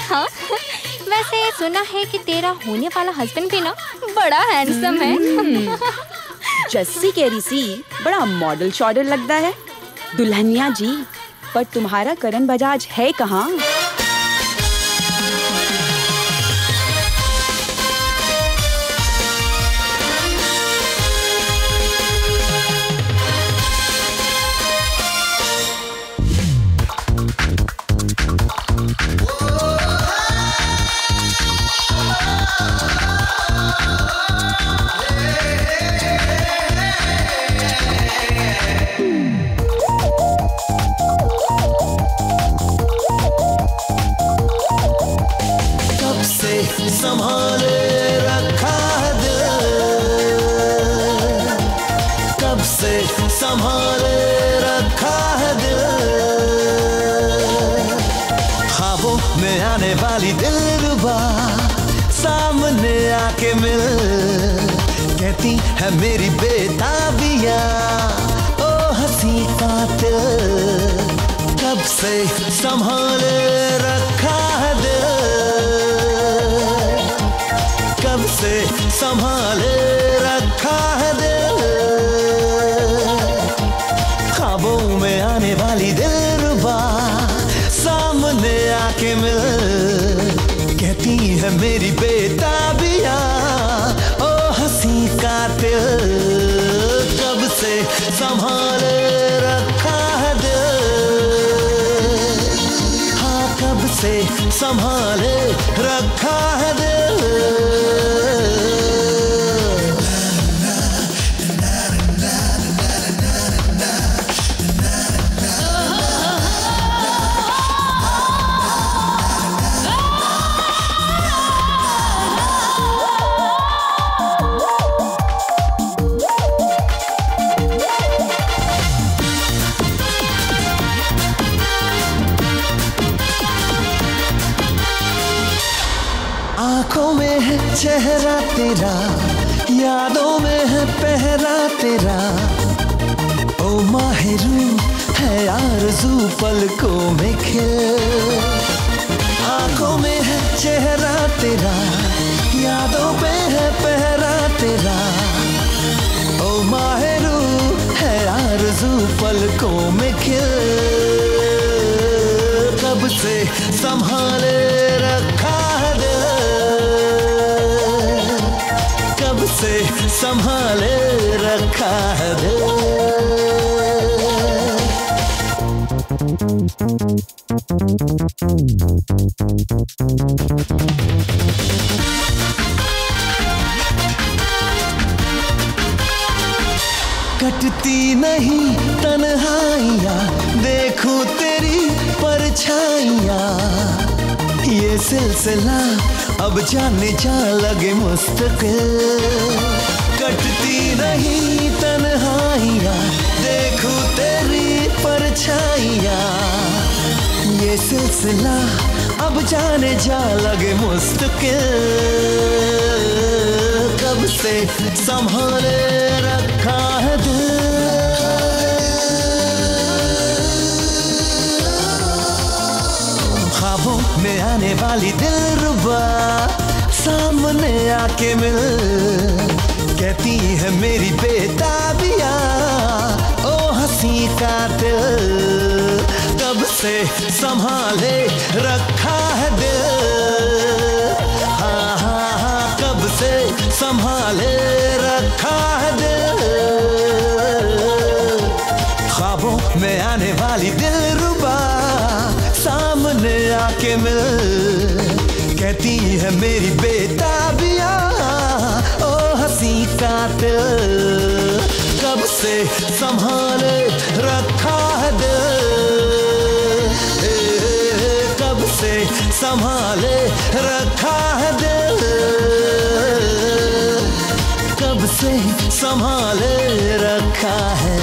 है, वैसे सुना है कि तेरा होने वाला हस्बैंड भी ना बड़ा हैंडसम है। जस्सी कह रही सी, बड़ा मॉडल शॉडल लगता है। दुल्हनिया जी, पर तुम्हारा करण बजाज है कहाँ? संभाले पलकों में खिल। आँखों में है चेहरा तेरा, यादों पे है पहरा तेरा। ओ माहरू, है आरज़ू पलकों में खिल। कब से संभाले रखा है दिल। कब से संभाले रखा है दिल। सिलसिला, अब जाने जा लगे मुस्तकिल कटती नहीं तन्हाइयाँ, देखूँ तेरी परछाइयाँ। ये सिलसिला, अब जाने जा लगे मुस्तकिल कब से संभाले रखा है दिल? वाली दिलरुबा सामने आके मिल। कहती है मेरी बेताबिया, ओ हँसी का दिल। कब से संभाले रखा है दिल। हाँ हाँ हाँ कब से संभाले रखा है दिल। ख्वाबों में आने वाली दिल रुबा सामने आके मिल। कहती है मेरी बेताबिया, ओ हँसी कातिल कब से संभाले रखा है दिल? कब से संभाले रखा है दिल? कब से संभाले रखा है?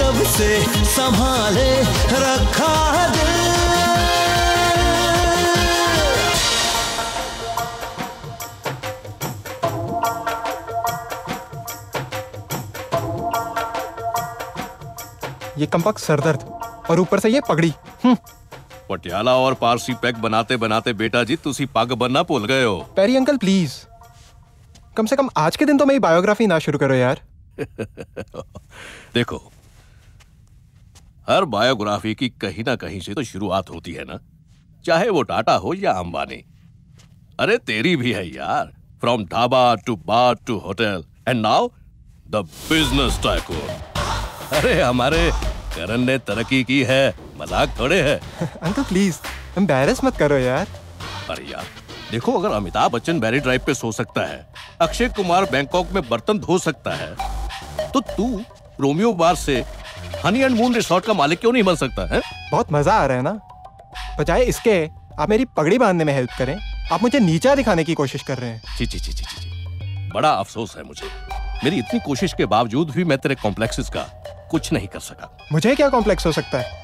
कब से संभाले रखा है कंपक सरदर्द और ऊपर से ये पगड़ी। हम्म, पटियाला और पारसी पैक बनाते बनाते बेटा जी तुसी पग बनना भूल गए हो। पेरी अंकल प्लीज़ कम से कम आज के दिन तो मेरी बायोग्राफी ना शुरू करो यार। देखो हर बायोग्राफी की कहीं ना कहीं से तो शुरुआत होती है ना। चाहे वो टाटा हो या अंबानी। अरे तेरी भी है यार। From dhaba to bar to hotel and now the business tycoon अरे हमारे करण ने तरक्की की है। मज़ाक थोड़े है। अंकल प्लीज़ एम्बेरस मत करो यार। अरे यार देखो अगर अमिताभ बच्चन बैरी ड्राइव पे सो सकता है अक्षय कुमार बैंकॉक में बर्तन धो सकता है तो तू रोमियो बार से हनी एंड मून रिसोर्ट का मालिक क्यों नहीं बन सकता है? बहुत मज़ा आ रहा है ना? बजाय इसके आप मेरी पगड़ी बांधने में हेल्प करें। आप मुझे नीचा दिखाने की कोशिश कर रहे हैं। ची ची ची ची ची। बड़ा अफसोस है मुझे। मेरी इतनी कोशिश के बावजूद भी मैं तेरे कॉम्प्लेक्सेस का कुछ नहीं कर सका। मुझे क्या कॉम्प्लेक्स हो सकता है?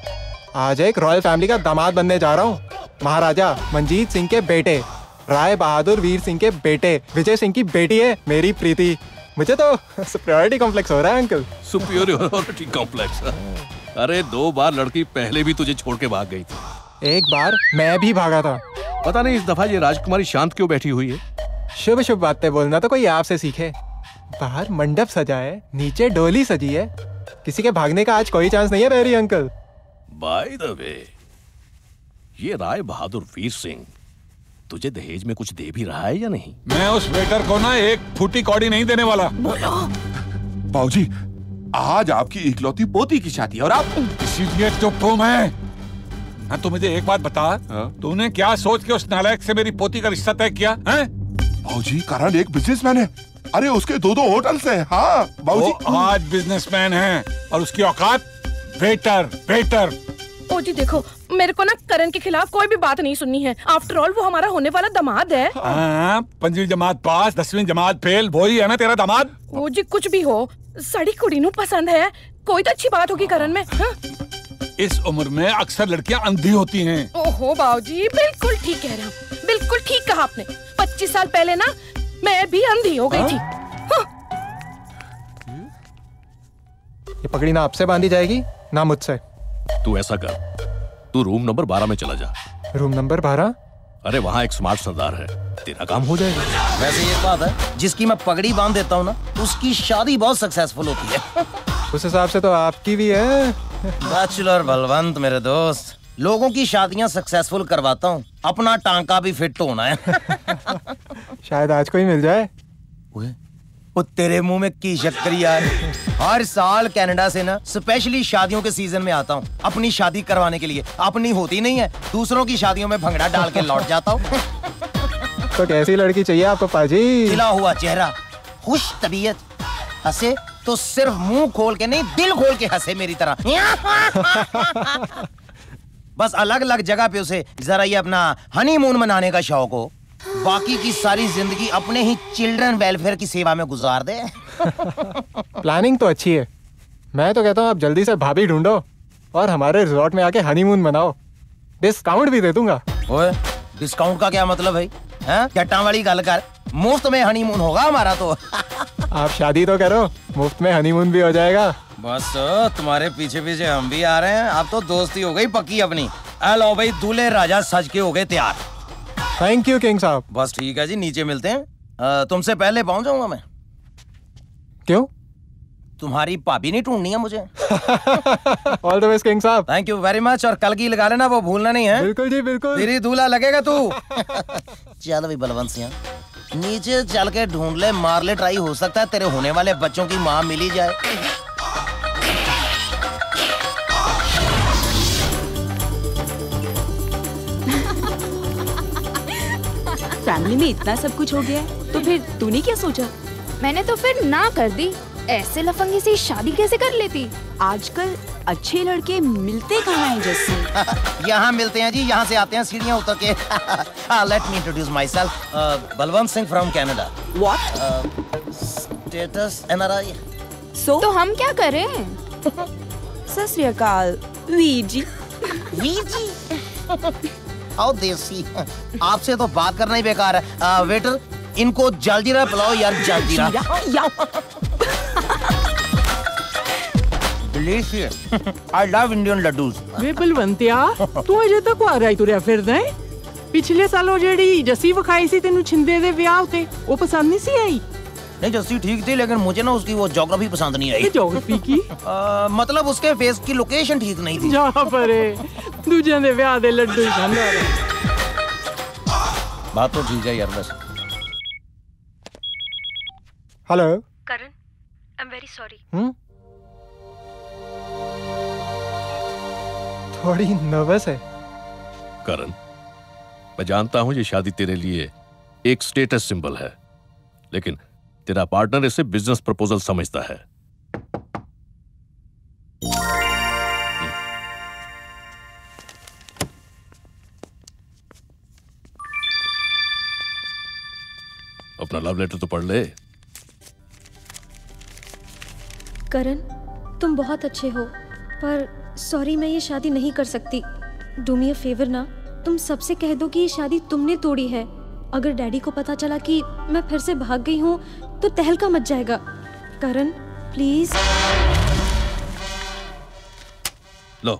आज एक रॉयल फैमिली का दामाद बनने जा रहा हूँ। महाराजा मंजीत सिंह के बेटे राय बहादुर वीर सिंह के बेटे विजय सिंह की बेटी है मेरी प्रीति। मुझे तो सुप्रियोरिटी कॉम्प्लेक्स हो रहा है अंकल सुपीरियोरिटी कॉम्प्लेक्स अरे दो बार लड़की पहले भी तुझे छोड़ के भाग गई थी। एक बार मैं भी भागा था। पता नहीं इस दफ़ा ये राजकुमारी शांत क्यों बैठी हुई है? शुभ शुभ बातें बोलना तो कोई आपसे सीखे। बाहर मंडप सजा है नीचे डोली सजी है। किसी के भागने का आज कोई चांस नहीं है मेरी अंकल बाय द वे ये राय बहादुर वीर सिंह तुझे दहेज में कुछ दे भी रहा है या नहीं? मैं उस वेटर को ना एक फूटी कौड़ी नहीं देने वाला। बाबूजी आज आपकी इकलौती पोती की शादी और आप इसीलिए चुप हूँ। मैं हाँ तू मुझे एक बात बता हाँ? तूने क्या सोच के उस नालायक से मेरी पोती का रिश्ता तय किया हैं? बाबूजी करण एक बिजनेसमैन है अरे उसके दो दो होटल्स हैं। हाँ वो बाबूजी आज बिजनेसमैन है और उसकी औकात वेटर वेटर। ओ जी देखो मेरे को ना करण के खिलाफ कोई भी बात नहीं सुननी है। आफ्टर ऑल वो हमारा होने वाला दामाद है। हाँ। पंजवीं जमात पास दसवीं जमात फेल वही है ना तेरा दामाद? ओ जी कुछ भी हो सड़ी कुड़ी नु पसंद है। कोई तो अच्छी बात होगी करण में हाँ? इस उम्र में अक्सर लड़कियाँ अंधी होती हैं। ओहो बाबूजी बिल्कुल ठीक कह रहे हो। बिल्कुल ठीक कहा आपने। पच्चीस साल पहले ना मैं भी अंधी हो गई थी। हाँ, ये पगड़ी ना आपसे बांधी जाएगी ना मुझसे। तू ऐसा कर। तू रूम नंबर बारह में चला जा। रूम नंबर बारह? अरे वहाँ एक स्मार्ट सरदार है। तेरा काम हो जाएगा। वैसे ये बात है जिसकी मैं पगड़ी बाँध देता हूँ ना उसकी शादी बहुत सक्सेसफुल होती है। उस हिसाब से तो आपकी भी है। बैचलर बलवंत मेरे दोस्त। लोगों की शादियाँ सक्सेसफुल करवाता हूँ। अपना टांका भी फिट होना है। शायद आज कोई मिल जाए। वो तेरे मुँह में की शक्कर यार हर साल कनाडा से ना स्पेशली शादियों के सीज़न में आता हूँ। अपनी शादी करवाने के लिए। अपनी होती नहीं है। दूसरों की शादियों में भंगड़ा डाल के लौट जाता हूँ। तो कैसी लड़की चाहिए आपको पाजी? खिला हुआ चेहरा खुश तबीयत हंसे तो सिर्फ़ मुँह खोल के नहीं दिल खोल के हंसे मेरी तरह। बस अलग अलग जगह पे उसे जरा ये अपना हनीमून मनाने का शौक हो। बाकी की सारी ज़िंदगी अपने ही चिल्ड्रन वेलफेयर की सेवा में गुजार दे। प्लानिंग तो अच्छी है। मैं तो कहता हूँ आप जल्दी से भाभी ढूंढो और हमारे रिजॉर्ट में आके हनीमून मनाओ। डिस्काउंट भी दे दूँगा। ओए डिस्काउंट का क्या मतलब है? चट्टा वाली गल कर? मुफ़्त में हनीमून होगा हमारा तो। आप शादी तो करो मुफ़्त में हनीमून भी हो जाएगा। बस तुम्हारे पीछे पीछे हम भी आ रहे हैं। आप तो दोस्ती हो गई पक्की अपनी। आ लो भाई दूल्हे राजा सज के हो गए तैयार। थैंक यू किंग साहब। बस ठीक है जी नीचे मिलते हैं। तुमसे पहले पहुँच जाऊँगा मैं। क्यों? तुम्हारी भाभी नहीं ढूंढनी है मुझे। ऑल द बेस्ट किंग साहब। थैंक यू वेरी मच और कल की लगा लेना वो भूलना नहीं है। बिल्कुल जी बिल्कुल। तेरी दूल्हा लगेगा तू। चल भाई बलवंत सिंह। नीचे चल के ढूंढ ले मार ले ट्राई हो सकता है तेरे होने वाले बच्चों की माँ मिली जाए। फैमिली में इतना सब कुछ हो गया तो फिर तूने क्या सोचा? मैंने तो फिर ना कर दी। ऐसे लफंगे से शादी कैसे कर लेती? आजकल अच्छे लड़के मिलते कहाँ हैं जैसे? यहाँ मिलते हैं जी यहाँ से आते हैं सीढ़ियाँ उतर के। Let me introduce myself Balwant Singh from Canada what status NRI so तो हम क्या करें सत श्री अकाल वीर जी। वीर आओ देसी। आपसे तो बात करना ही बेकार है। वेटर इनको जलजीरा पिलाओ यार जलजीरा जीरा या delicious I love Indian laddoos ਵੇ ਬਲਵੰਤਿਆ ਤੂੰ ਅਜੇ ਤੱਕ ਆ ਤੁਰਿਆ ਫਿਰਦਾ ਹੈ ਪਿਛਲੇ ਸਾਲ ਉਹ ਜਿਹੜੀ ਜੱਸੀ ਵਿਖਾਈ ਸੀ ਤੈਨੂੰ ਛਿੰਦੇ ਦੇ ਵਿਆਹ ਉਤੇ ਉਹ ਪਸੰਦ ਨਹੀਂ ਸੀ ਆਈ नहीं जस्सी ठीक थी लेकिन मुझे ना उसकी वो जोग्राफी पसंद नहीं आई जोग्राफी की आ, मतलब उसके फेस की लोकेशन ठीक नहीं थी ਜਾ ਪਰੇ ਦੂਜਿਆਂ ਦੇ ਵਿਆਹ ਦੇ ਲੱਡੂ ਹੀ ਖਾਂਦਾ ਰਹੇ बात तो ठीक है यार बस Hello Karan I am very sorry hmm थोड़ी नर्वस है। करण मैं जानता हूँ ये शादी तेरे लिए एक स्टेटस सिंबल है लेकिन तेरा पार्टनर इसे बिज़नेस प्रपोजल समझता है। अपना लव लेटर तो पढ़ ले। करण तुम बहुत अच्छे हो पर सॉरी मैं ये शादी नहीं कर सकती। डू मी अ फेवर ना तुम सबसे कह दो कि ये शादी तुमने तोड़ी है। अगर डैडी को पता चला कि मैं फिर से भाग गई हूँ तो तहलका मच जाएगा। करण प्लीज़ लो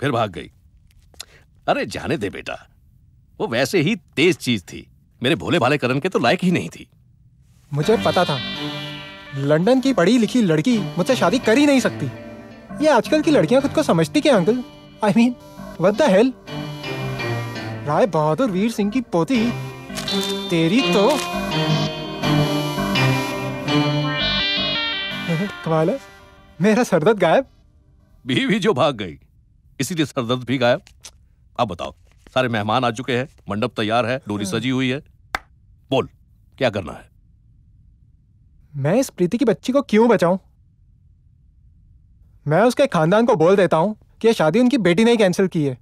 फिर भाग गई। अरे जाने दे बेटा। वो वैसे ही तेज चीज़ थी। मेरे भोले भाले करण के तो लायक ही नहीं थी। मुझे पता था। लंदन की पढ़ी लिखी लड़की मुझसे शादी कर ही नहीं सकती। ये आजकल की लड़कियाँ खुद को समझती क्या uncle? I mean what the hell Rai Bahadur Veer Singh की पोती तेरी तो। कमाल है। मेरा सरदर्द गायब। बीवी जो भाग गई इसीलिए सरदर्द भी गायब। अब बताओ सारे मेहमान आ चुके हैं मंडप तैयार है डोरी सजी हुई है। बोल क्या करना है? मैं इस प्रीति की बच्ची को क्यों बचाऊं? मैं उसके खानदान को बोल देता हूँ कि ये शादी उनकी बेटी ने ही कैंसिल की है।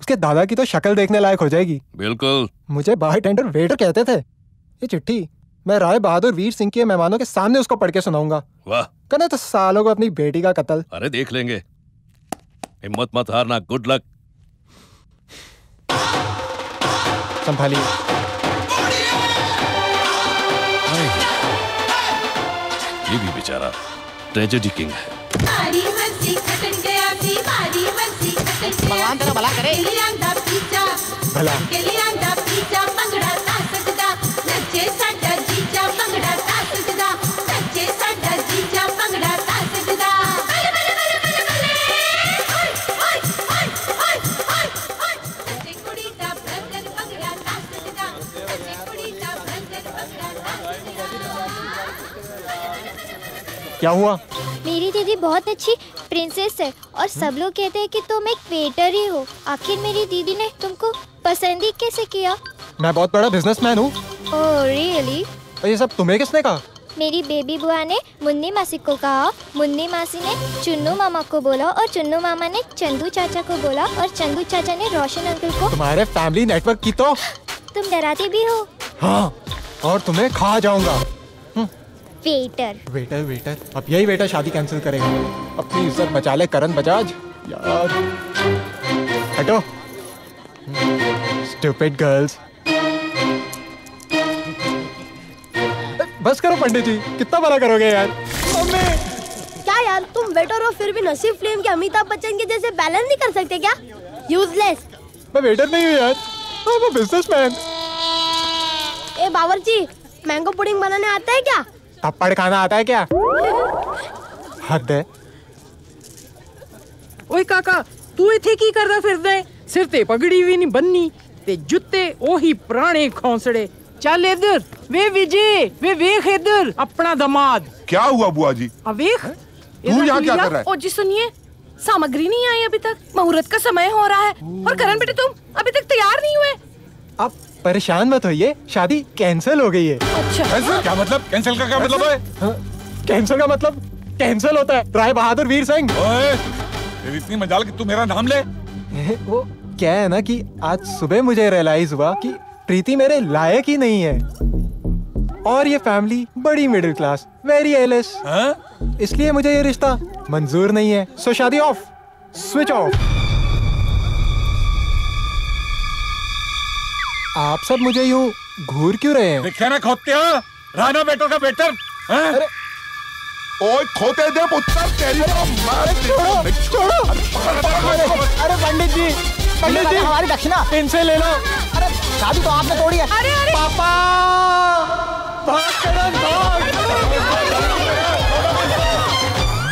उसके दादा की तो शक्ल देखने लायक हो जाएगी। बिल्कुल। मुझे बार टेंडर वेटर कहते थे। ये चिट्ठी मैं राय बहादुर वीर सिंह के मेहमानों के सामने उसको पढ़ के सुनाऊँगा। वाह। करना तो सालों को अपनी बेटी का कत्ल। अरे देख लेंगे। हिम्मत मत हारना गुड लक संभालिए। ये भी बेचारा ट्रेजेडी किंग है। भगवान तेरा भला करे। भला। क्या हुआ? मेरी दीदी बहुत अच्छी प्रिंसेस है और सब लोग कहते हैं कि तुम एक वेटर ही हो। आखिर मेरी दीदी ने तुमको पसंद ही कैसे किया? मैं बहुत बड़ा बिजनेसमैन हूँ। ओह रियली और ये सब तुम्हें किसने कहा? मेरी बेबी बुआ ने मुन्नी मासी को कहा। मुन्नी मासी ने चुन्नू मामा को बोला और चुन्नू मामा ने चंदू चाचा को बोला और चंदू चाचा ने रोशन अंकल को। तुम्हारे फैमिली नेटवर्क की तो तुम डराते भी हो? हाँ और तुम्हें खा जाऊँगा। वेटर। Waiter waiter. अब यही वेटर शादी कैंसिल करेगा। अपनी इज़्ज़त बचा ले करण बजाज। यार। हटो। स्टूपिड गर्ल्स बस करो पंडित जी कितना बड़ा करोगे यार। क्या यार तुम वेटर हो फिर भी नसीब फ़िल्म के अमिताभ बच्चन के जैसे बैलेंस नहीं कर सकते क्या? यूजलेस मैं वेटर नहीं हूँ यार। मैं बिजनेसमैन ए बावर्ची मैंगो पुडिंग बनाने आता है क्या? थप्पड़ खाना आता है क्या? हद है। ओए काका तू इथे की करदा फिरदा सिर ते पगड़ी भी नहीं बननी ते जूते ओही पुराने खोंसड़े। चल इधर वे विजय वे वेख इधर अपना दामाद। क्या हुआ बुआ जी? अब अवेख तू यहाँ क्या कर रहा है? ओ जी सुनिए सामग्री नहीं आई अभी तक मुहूर्त का समय हो रहा है। और करण बेटे तुम अभी तक तैयार नहीं हुए। आप परेशान मत होइए शादी कैंसिल हो गई है। अच्छा। कैंसिल क्या मतलब? कैंसिल का क्या मतलब है? कैंसिल का मतलब? कैंसिल होता है। राय बहादुर वीर सिंह। इतनी मजाल कि तू मेरा नाम ले। वो क्या है ना कि आज सुबह मुझे रियलाइज़ हुआ कि प्रीति मेरे लायक ही नहीं है। और ये फैमिली बड़ी मिडिल क्लास वेरी एलेस इसलिए मुझे ये रिश्ता मंजूर नहीं है। सो शादी ऑफ़ स्विच ऑफ़ आप सब मुझे यूँ घूर क्यों रहे हैं? ना खोत्या राणा बेटो का बेटर हैं? ओए खोते दे पुत्र तेरी तो मार छोड़ो छोड़ो। अरे अरे पंडित जी पंडित जी हमारी दक्षिणा। इनसे ले लो। अरे शादी तो आपने तोड़ी है। अरे अरे। पापा भाग करण भाग।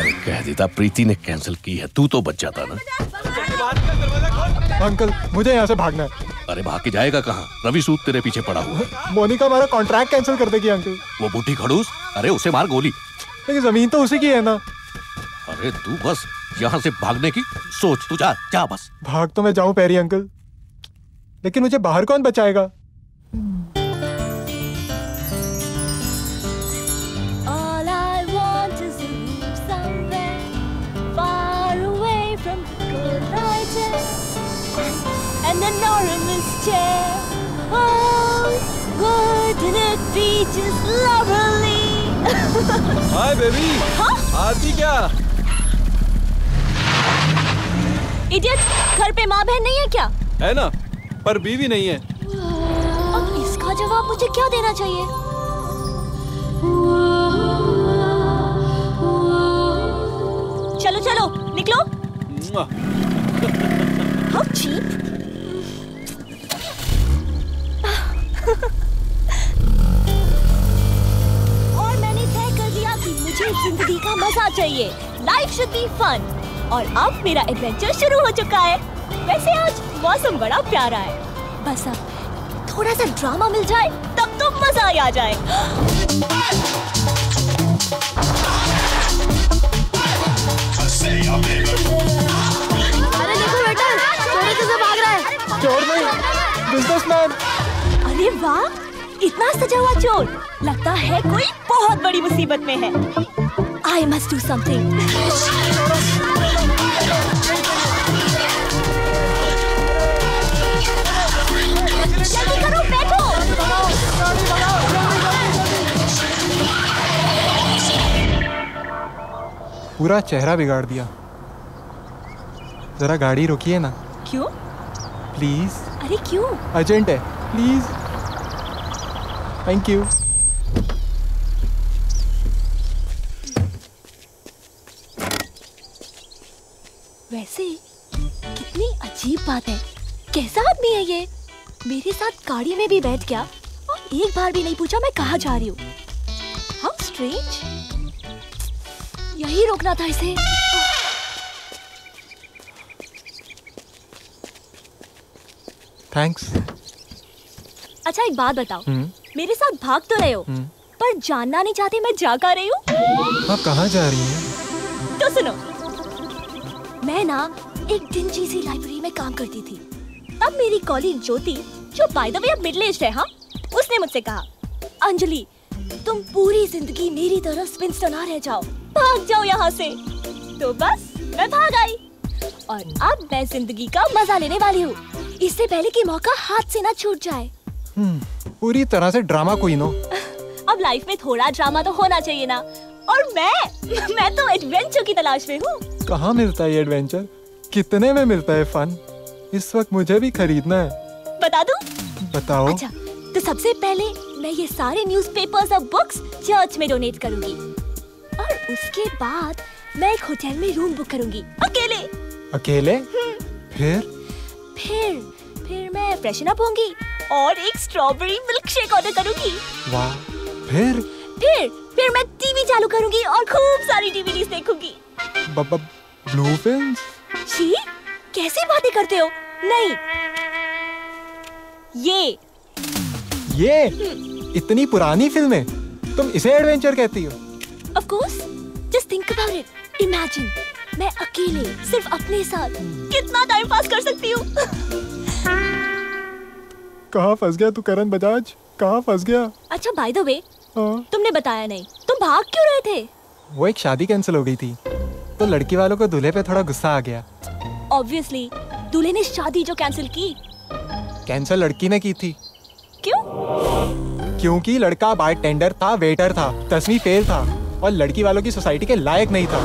अरे कह देता प्रीति ने कैंसिल की है। तू तो बच जाता ना। अंकल मुझे यहाँ से भागना है। अरे भाग के जाएगा कहाँ? रवि सूद तेरे पीछे पड़ा हुआ है। मोनिका हमारा कॉन्ट्रैक्ट कैंसिल कर देगी अंकल वो बूढ़ी खड़ूस? अरे उसे मार गोली। लेकिन ज़मीन तो उसी की है ना। अरे तू बस यहाँ से भागने की सोच तू जा जा बस। भाग तो मैं जाऊँ पैरी अंकल लेकिन मुझे बाहर कौन बचाएगा? Wouldn't it be just lovely? Hi baby Aarti क्या? इडियट घर पे माँ बहन नहीं है क्या? है ना पर बीवी नहीं है। अब इसका जवाब मुझे क्या देना चाहिए? चलो चलो निकलो। How cheap? मुझे ज़िंदगी का मज़ा चाहिए। लाइफ शुड बी फन और अब मेरा एडवेंचर शुरू हो चुका है। वैसे आज मौसम बड़ा प्यारा है। बस अब थोड़ा सा ड्रामा मिल जाए तब तो मज़ा ही आ जाए। अरे देखो बेटा चोरी कैसे भाग रहा है। चोर नहीं बिजनेसमैन अरे वाह इतना सजा हुआ चोर। लगता है कोई बहुत बड़ी मुसीबत में है। आई मस्ट डू समथिंग जल्दी करो बैठो। पूरा चेहरा बिगाड़ दिया। जरा गाड़ी रोकिए ना। क्यों? प्लीज़ अरे क्यों? अर्जेंट है। प्लीज़ थैंक यू वैसे कितनी अजीब बात है। कैसा आदमी है ये? मेरे साथ गाड़ी में भी बैठ गया और एक बार भी नहीं पूछा मैं कहा जा रही हूँ। हाउ स्ट्रेंज यही रोकना था इसे। थैंक्स अच्छा एक बात बताओ। हम्म। मेरे साथ भाग तो रहे हो हम्म। पर जानना नहीं चाहते मैं जा कहाँ रही हूँ। आप कहाँ जा रही हैं? तो सुनो मैं ना एक दिन सी लाइब्रेरी में काम करती थी। तब मेरी कॉलीग ज्योति जो बाय द वे अब मिडिल एज है हाँ उसने मुझसे कहा अंजलि तुम पूरी ज़िंदगी मेरी तरह स्पिंस्टर ना रह जाओ भाग जाओ यहाँ से। तो बस मैं भाग आई। और अब मैं ज़िंदगी का मज़ा लेने वाली हूँ। इससे पहले कि मौका हाथ से ना छूट जाए। पूरी तरह से ड्रामा क्वीन हो। अब लाइफ में थोड़ा ड्रामा तो होना चाहिए ना। और मैं मैं तो एडवेंचर की तलाश में हूँ। कहाँ मिलता है ये एडवेंचर कितने में मिलता है फन इस वक्त मुझे भी खरीदना है। बता दूँ? बताओ। अच्छा तो सबसे पहले मैं ये सारे न्यूज़पेपर्स और बुक्स चर्च में डोनेट करूँगी। और उसके बाद मैं एक होटल में रूम बुक करूँगी। अकेले। अकेले? फिर? फिर फिर मैं फ्रेशन अप होंगी। और एक स्ट्रॉबेरी मिल्क शेक ऑर्डर करूँगी। वाह फिर? फिर फिर मैं टीवी चालू करूँगी और खूब सारी डीवीडीज देखूँगी। ब्लू फ़िल्म शी कैसी बातें करते हो? नहीं। ये। ये? इतनी पुरानी फ़िल्म? है तुम इसे एडवेंचर कहती हो। Of course just think about it imagine मैं अकेले सिर्फ़ अपने साथ कितना टाइम पास कर सकती हूँ? कहाँ फंस गया तू करण बजाज? कहाँ फंस गया? अच्छा बाय द वे हाँ। तुमने बताया नहीं। तुम भाग क्यों रहे थे? वो एक शादी कैंसिल हो गई थी। तो लड़की वालों को दूल्हे पे थोड़ा गुस्सा आ गया। ऑब्वियसली दूल्हे ने शादी जो कैंसिल की। कैंसिल लड़की ने की थी। क्यों? क्योंकि लड़का बार टेंडर था वेटर था दसवीं फेल था और लड़की वालों की सोसाइटी के लायक नहीं था।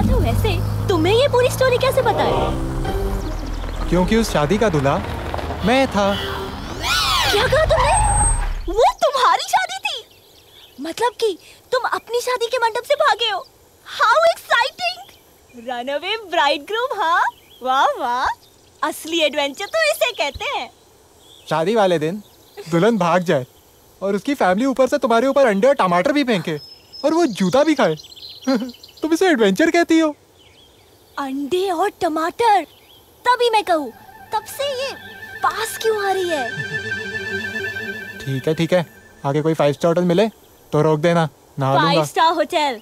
अच्छा वैसे तुम्हें ये पूरी स्टोरी कैसे पता है? क्योंकि उस शादी का दूल्हा मैं था। क्या कहा तुमने? वो तुम्हारी शादी थी। मतलब कि तुम अपनी शादी के मंडप से भागे हो। हाउ एक्साइटिंग रनअवे ब्राइडग्रूम हाँ? वाह वाह। असली एडवेंचर तो इसे कहते हैं। शादी वाले दिन दुल्हन भाग जाए और उसकी फैमिली ऊपर से तुम्हारे ऊपर अंडे और टमाटर भी फेंके और वो जूता भी खाए। तुम इसे एडवेंचर कहती हो। अंडे और टमाटर। तभी मैं कहूँ तब से ये पास क्यों आ रही है? ठीक है ठीक है। आगे कोई फाइव स्टार होटल मिले तो रोक देना नहा five star hotel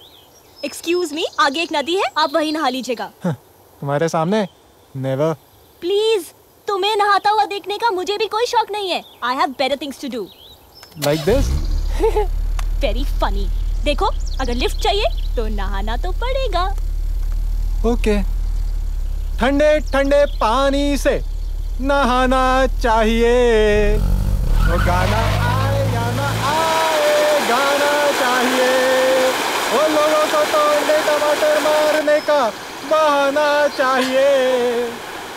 excuse me आगे एक नदी है आप वहीं नहा लीजिएगा। तुम्हारे सामने? नेवर प्लीज़ तुम्हें नहाता हुआ देखने का मुझे भी कोई शौक नहीं है। I have better things to do like this very funny देखो अगर लिफ्ट चाहिए तो नहाना तो पड़ेगा। ओके ठंडे ठंडे पानी से नहाना चाहिए। वो गाना आए या ना आए गाना चाहिए। वो लोगों को तो टमाटर मारने का बहाना चाहिए।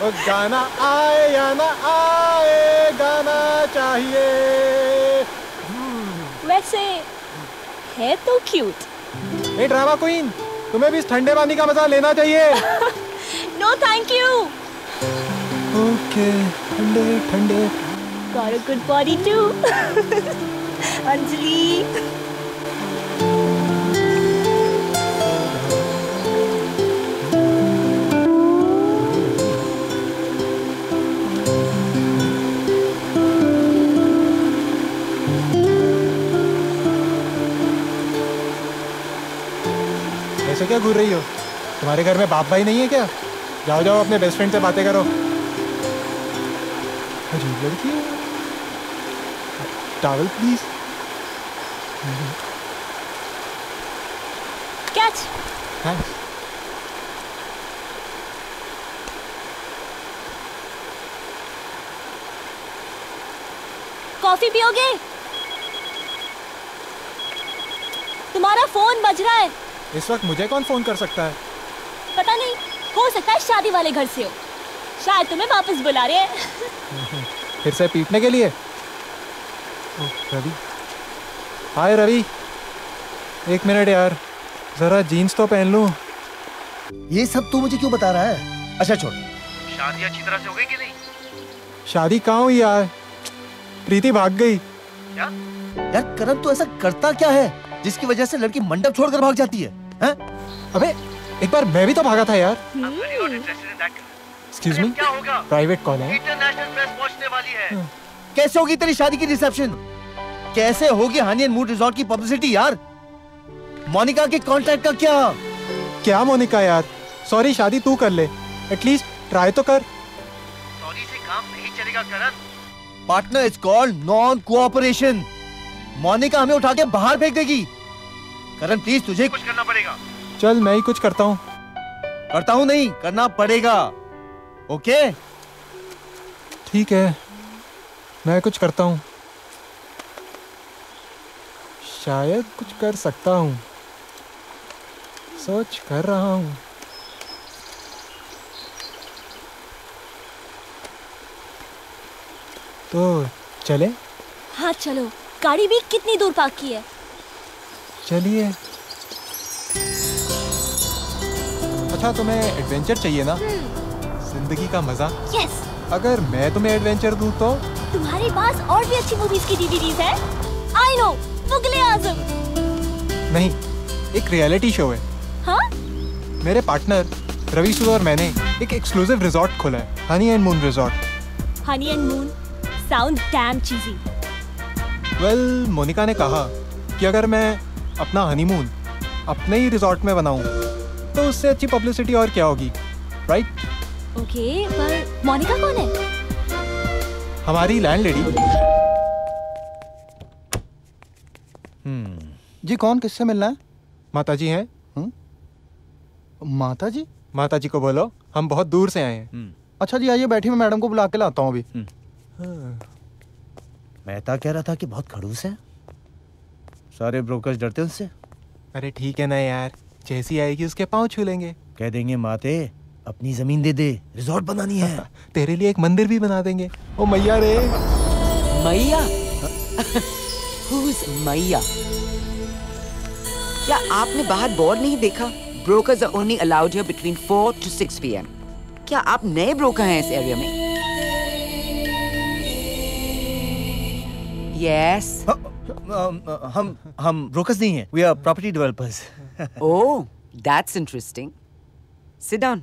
वो गाना आए या ना आए गाना चाहिए। वैसे है तो क्यूट ए ड्रामा क्वीन तुम्हें भी इस ठंडे पानी का मज़ा लेना चाहिए। नो थैंक यू ओके ठंडे ठंडे। A good body to Anjali ऐसे क्या घूर रही हो? तुम्हारे घर में बाप भाई नहीं है क्या? जाओ जाओ, अपने बेस्ट फ्रेंड से बातें करो। अजीब लड़की है। Towel please catch thanks coffee पियोगे? तुम्हारा फ़ोन बज रहा है। इस वक्त मुझे कौन फ़ोन कर सकता है? पता नहीं हो सकता है शादी वाले घर से हो। शायद तुम्हें वापस बुला रहे हैं। फिर से पीटने के लिए? रवि। हाय रवि। एक मिनट यार जरा जीन्स तो पहन लूँ। ये सब तू मुझे क्यों बता रहा है? अच्छा छोड़। शादी अच्छी तरह से हो गई कि नहीं? शादी कहाँ हुई यार? प्रीति भाग गई। क्या? यार करण तू ऐसा करता क्या है? जिसकी वजह से लड़की मंडप छोड़कर भाग जाती है हैं? अबे एक बार मैं भी तो भागा था यार। एक्सक्यूज मी प्राइवेट कॉल है? इंटरनेशनल प्रेस पहुँचने वाली है। कैसे होगी तेरी शादी की रिसेप्शन कैसे होगी हनी एंड मूड रिजॉर्ट की पब्लिसिटी यार? मोनिका के कॉन्ट्रैक्ट का क्या? क्या मोनिका यार? सॉरी शादी तू कर ले। एटलीस्ट ट्राई तो कर। सॉरी से काम नहीं चलेगा Karan. Partner is called non cooperation Monica हमें उठा के बाहर फेंक देगी। करण प्लीज़ तुझे कुछ करना पड़ेगा। चल मैं ही कुछ करता हूँ। करता हूँ नहीं करना पड़ेगा। ओके ठीक है। मैं कुछ करता हूँ। शायद कुछ कर सकता हूँ। सोच कर रहा हूँ। तो चले। हाँ चलो। गाड़ी भी कितनी दूर पार्क की है? चलिए। अच्छा तुम्हें एडवेंचर चाहिए ना? ज़िंदगी का मज़ा। यस अगर मैं तुम्हें एडवेंचर दूँ तो? तुम्हारे पास और भी अच्छी मूवीज़ की डीवीडीज है? I know Mughal-e-Azam. नहीं एक रियलिटी शो है। हाँ? मेरे पार्टनर रवि सूद और मैंने एक एक्सक्लूसिव रिजॉर्ट खोला है honey and moon resort honey and moon sound damn cheesy well Monica ने कहा कि अगर मैं अपना हनीमून अपने ही रिजॉर्ट में बनाऊँ तो उससे अच्छी पब्लिसिटी और क्या होगी राइट ओके पर मोनिका कौन है? हमारी लैंडलेडी जी कौन किससे मिलना है? माता जी हैं। माता जी माता जी को बोलो हम बहुत दूर से आए हैं। अच्छा जी आइए बैठिए मैं मैडम को बुला के लाता हूँ अभी। मेहता कह रहा था कि बहुत खड़ूस है। सारे ब्रोकर्स डरते हैं उससे। अरे ठीक है ना यार जैसी आएगी उसके पाँव छू लेंगे। कह देंगे माते अपनी ज़मीन दे दे रिजॉर्ट बनानी है। तेरे लिए एक मंदिर भी बना देंगे। ओ मैया रे। मैया? मैया? क्या आपने बाहर बोर्ड नहीं देखा? Brokers are only allowed here between 4 to 6 PM क्या आप नए ब्रोकर हैं इस एरिया में? यस हम हम ब्रोकर्स नहीं हैं we are property developers oh that's interesting sit down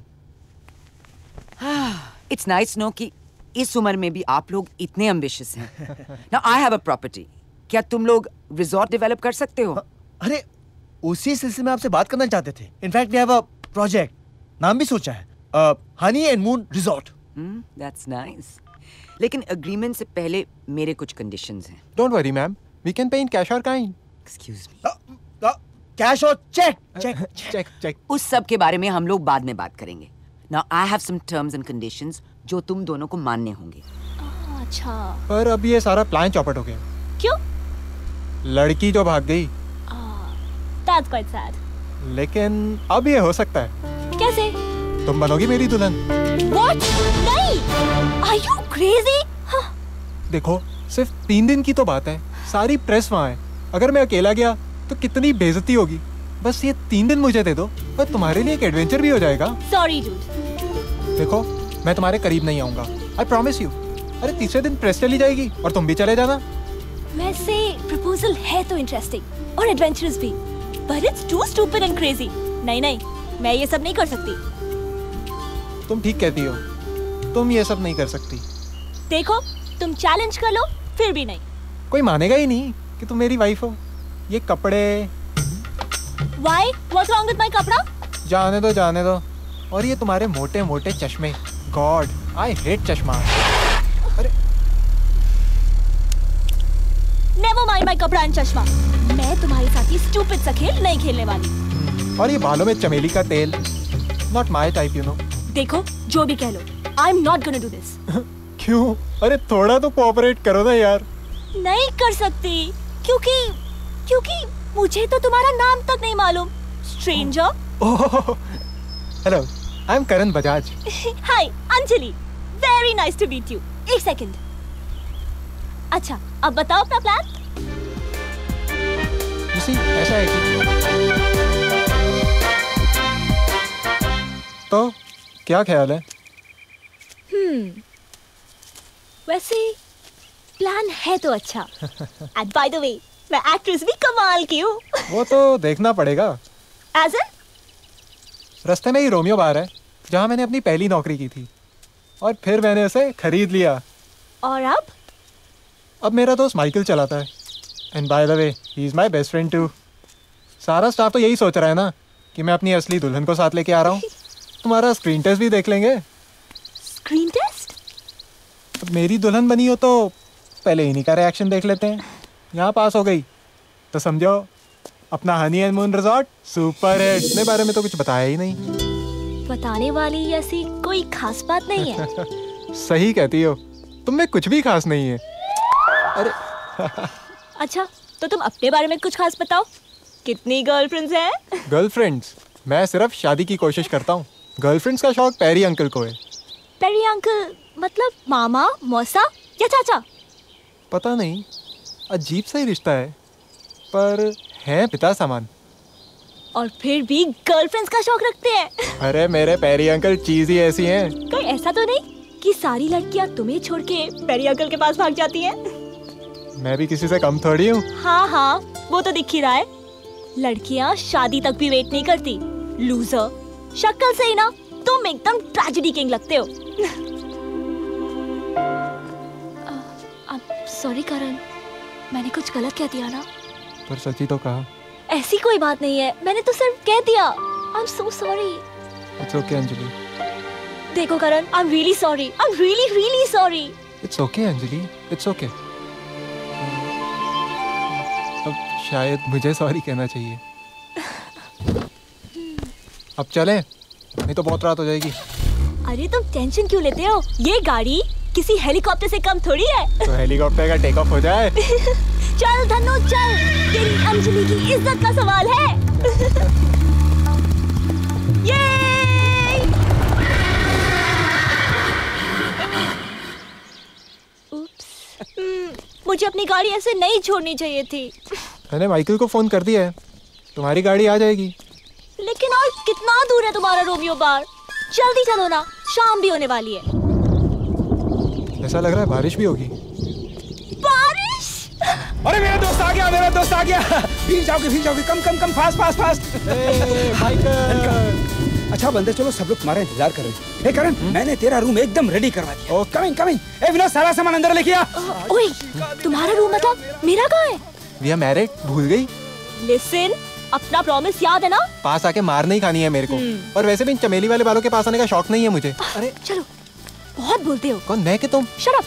it's nice no कि इस उम्र में भी आप लोग इतने एम्बिशियस हैं। Now I have a property क्या तुम लोग रिजॉर्ट डेवलप कर सकते हो? अरे उसी सिलसिले में आपसे बात करना चाहते थे। In fact we have a project नाम भी सोचा है। Honey and moon resort that's nice लेकिन एग्रीमेंट से पहले मेरे कुछ कंडीशंस हैं। Don't worry ma'am we can pay in cash और काइंड एक्सक्यूज मी कैश और चेक चेक चेक चेक उस सब के बारे में हम लोग बाद में बात करेंगे। Now I have some terms and conditions जो तुम दोनों को मानने होंगे। अच्छा। पर अब ये सारा प्लान चौपट हो गया। क्यों? लड़की जो भाग गई। दैट्स क्वाइट सैड लेकिन अब ये हो सकता है। कैसे? तुम बनोगी मेरी दुल्हन। व्हाट नहीं! आर यू क्रेजी देखो सिर्फ़ तीन दिन की तो बात है। सारी प्रेस वहाँ है। अगर मैं अकेला गया तो कितनी बेजती होगी। बस ये तीन दिन मुझे दे दो। और तुम्हारे लिए एक एडवेंचर भी हो जाएगा। सॉरी देखो मैं तुम्हारे करीब नहीं आऊँगा। आई प्रॉमिस यू अरे तीसरे दिन प्रेस चली जाएगी और तुम भी चले जाना। वैसे प्रपोजल है तो इंटरेस्टिंग और एडवेंचरस भी but it's too stupid and crazy नहीं नहीं मैं ये सब नहीं कर सकती। तुम ठीक कहती हो। तुम ये सब नहीं कर सकती। देखो तुम चैलेंज कर लो फिर भी नहीं। कोई मानेगा ही नहीं कि तुम मेरी वाइफ हो। ये कपड़े why what's wrong with my कपड़ा जाने दो जाने दो। और ये तुम्हारे मोटे मोटे चश्मे। गॉड आई हेट चश्मा। नेवर माइंड माय कपड़ा एंड चश्मा। मैं तुम्हारे साथ ये स्टूपिड सा खेल नहीं खेलने वाली। और ये बालों में चमेली का तेल। Not my type you know देखो जो भी कह लो। I am not gonna do this क्यों? अरे थोड़ा तो कोऑपरेट करो ना यार। नहीं कर सकती। क्योंकि क्योंकि मुझे तो तुम्हारा नाम तक नहीं मालूम। Stranger hello I am Karan Bajaj hi Anjali. Very nice to meet you एक सेकंड अच्छा अब बताओ अपना प्लान ऐसा है कि तो क्या ख्याल है? हम्म वैसे प्लान है तो अच्छा। एंड बाय द वे मैं एक्ट्रेस भी कमाल की हूँ। वो तो देखना पड़ेगा। एज रास्ते में ही रोमियो बार है जहाँ मैंने अपनी पहली नौकरी की थी। और फिर मैंने उसे खरीद लिया। और अब? अब मेरा दोस्त माइकल चलाता है। And by the way he is my best friend too सारा स्टाफ तो यही सोच रहा है ना कि मैं अपनी असली दुल्हन को साथ लेके आ रहा हूँ। तुम्हारा स्क्रीन टेस्ट भी देख लेंगे। स्क्रीन टेस्ट अब मेरी दुल्हन बनी हो तो पहले इन्हीं का रिएक्शन देख लेते हैं। यहाँ पास हो गई। तो समझो अपना honey and moon resort super है। इसके बारे में तो कुछ बताया ही नहीं। बताने वाली ऐसी कोई खास बात नहीं है। सही कहती हो। तुम में कुछ भी खास नहीं है। अरे। अच्छा तो तुम अपने बारे में कुछ खास बताओ। कितनी गर्लफ्रेंड्स हैं? गर्लफ्रेंड्स मैं सिर्फ़ शादी की कोशिश करता हूँ। गर्लफ्रेंड्स का शौक पैरी अंकल को है। पेरी अंकल मतलब मामा मौसा या चाचा? पता नहीं। अजीब सा ही रिश्ता है पर है पिता समान। और फिर भी गर्लफ्रेंड्स का शौक रखते हैं। अरे मेरे पैरी अंकल चीज़ ही ऐसी हैं। कोई ऐसा तो नहीं कि सारी लड़कियाँ तुम्हें छोड़ के पेरी अंकल के पास भाग जाती हैं? मैं भी किसी से कम थोड़ी हूँ। हाँ हाँ वो तो दिख ही रहा है। लड़कियाँ शादी तक भी वेट नहीं करती। लूजर शक्ल से ही ना तुम एकदम ट्रेजेडी किंग लगते हो। सॉरी करण। मैंने कुछ गलत कह दिया ना। पर सच्ची तो कहा। ऐसी कोई बात नहीं है। मैंने तो सिर्फ़ कह दिया। I am so sorry it's okay Anjali देखो Karan I am really sorry I am really really sorry it's okay Anjali it's okay अब शायद मुझे सॉरी कहना चाहिए। अब चलें। नहीं तो बहुत रात हो जाएगी। अरे तुम टेंशन क्यों लेते हो? ये गाड़ी किसी हेलीकॉप्टर से कम थोड़ी है। तो हेलीकॉप्टर का टेक ऑफ़ हो जाए। चल धनु चल। तेरी अंजलि की इज़्ज़त का सवाल है। ये मुझे अपनी गाड़ी ऐसे नहीं छोड़नी चाहिए थी। मैंने माइकल को फ़ोन कर दिया है। तुम्हारी गाड़ी आ जाएगी। लेकिन और कितना दूर है तुम्हारा रोमियो बार? जल्दी चलो ना शाम भी होने वाली है। ऐसा लग रहा है बारिश भी होगी। बारिश? अरे मेरा दोस्त आ गया मेरा दोस्त आ गया। भीग जाओगे भीग जाओगे। Come come come fast fast fast अच्छा बंदे चलो सब लोग तुम्हारा इंतज़ार कर रहे हैं। हे करण मैंने तेरा रूम एकदम रेडी करवा दिया। कमिंग कमिंग ए विनोद सारा सामान अंदर लेके आ ओए तुम्हारा रूम मतलब मेरा कहाँ है? वी आर मैरिड भूल गई। लिसन अपना प्रॉमिस याद है ना? पास आके मार नहीं खानी है मेरे को। और वैसे भी इन चमेली वाले बालों के पास आने का शौक नहीं है मुझे। अरे चलो। बहुत बोलते हो। कौन मैं कि तुम? Shut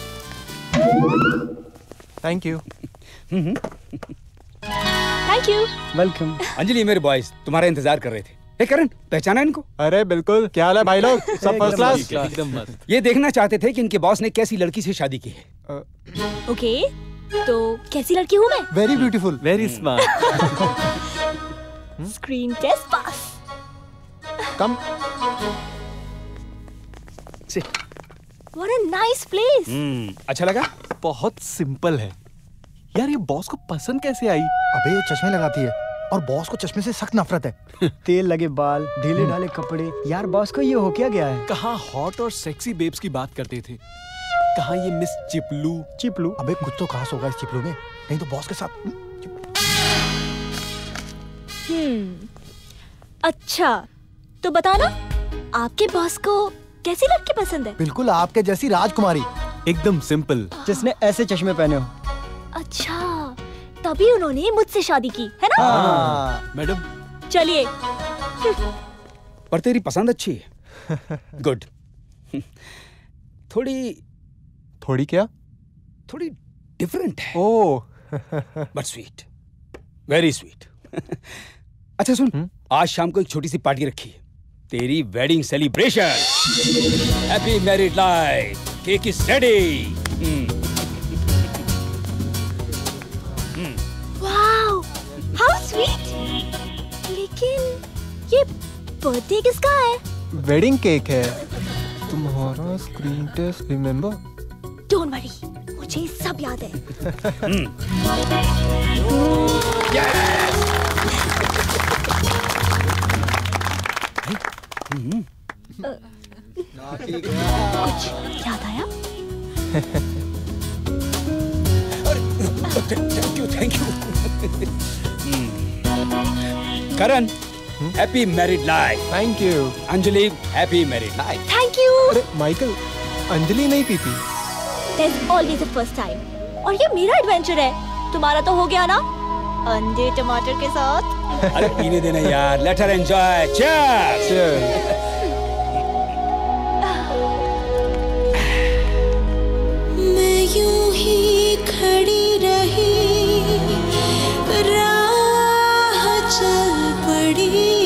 thank you thank you welcome Anjali मेरे बॉयज़ तुम्हारा इंतज़ार कर रहे थे। हे करण पहचाना इनको? अरे बिल्कुल। क्या हाल है भाई लोग? सब फ़र्स्ट क्लास एकदम मस्त। ये देखना चाहते थे कि इनके बॉस ने कैसी लड़की से शादी की है। ओके तो कैसी लड़की हूँ मैं? Very beautiful very smart screen test pass come what a nice place अच्छा लगा? बहुत सिंपल है। यार ये बॉस को पसंद कैसे आई? अबे ये चश्मे लगाती है और बॉस को चश्मे से सख्त नफरत है। तेल लगे बाल ढीले ढाले कपड़े। यार बॉस को ये हो क्या गया है? कहाँ हॉट और सेक्सी बेब्स की बात करते थे? कहाँ ये मिस चिपलू? चिपलू? अबे कुछ तो खास होगा इस चिपलू में नहीं तो बॉस के साथ हम्म अच्छा तो बताना आपके बॉस को कैसी लड़की पसंद है? बिल्कुल आपके जैसी राजकुमारी। एकदम सिंपल। जिसने ऐसे चश्मे पहने हो। अच्छा तभी उन्होंने मुझसे शादी की है ना? मैडम। चलिए। पर तेरी पसंद अच्छी है। गुड। थोड़ी थोड़ी क्या? थोड़ी डिफरेंट है। Oh. But sweet very sweet अच्छा सुन। आज शाम को एक छोटी सी पार्टी रखी है। तेरी wedding celebration happy married life cake is ready wow how sweet लेकिन ये बर्थडे किसका है? वेडिंग केक है। तुम्हारा screen test remember don't worry मुझे सब याद है। कुछ याद आया thank you thank you Karan happy married life thank you Anjali happy married life thank you अरे माइकल अंजलि नहीं पीती। There's always a first time. और ये मेरा एडवेंचर है। तुम्हारा तो हो गया ना? अंडे टमाटर के साथ। अरे पीने देना यार। लेट हर एंजॉय चीयर्स मैं यूँ ही खड़ी रही राह चल पड़ी।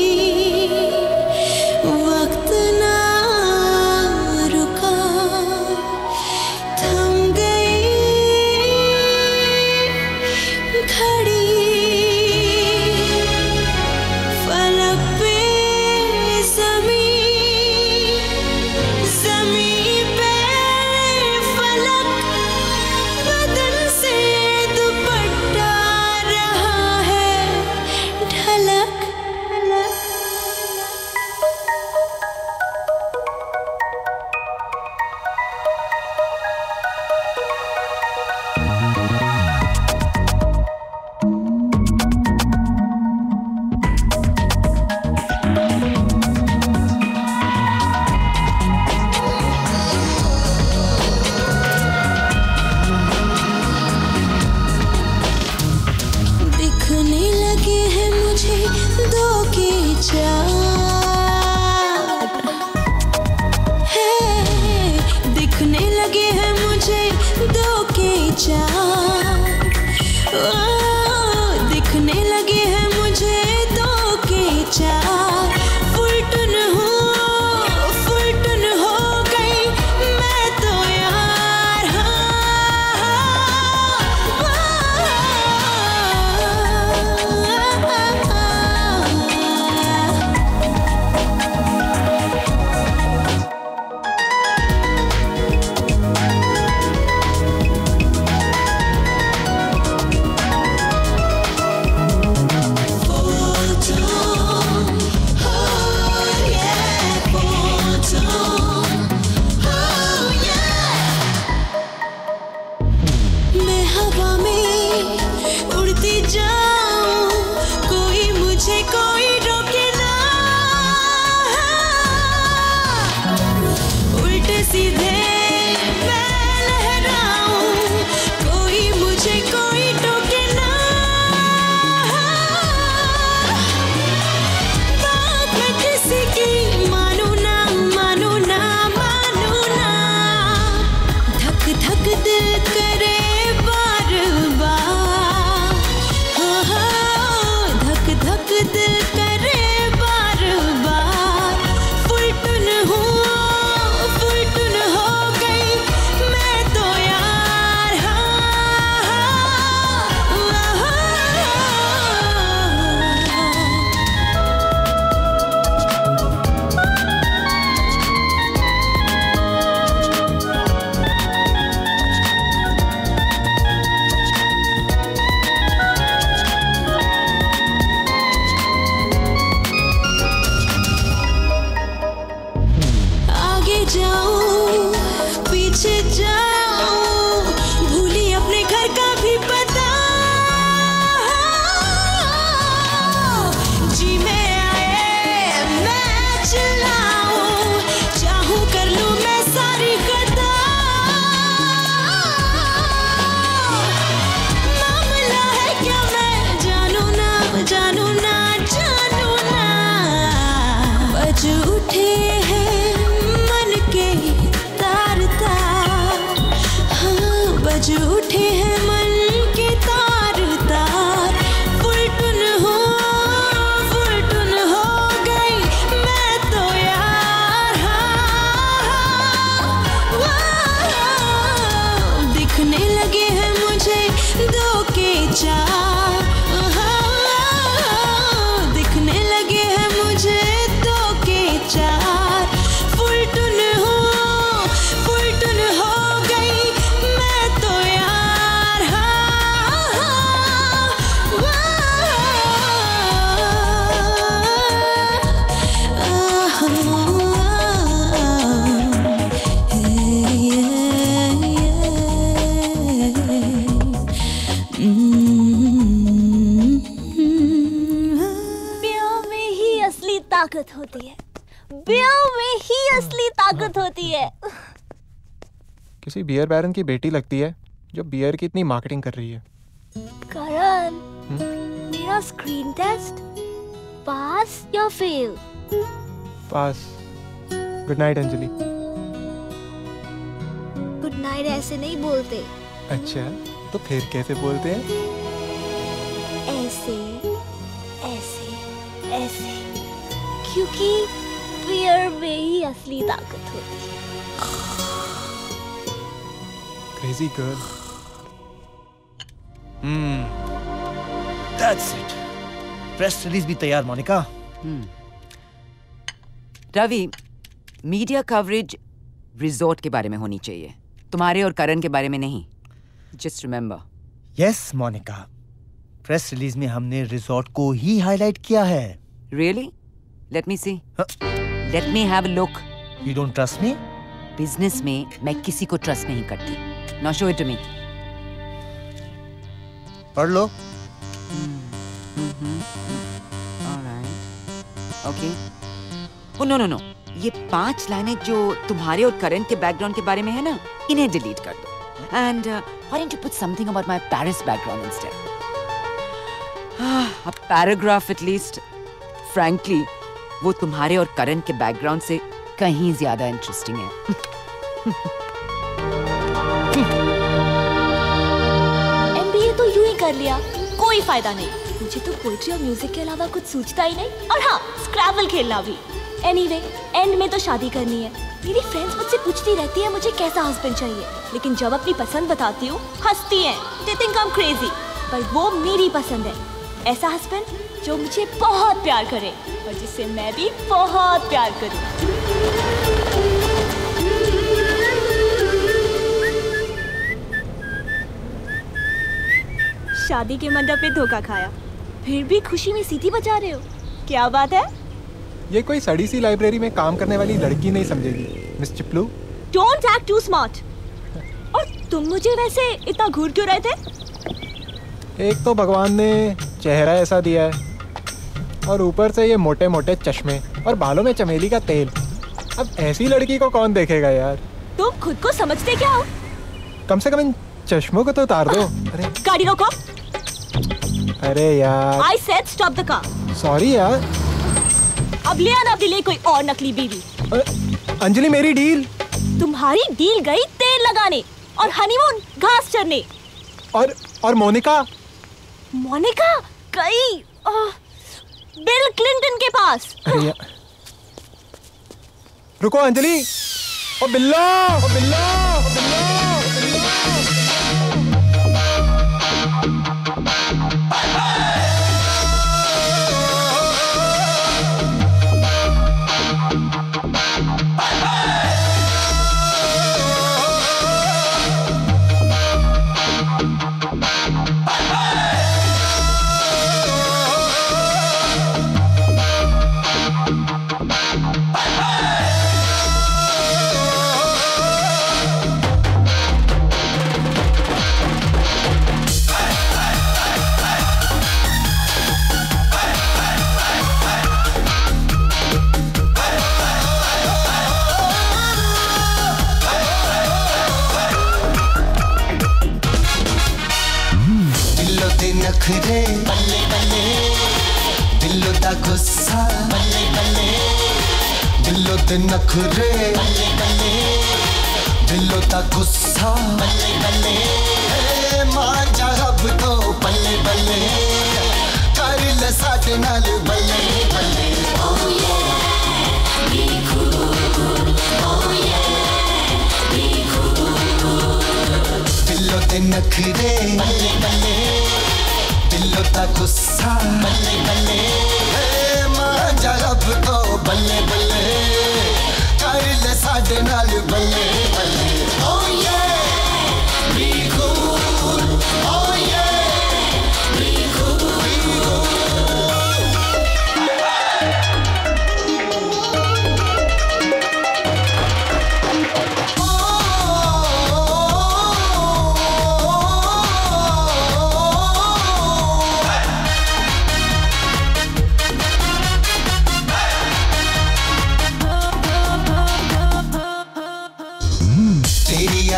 बियर बैरन की बेटी लगती है जो बियर की इतनी मार्केटिंग कर रही है। करण मेरा स्क्रीन टेस्ट पास या fail pass good night Anjali good night ऐसे नहीं बोलते। अच्छा तो फिर कैसे बोलते हैं? ऐसे ऐसे ऐसे क्योंकि बियर में ही असली ताकत होती है। Crazy girl hmm that's it press release भी तैयार Monica. Ravi media coverage resort के बारे में होनी चाहिए. तुम्हारे और करण के बारे में नहीं. Just remember yes Monica. Press release में हमने रिजॉर्ट को ही हाईलाइट किया है. Really let me see let me have a look you don't trust me business में मैं किसी को ट्रस्ट नहीं करती. Now show it to me पढ़ लो okay oh no no no ये पाँच लाइनें जो तुम्हारे और करण के बैकग्राउंड के बारे में है ना इन्हें डिलीट कर दो. And why don't you put something about my Paris background instead paragraph at least. Frankly वो तुम्हारे और करण के बैकग्राउंड से कहीं ज़्यादा इंटरेस्टिंग है. कोई फ़ायदा नहीं। मुझे तो पोइट्री और म्यूज़िक के अलावा कुछ सूझता ही नहीं। और हाँ स्क्रैबल खेलना भी। एनीवे एंड में तो शादी करनी है। मेरी फ्रेंड्स मुझसे पूछती रहती है, मुझे कैसा हस्बैंड चाहिए? लेकिन जब अपनी पसंद बताती हूँ, हंसती हैं। They think I am crazy पर वो मेरी पसंद है। ऐसा हस्बैंड जो मुझे बहुत प्यार करे। और जिससे मैं भी बहुत प्यार करूँ। शादी के मंडप पे धोखा खाया। फिर भी खुशी में सीटी बजा रहे हो। क्या बात है? ये कोई सड़ी सी लाइब्रेरी में काम करने वाली लड़की नहीं समझेगी miss Chiplu don't act too smart और तुम मुझे वैसे इतना घूर क्यों रहे थे? एक तो भगवान ने चेहरा ऐसा दिया है और ऊपर से ये मोटे मोटे चश्मे और बालों में चमेली का तेल। अब ऐसी लड़की को कौन देखेगा यार? तुम खुद को समझते क्या हो? कम से कम इन चश्मों को तो उतार दो। अरे। गाड़ी रोको। अरे यार। I said stop the car sorry यार। अब ले आना अपने लिए कोई और नकली बीवी। अंजलि मेरी डील। तुम्हारी डील गई तेल लगाने और हनीमून घास चरने। और और मोनिका? मोनिका गई बिल क्लिंटन के पास। अरे यार। रुको अंजलि। ओ बिल्ला ओ बिल्ला ओ बिल्ला। करते नखरे। दिलों का गुस्सा। बल्ले बल्ले मार जा रब ते। नखरे बल्ले बल्ले। गुस्सा। बल्ले बल्ले मार जा रब तो। बल्ले बल्ले ਸਾਡੇ ਨਾਲ ਬੱਲੇ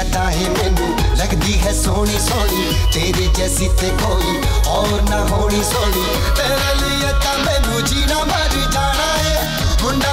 ਦੁਨੀਆ ਤਾਂ ਹੀ ਮੈਨੂੰ ਲੱਗਦੀ ਹੈ ਸੋਹਣੀ ਸੋਹਣੀ ਤੇਰੇ ਜੈਸੀ ਤੇ ਕੋਈ ਔਰ ਨਾ ਹੋਣੀ ਸੋਹਣੀ ਤੇਰੇ ਲਈ ਤਾਂ ਮੈਨੂੰ ਜੀਣਾ ਮਰ ਜਾਣਾ ਹੈ ਮੁੰਡਾ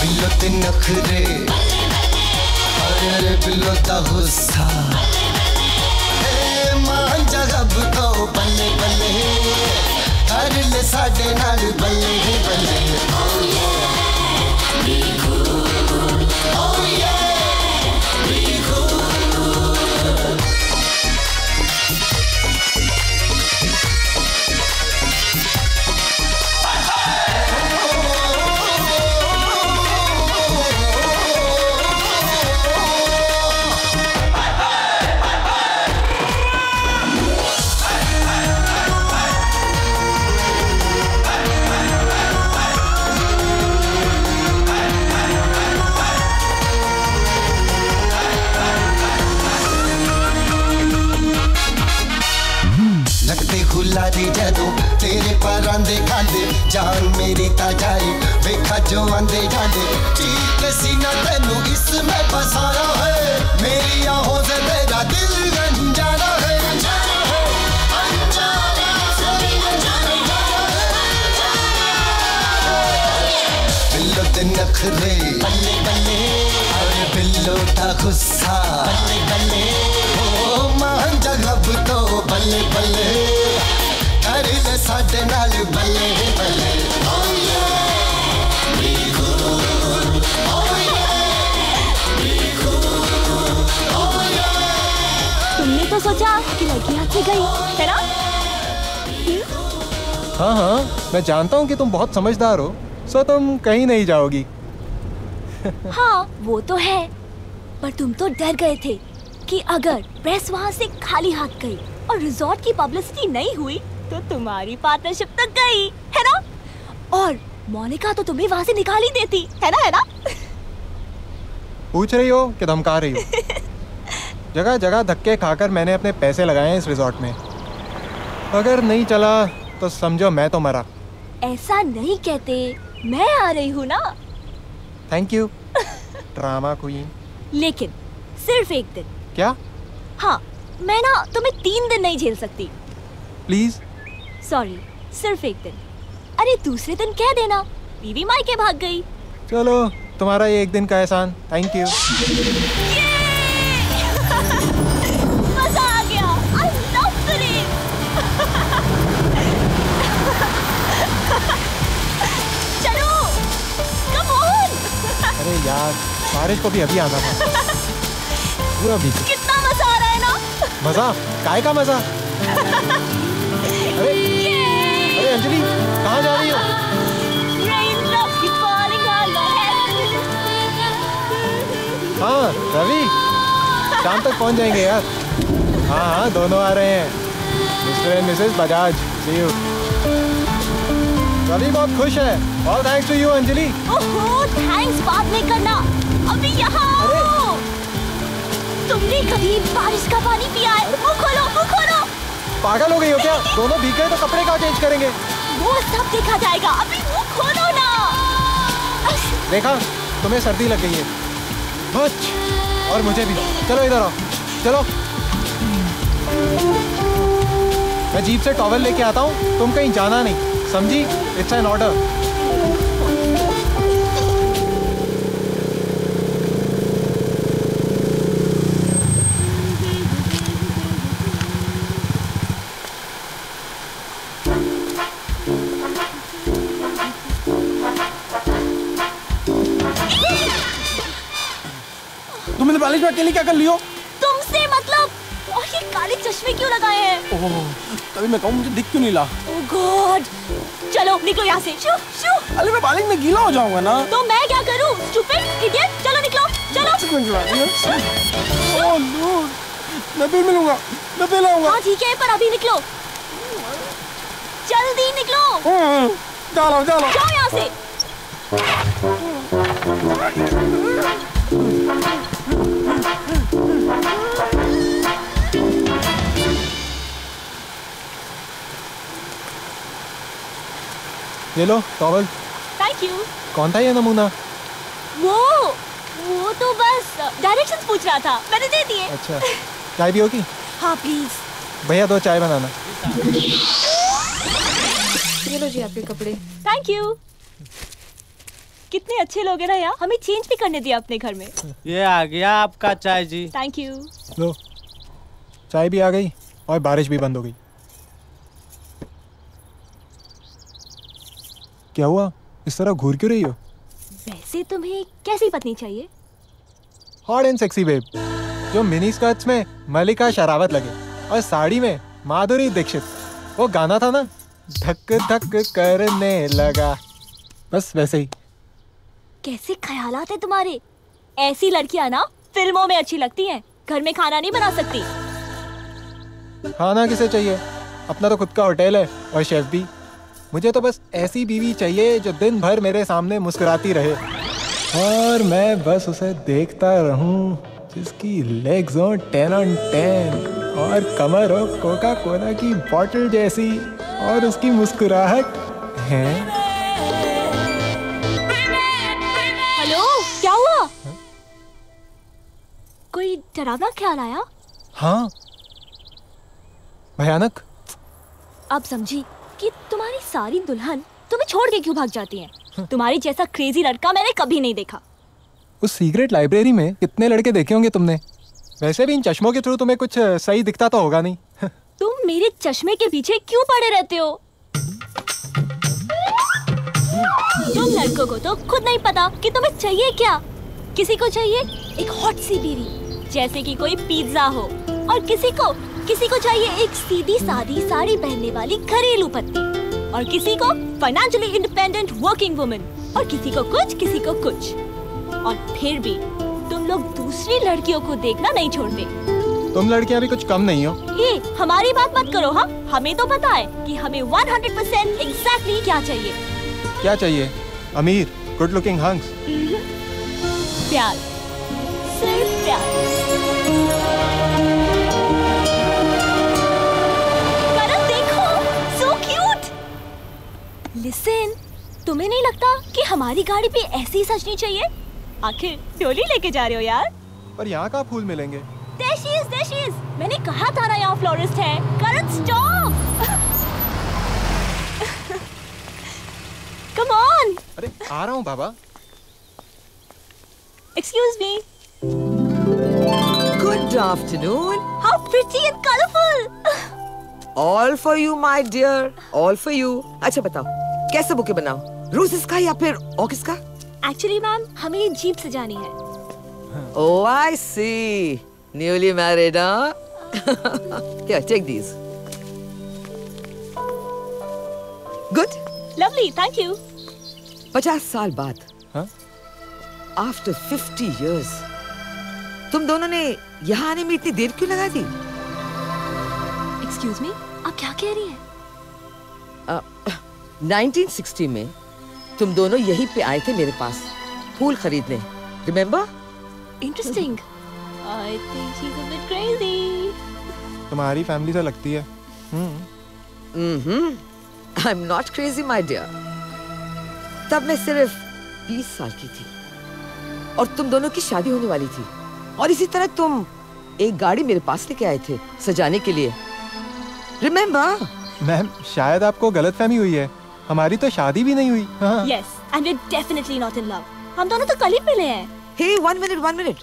बिलो ते नखरे अरे अरे बिलो ता गुस्सा माँ जगब तो बल्ले बल्ले कर ले साडे नाल बल्ले बल्ले Oh yeah, be cool. Oh yeah, जान मेरी ता जाई वेखा जो आंदे जांदे ठीक सीना, तेनू इसमें बसाया है। मेरी आहों से दिल नखरे बल्ले बल्ले अरे बिल्लो दा गुस्सा। बल्ले बल्ले ओ मान जगब तो बल्ले बल्ले। तुमने तो सोचा कि लड़की हाथ से गई है ना? हाँ हाँ मैं जानता हूँ कि तुम बहुत समझदार हो सो तुम कहीं नहीं जाओगी। हाँ वो तो है पर तुम तो डर गए थे कि अगर प्रेस वहाँ से खाली हाथ गई और रिजॉर्ट की पब्लिसिटी नहीं हुई तो तुम्हारी पार्टनरशिप तो गई है ना? और मोनिका तो तुम्हें वहाँ से निकाल ही देती है ना है ना? पूछ रही हो कि धमका रही हो? जगह जगह धक्के खाकर मैंने अपने पैसे लगाए हैं इस रिजॉर्ट में। अगर नहीं चला तो समझो मैं तो मरा। ऐसा नहीं कहते मैं आ रही हूँ ना? थैंक यू ड्रामा क्वीन लेकिन सिर्फ़ एक दिन। क्या? हाँ मैं ना तुम्हें तीन दिन नहीं झेल सकती। प्लीज़ सॉरी सिर्फ़ एक दिन। अरे दूसरे दिन कह देना। बीवी मायके भाग गई। चलो तुम्हारा ये एक दिन का एहसान। थैंक यू मज़ा आ गया। आई लव फ़िल्म चलो अरे यार बारिश को भी अभी आना था। पूरा भीग कितना मज़ा आ रहा है ना। मज़ा? काय का मज़ा? अरे अंजलि कहाँ जा रही हो. हाँ रवि शाम तक पहुँच जाएँगे यार। हाँ हाँ दोनों आ रहे हैं। Mister and missus Bajaj see you Ravi बहुत खुश है। All thanks to you Anjali. ओहो थैंक्स बात नहीं करना। अभी यहाँ आओ। तुमने कभी बारिश का पानी पिया है? मुँह खोलो मुँह खोलो। पागल हो गई हो क्या? दोनों भीग गए तो कपड़े कहाँ चेंज करेंगे? वो सब देखा जाएगा। अभी वो खोलो ना। देखा? तुम्हें सर्दी लग गई है। बच। और मुझे भी। चलो इधर आओ। चलो। मैं जीप से टॉवल लेके आता हूँ। तुम कहीं जाना नहीं। समझी? इट्स एन ऑर्डर में अकेली क्या कर लियो तुमसे मतलब और ये काले चश्मे क्यों लगाए हैं? ओह तभी मैं कहूँ मुझे दिख क्यों नहीं ला ओह गॉड चलो निकलो यहाँ से। शू शू। अरे मैं बालिश में गीला हो जाऊँगा ना। तो मैं क्या करूँ? स्टूपिड इडियट चलो निकलो। चलो। ओह लॉर्ड मैं फिर मिलूँगा। मैं फिर आऊँगा। हाँ ठीक है पर अभी निकलो। जल्दी निकलो। चलो चलो जाओ यहाँ से। ये लो टॉवल थैंक थैंक यू कौन था ये नमूना वो वो तो बस डायरेक्शंस पूछ रहा था। मैंने दे दिए। अच्छा। चाय भी होगी? हाँ प्लीज़ भैया दो चाय बनाना। ये लो जी आपके कपड़े। थैंक यू कितने अच्छे लोग हैं ना यार। हमें चेंज भी करने दिया अपने घर में। ये आ गया आपका चाय जी। थैंक यू लो। चाय भी आ गई और बारिश भी बंद हो गई। क्या हुआ? इस तरह घूर क्यों रही हो? वैसे तुम्हें कैसी पत्नी चाहिए? हॉट एंड सेक्सी बेब जो मिनी स्कर्ट्स में मलिका शरावत लगे और साड़ी में माधुरी दीक्षित। वो गाना था ना? धक धक करने लगा। बस वैसे ही। कैसे ख्यालात है तुम्हारे? ऐसी लड़कियाँ ना फ़िल्मों में अच्छी लगती हैं। घर में खाना नहीं बना सकती। खाना किसे चाहिए? अपना तो खुद का होटल है और शेफ भी। मुझे तो बस ऐसी बीवी चाहिए जो दिन भर मेरे सामने मुस्कुराती रहे। और मैं बस उसे देखता रहूँ जिसकी लेग्स हो टेन ऑन टेन और कमर हो कोका कोला की बॉटल जैसी और उसकी मुस्कुराहट है। हेलो क्या हुआ? कोई डरावना ख्याल आया? हाँ। भयानक। अब समझी कि तुम्हारी सारी दुल्हन तुम्हें छोड़ के क्यों भाग जाती है? तुम्हारी जैसा क्रेजी लड़का मैंने कभी नहीं देखा। उस सीक्रेट लाइब्रेरी में कितने लड़के देखे होंगे तुमने? वैसे भी इन चश्मों के थ्रू तुम्हें कुछ सही दिखता तो होगा नहीं। तुम मेरे चश्मे के पीछे क्यों पड़े रहते हो? तुम लड़कों को तो खुद नहीं पता कि तुम्हें चाहिए क्या। किसी को चाहिए एक हॉट सी बीवी जैसे कि कोई पिज्जा हो और किसी को किसी को चाहिए एक सीधी सादी साड़ी पहनने वाली घरेलू पत्नी और किसी को फाइनेंशियली इंडिपेंडेंट वर्किंग वुमन और किसी को कुछ किसी को कुछ। और फिर भी तुम लोग दूसरी लड़कियों को देखना नहीं छोड़ते। तुम लड़कियाँ भी कुछ कम नहीं हो। ये हमारी बात मत करो हाँ हमें तो पता है कि हमें 100% परसेंट एग्जैक्टली क्या चाहिए। क्या चाहिए? अमीर गुड लुकिंग हंग्स प्यार सिर्फ़ प्यार। लिसन तुम्हें नहीं लगता कि हमारी गाड़ी पे ऐसी ही सजनी चाहिए? आखिर डोली लेके जा रहे हो यार? पर यहाँ कहाँ फूल मिलेंगे? There she is, there she is. मैंने कहा था ना यहाँ फ्लोरिस्ट है। स्टॉप कम ऑन अरे आ रहा हूँ बाबा। Excuse me Good afternoon. How pretty and colourful All for you, my dear. All for you. अच्छा बताओ। कैसे बुके बनाओ रोजेस का या फिर ऑर्किड्स का एक्चुअली मैम हमें ये जीप सजानी है Oh, I see. Newly married, huh? Here, take these. Good. Lovely thank you पचास साल बाद हाँ? आफ्टर फिफ्टी इयर्स तुम दोनों ने यहाँ आने में इतनी देर क्यों लगा दी एक्सक्यूज मी आप क्या कह रही हैं अ, 1960 में तुम दोनों यहीं पे आए थे मेरे पास फूल खरीदने। Remember interesting I think she is a bit crazy तुम्हारी फैमिली से लगती है। Hmm. Hmm I am not crazy my dear तब मैं सिर्फ़ 20 साल की थी और तुम दोनों की शादी होने वाली थी। और इसी तरह तुम एक गाड़ी मेरे पास लेके आए थे सजाने के लिए। रिमेम्बर मैम शायद आपको गलतफहमी हुई है। हमारी तो शादी भी नहीं हुई। हाँ। Yes and we definitely not in love हम दोनों तो कल ही मिले हैं। Hey one minute one minute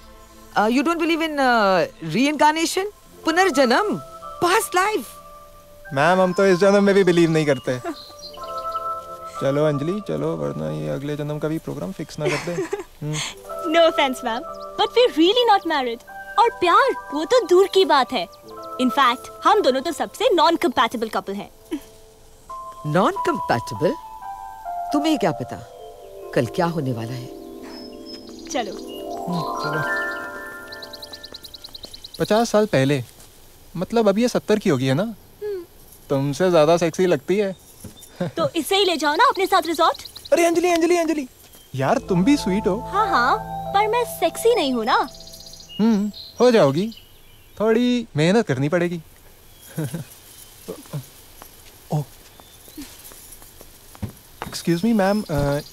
you don't believe in reincarnation पुनर्जन्म पास्ट लाइफ मैम हम तो इस जन्म में भी बिलीव नहीं करते। चलो अंजलि चलो वरना ये अगले जन्म का भी प्रोग्राम फिक्स ना कर दे। No offence ma'am but we really not married और प्यार वो तो दूर की बात है। इनफैक्ट हम दोनों तो सबसे नॉन कंपैटिबल कपल हैं। नॉन कंपैटिबल तुम्हें क्या पता? कल क्या होने वाला है? चलो। चलो पचास साल पहले। मतलब अब ये सत्तर की होगी है ना? तुमसे ज़्यादा सेक्सी लगती है। तो इसे ही ले जाओ ना अपने साथ रिजॉर्ट अरे अंजलि अंजलि अंजलि। यार तुम भी स्वीट हो। हाँ हाँ पर मैं सेक्सी नहीं हूँ ना। हम्म हो जाओगी। थोड़ी मेहनत करनी पड़ेगी। एक्सक्यूज मी मैम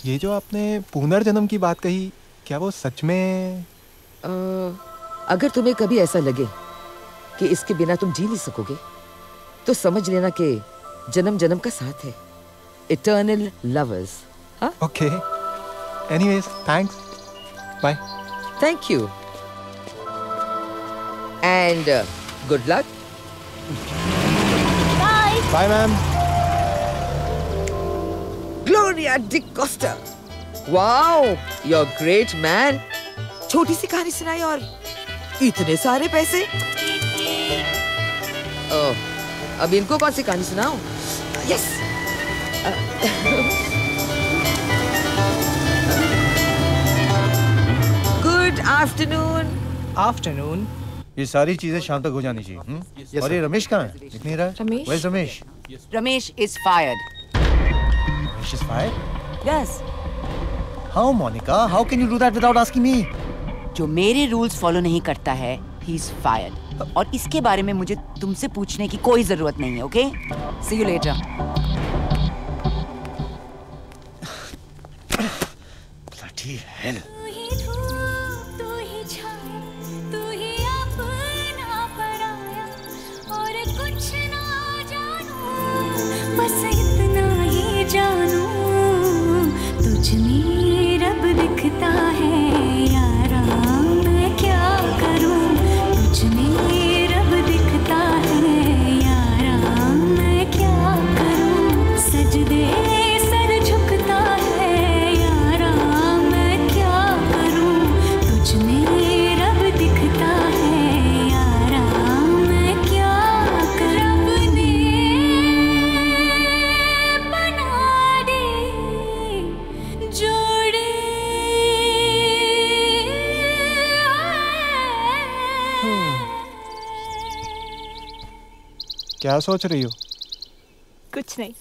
ये जो आपने पुनर्जन्म की बात कही क्या वो सच में अ, अगर तुम्हें कभी ऐसा लगे कि इसके बिना तुम जी नहीं सकोगे तो समझ लेना कि जन्म जन्म का साथ है। Eternal lovers okay anyways thanks bye thank you and good luck bye bye ma'am Gloria D'Costa wow you great man छोटी सी कहानी सुनाई और इतने सारे पैसे। ओह, अब इनको कौन सी कहानी सुनाऊं? यस गुड आफ्टरनून आफ्टरनून ये सारी चीज़ें शाम तक हो जानी चाहिए हम्म? Yes, और ये रमेश कहाँ है? दिख नहीं रहा है? Ramesh? Ramesh? Ramesh is fired Ramesh is fired Yes. how monica how can you do that without asking me जो मेरे रूल्स फॉलो नहीं करता है ही इज़ फायर्ड और इसके बारे में मुझे तुमसे पूछने की कोई ज़रूरत नहीं है okay see you later bloody hell तुझ में क्या सोच रही हो? कुछ नहीं।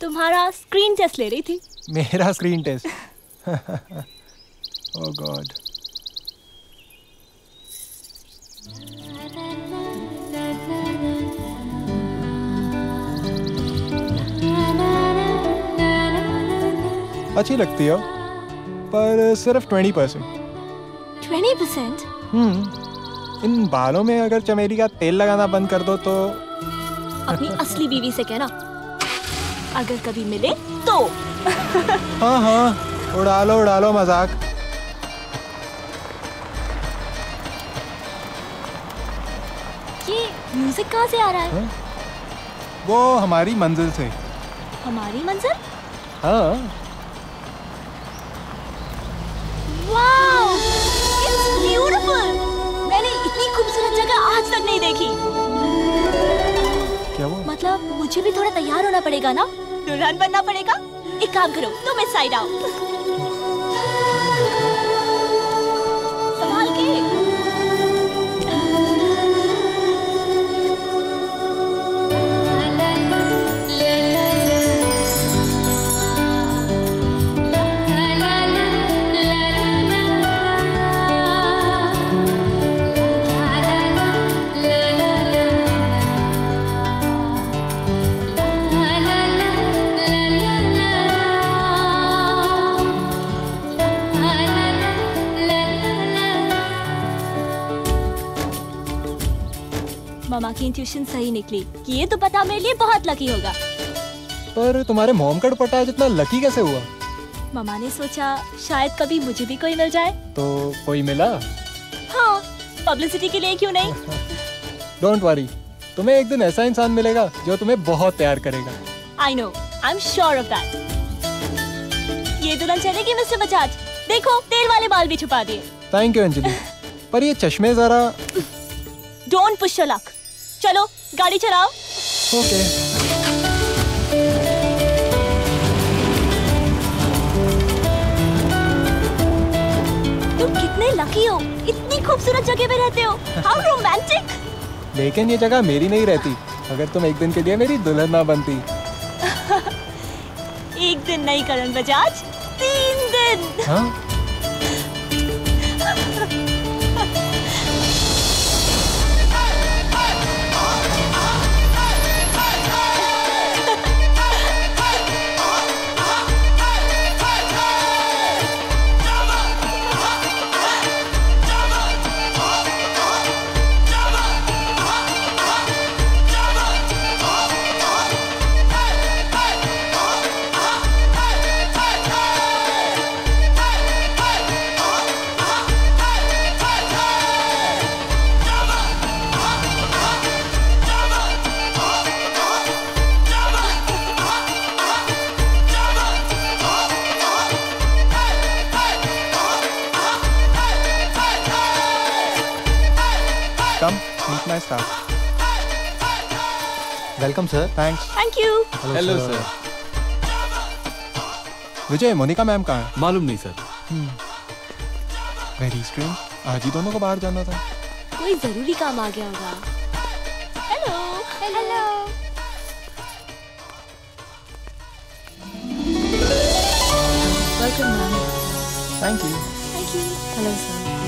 तुम्हारा स्क्रीन टेस्ट ले रही थी। मेरा स्क्रीन टेस्ट ओह गॉड अच्छी लगती हो पर सिर्फ़ twenty percent twenty percent hmm. इन बालों में अगर चमेली का तेल लगाना बंद कर दो तो अपनी असली बीवी से कहना। अगर कभी मिले तो। हाँ हाँ उड़ा लो उड़ा लो मज़ाक। ये म्यूज़िक कहाँ से आ रहा है? वो हमारी मंजिल से। हमारी मंजिल? हाँ। वाओ! It's beautiful! मैंने इतनी खूबसूरत जगह आज तक नहीं देखी। मतलब मुझे भी थोड़ा तैयार होना पड़ेगा ना? दुल्हन बनना पड़ेगा? एक काम करो, तुम इस साइड आओ। मामा की इंट्यूशन सही निकली कि ये तो पता मेरे लिए बहुत लकी होगा। पर तुम्हारे मोम का दुपट्टा इतना लकी कैसे हुआ? मामा ने सोचा शायद कभी मुझे भी कोई मिल जाए। तो कोई मिला? हाँ पब्लिसिटी के लिए क्यों नहीं? डोंट वरी तुम्हें एक दिन ऐसा इंसान मिलेगा जो तुम्हें बहुत प्यार करेगा। I know I am sure of that ये दुल्हन चलेगी मिस्टर बजाज देखो तेल वाले बाल भी छुपा दिए। थैंक यू अंजलि पर ये चश्मे जरा डोंट पुश योर लक चलो गाड़ी चलाओ। ओके। तुम कितने लकी हो इतनी खूबसूरत जगह पे रहते हो। हाउ रोमांटिक लेकिन ये जगह मेरी नहीं रहती अगर तुम एक दिन के लिए मेरी दुल्हन ना बनती। एक दिन नहीं करण बजाज तीन दिन। हाँ? Meet my staff welcome sir thanks thank you hello sir Vijay Monica ma'am कहाँ है? मालूम नहीं सर वेरी स्ट्रेंज आज ही दोनों को बाहर जाना था। कोई ज़रूरी काम आ गया होगा। Hello hello welcome ma'am thank you thank you hello sir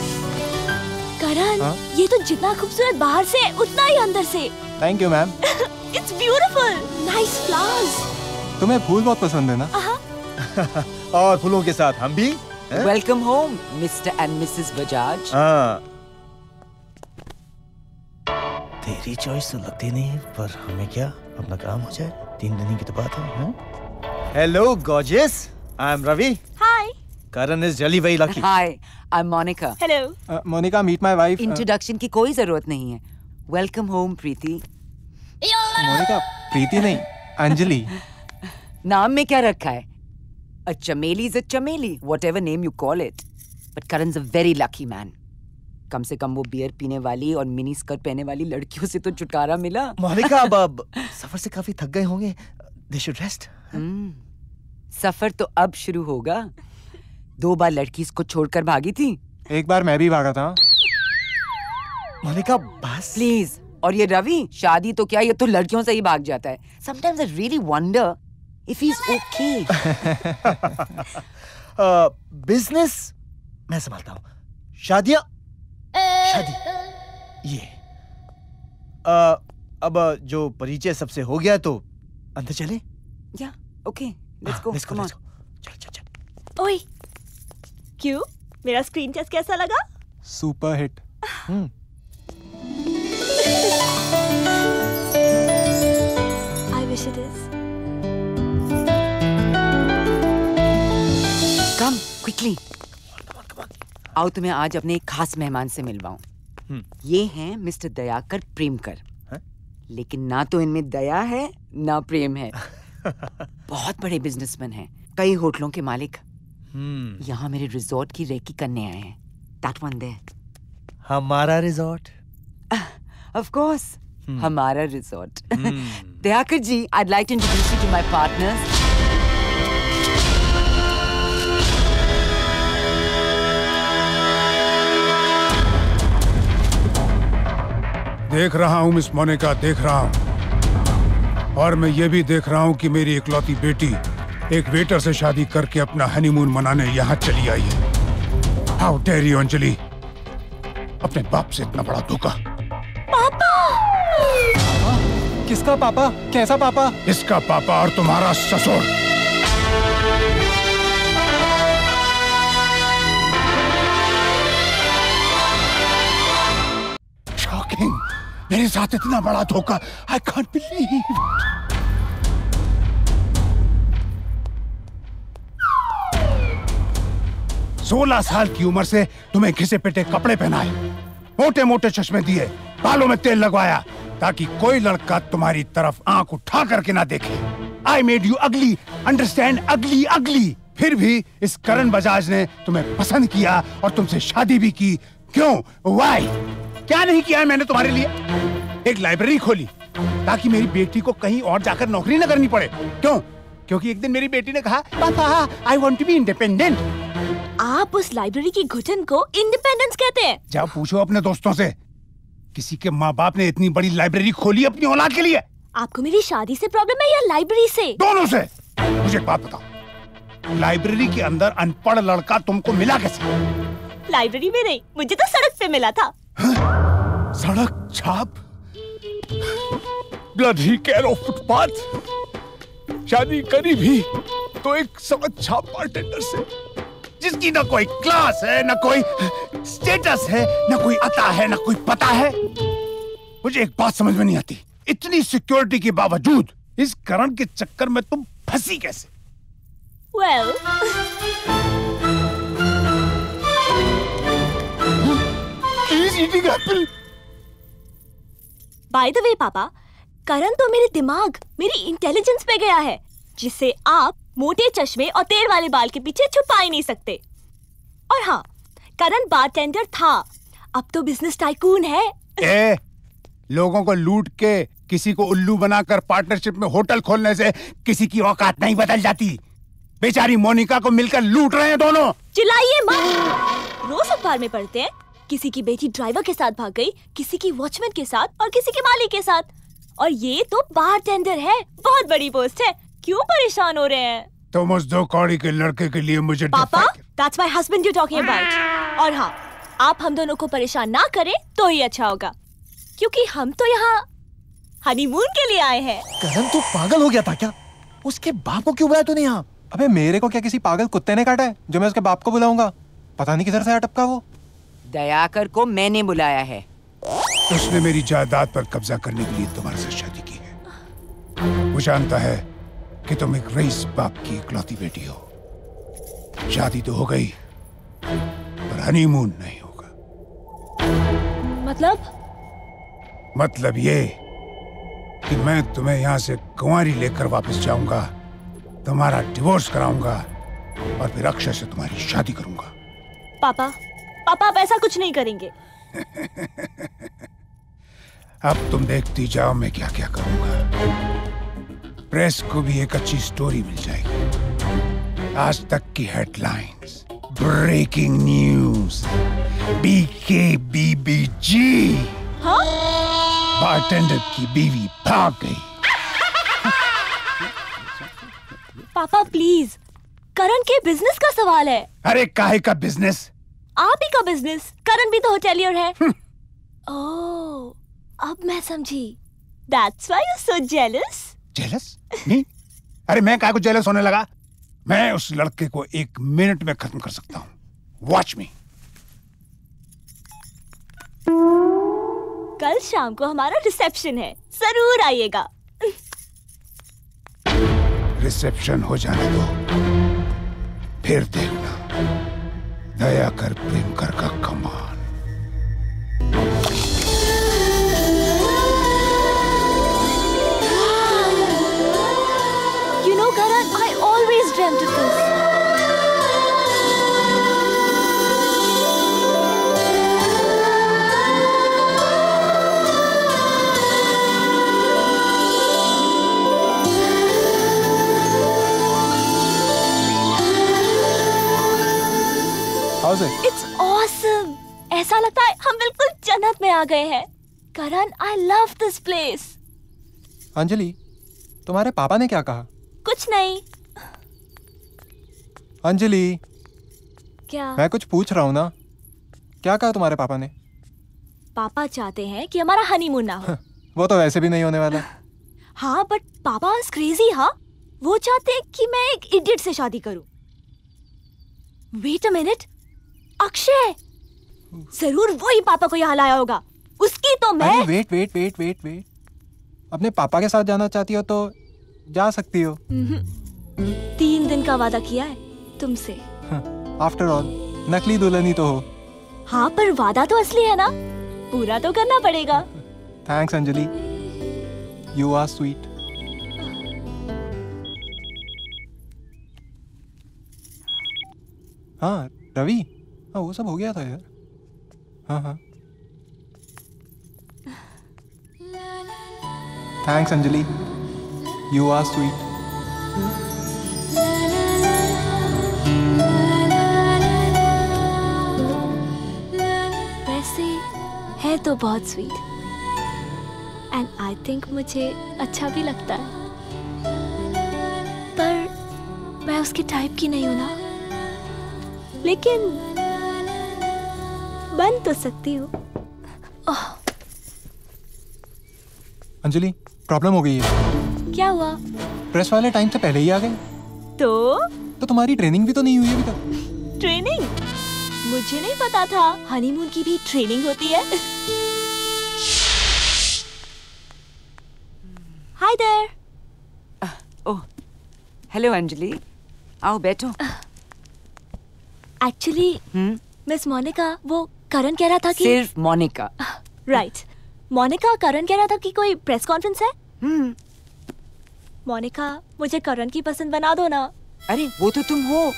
Karan हाँ? ये तो जितना खूबसूरत बाहर से उतना ही अंदर से। Thank you ma'am it's beautiful nice flowers तुम्हें फूल बहुत पसंद है ना? और फूलों के साथ हम भी welcome home mister and missus Bajaj हाँ। तेरी चॉइस तो लगती नहीं पर हमें क्या? अपना काम हो जाए। तीन दिन की तो बात है hello gorgeous I am Ravi hi Karan is jolly very lucky hi I am Monica hello Monica meet my wife introduction की कोई ज़रूरत नहीं है. Welcome home Preeti Monica Preeti नहीं अंजलि नाम में क्या रखा है? A chameli is a chameli, whatever name you call it. But Karan's a very lucky man. कम से कम वो बियर पीने वाली और मिनी स्कर्ट पहने वाली लड़कियों से तो छुटकारा मिला. मोनिका अब अब सफ़र से काफ़ी थक गए होंगे. दे शुड रेस्ट सफ़र तो अब शुरू होगा. दो बार लड़की इसको छोड़कर भागी थी? एक बार मैं भी भागा था। मोनिका बस। प्लीज़। और ये रवि शादी तो क्या ये तो लड़कियों से ही भाग जाता है। Sometimes I really wonder if he is okay business मैं संभालता हूँ। शादियाँ? शादी। ये। अ, अब जो परिचय सबसे हो गया तो अंदर चले। Yeah okay let's go let's go, come on let's ओए क्यों? मेरा स्क्रीन टेस्ट कैसा लगा? Super hit I wish it is come quickly आओ तुम्हें आज अपने एक खास मेहमान से मिलवाऊं। ये हैं मिस्टर दयाकर प्रेमकर। लेकिन ना तो इनमें दया है ना प्रेम है। बहुत बड़े बिजनेसमैन हैं। कई होटलों के मालिक यहाँ मेरे रिजॉर्ट की रेकी करने आए हैं। दैट वन देयर हमारा रिजॉर्ट? ऑफ़ कोर्स हमारा resort. Dayakar ji I like to introduce you to my partners देख रहा हूँ मिस मोनिका देख रहा हूँ। और मैं ये भी देख रहा हूँ कि मेरी इकलौती बेटी एक वेटर से शादी करके अपना हनीमून मनाने यहाँ चली आई है। हाउ डेयर यू अंजलि अपने बाप से इतना बड़ा धोखा। पापा! किसका पापा? कैसा पापा? इसका पापा और तुम्हारा ससुर। मेरे साथ इतना बड़ा धोखा आई कांट बिलीव सोलह साल की उम्र से तुम्हें घिसे पिटे कपड़े पहनाए। मोटे मोटे चश्मे दिए, बालों में तेल लगवाया, ताकि कोई लड़का तुम्हारी तरफ़ आँख उठा करके ना देखे। I made you ugly understand ugly ugly फिर भी इस करण बजाज ने तुम्हें पसंद किया और तुमसे शादी भी की। क्यों? वाई क्या नहीं किया है मैंने तुम्हारे लिए? एक लाइब्रेरी खोली, ताकि मेरी बेटी को कहीं और जाकर नौकरी न करनी पड़े। क्यों? क्योंकि एक दिन मेरी बेटी ने कहा I want to be independent आप उस लाइब्रेरी की घुटन को इंडिपेंडेंस कहते हैं। जाओ पूछो अपने दोस्तों से। किसी के माँ बाप ने इतनी बड़ी लाइब्रेरी खोली अपनी औलाद के लिए? आपको मेरी शादी से प्रॉब्लम है या लाइब्रेरी से? दोनों से। मुझे एक बात बताओ। लाइब्रेरी के अंदर अनपढ़ लड़का तुमको मिला कैसे? लाइब्रेरी में नहीं मुझे तो सड़क पे मिला था। सड़क छाप? ब्लडी फुटपाथ शादी करी भी तो एक सड़क छाप बारटेंडर से। जिसकी ना कोई क्लास है ना कोई स्टेटस है ना कोई अता है ना कोई पता है। मुझे एक बात समझ में नहीं आती। इतनी सिक्योरिटी के बावजूद इस करण के चक्कर में तुम फंसी कैसे? Apple. बाय द वे पापा करण तो मेरे दिमाग मेरी इंटेलिजेंस पे गया है जिससे आप मोटे चश्मे और तेल वाले बाल के पीछे छुपा ही नहीं सकते। और हाँ करण बारटेंडर था। अब तो बिज़नेस टाइकून है। ए लोगों को लूट के किसी को उल्लू बनाकर पार्टनरशिप में होटल खोलने से किसी की औकात नहीं बदल जाती। बेचारी मोनिका को मिलकर लूट रहे हैं दोनों। चिल्लाइए मत। रोज अखबार में पढ़ते हैं किसी की बेटी ड्राइवर के साथ भाग गई किसी की वॉचमैन के साथ और किसी के मालिक के साथ। और ये तो बार टेंडर है बहुत बड़ी पोस्ट है। क्यों परेशान हो रहे हैं? तुम उस दो कौड़ी के लड़के के लिए मुझे पापा that's my husband you talking about और हाँ आप हम दोनों को परेशान ना करें तो ही अच्छा होगा। क्योंकि हम तो यहाँ हनीमून के लिए आए हैं। करण तू पागल हो गया था क्या? उसके बाप को क्यों बुलाया तूने यहाँ? अबे मेरे को क्या किसी पागल कुत्ते ने काटा है जो मैं उसके बाप को बुलाऊँगा? पता नहीं किधर से आया टपका वो। दयाकर को मैंने बुलाया है। उसने मेरी जायदाद पर कब्जा करने के लिए तुम्हारे साथ शादी की है। वो जानता है कि तुम एक रईस बाप की इकलौती बेटी हो। शादी तो हो गई पर हनीमून नहीं होगा। मतलब? मतलब ये कि मैं तुम्हें यहाँ से कुंवारी लेकर वापस जाऊँगा तुम्हारा डिवोर्स कराऊँगा और फिर अक्षय से तुम्हारी शादी करूँगा। पापा पापा आप ऐसा कुछ नहीं करेंगे। अब तुम देखती जाओ मैं क्या क्या करूँगा। प्रेस को भी एक अच्छी स्टोरी मिल जाएगी। आज तक की हेडलाइंस ब्रेकिंग न्यूज़ बीके बीबीजी हाँ? बारटेंडर की बीवी भाग गई। पापा प्लीज़ करण के बिज़नेस का सवाल है। अरे काहे का बिज़नेस आप ही का बिज़नेस करण भी तो होटेलियर है। ओह अब मैं समझी। That's why you so jealous jealous नहीं अरे मैं काय को जेलस होने लगा? मैं उस लड़के को एक मिनट में खत्म कर सकता हूँ। वॉच मी कल शाम को हमारा रिसेप्शन है। ज़रूर आइएगा। रिसेप्शन हो जाने दो। फिर देखना। दया कर प्रेम कर का कमाल। Dreamt of this. How's it? It's awesome. ऐसा लगता है हम बिल्कुल जन्नत में आ गए हैं Karan I love this place Anjali तुम्हारे पापा ने क्या कहा कुछ नहीं अंजलि। क्या? मैं कुछ पूछ रहा हूँ ना। क्या कहा तुम्हारे पापा ने? पापा चाहते हैं कि हमारा हनीमून ना हो। वो तो वैसे भी नहीं होने वाला। हाँ बट पापा इज़ क्रेजी हाँ। वो चाहते हैं कि मैं एक इडियट से शादी करूँ। Wait a minute Akshay! ज़रूर वो ही पापा को यहाँ लाया होगा। उसकी तो मैं wait wait wait wait wait अपने पापा के साथ जाना चाहती हो तो जा सकती हो। हम्म, तीन दिन का वादा किया है। तुमसे। आफ्टर ऑल नकली दुल्हन ही तो हो। हाँ पर वादा तो असली है ना? पूरा तो करना पड़ेगा। Thanks Anjali. You are sweet हाँ रवि? हाँ वो सब हो गया था यार। हाँ हाँ। Thanks Anjali. You are sweet तो बहुत स्वीट एंड आई थिंक मुझे अच्छा भी लगता है. पर मैं उसके टाइप की नहीं हूँ ना. लेकिन बन तो सकती हूँ. अंजलि प्रॉब्लम हो गई है. क्या हुआ? प्रेस वाले टाइम से पहले ही आ गए. तो? तो तुम्हारी ट्रेनिंग भी तो नहीं हुई अभी तक. ट्रेनिंग मुझे नहीं पता था। हनीमून की भी ट्रेनिंग होती है। Hi there oh hello Anjali आओ बैठो। एक्चुअली मिस मोनिका वो करण कह रहा था कि सिर्फ़ मोनिका राइट मोनिका करण कह रहा था कि कोई प्रेस कॉन्फ्रेंस है? मोनिका मुझे करण की पसंद बना दो ना। अरे वो तो तुम हो।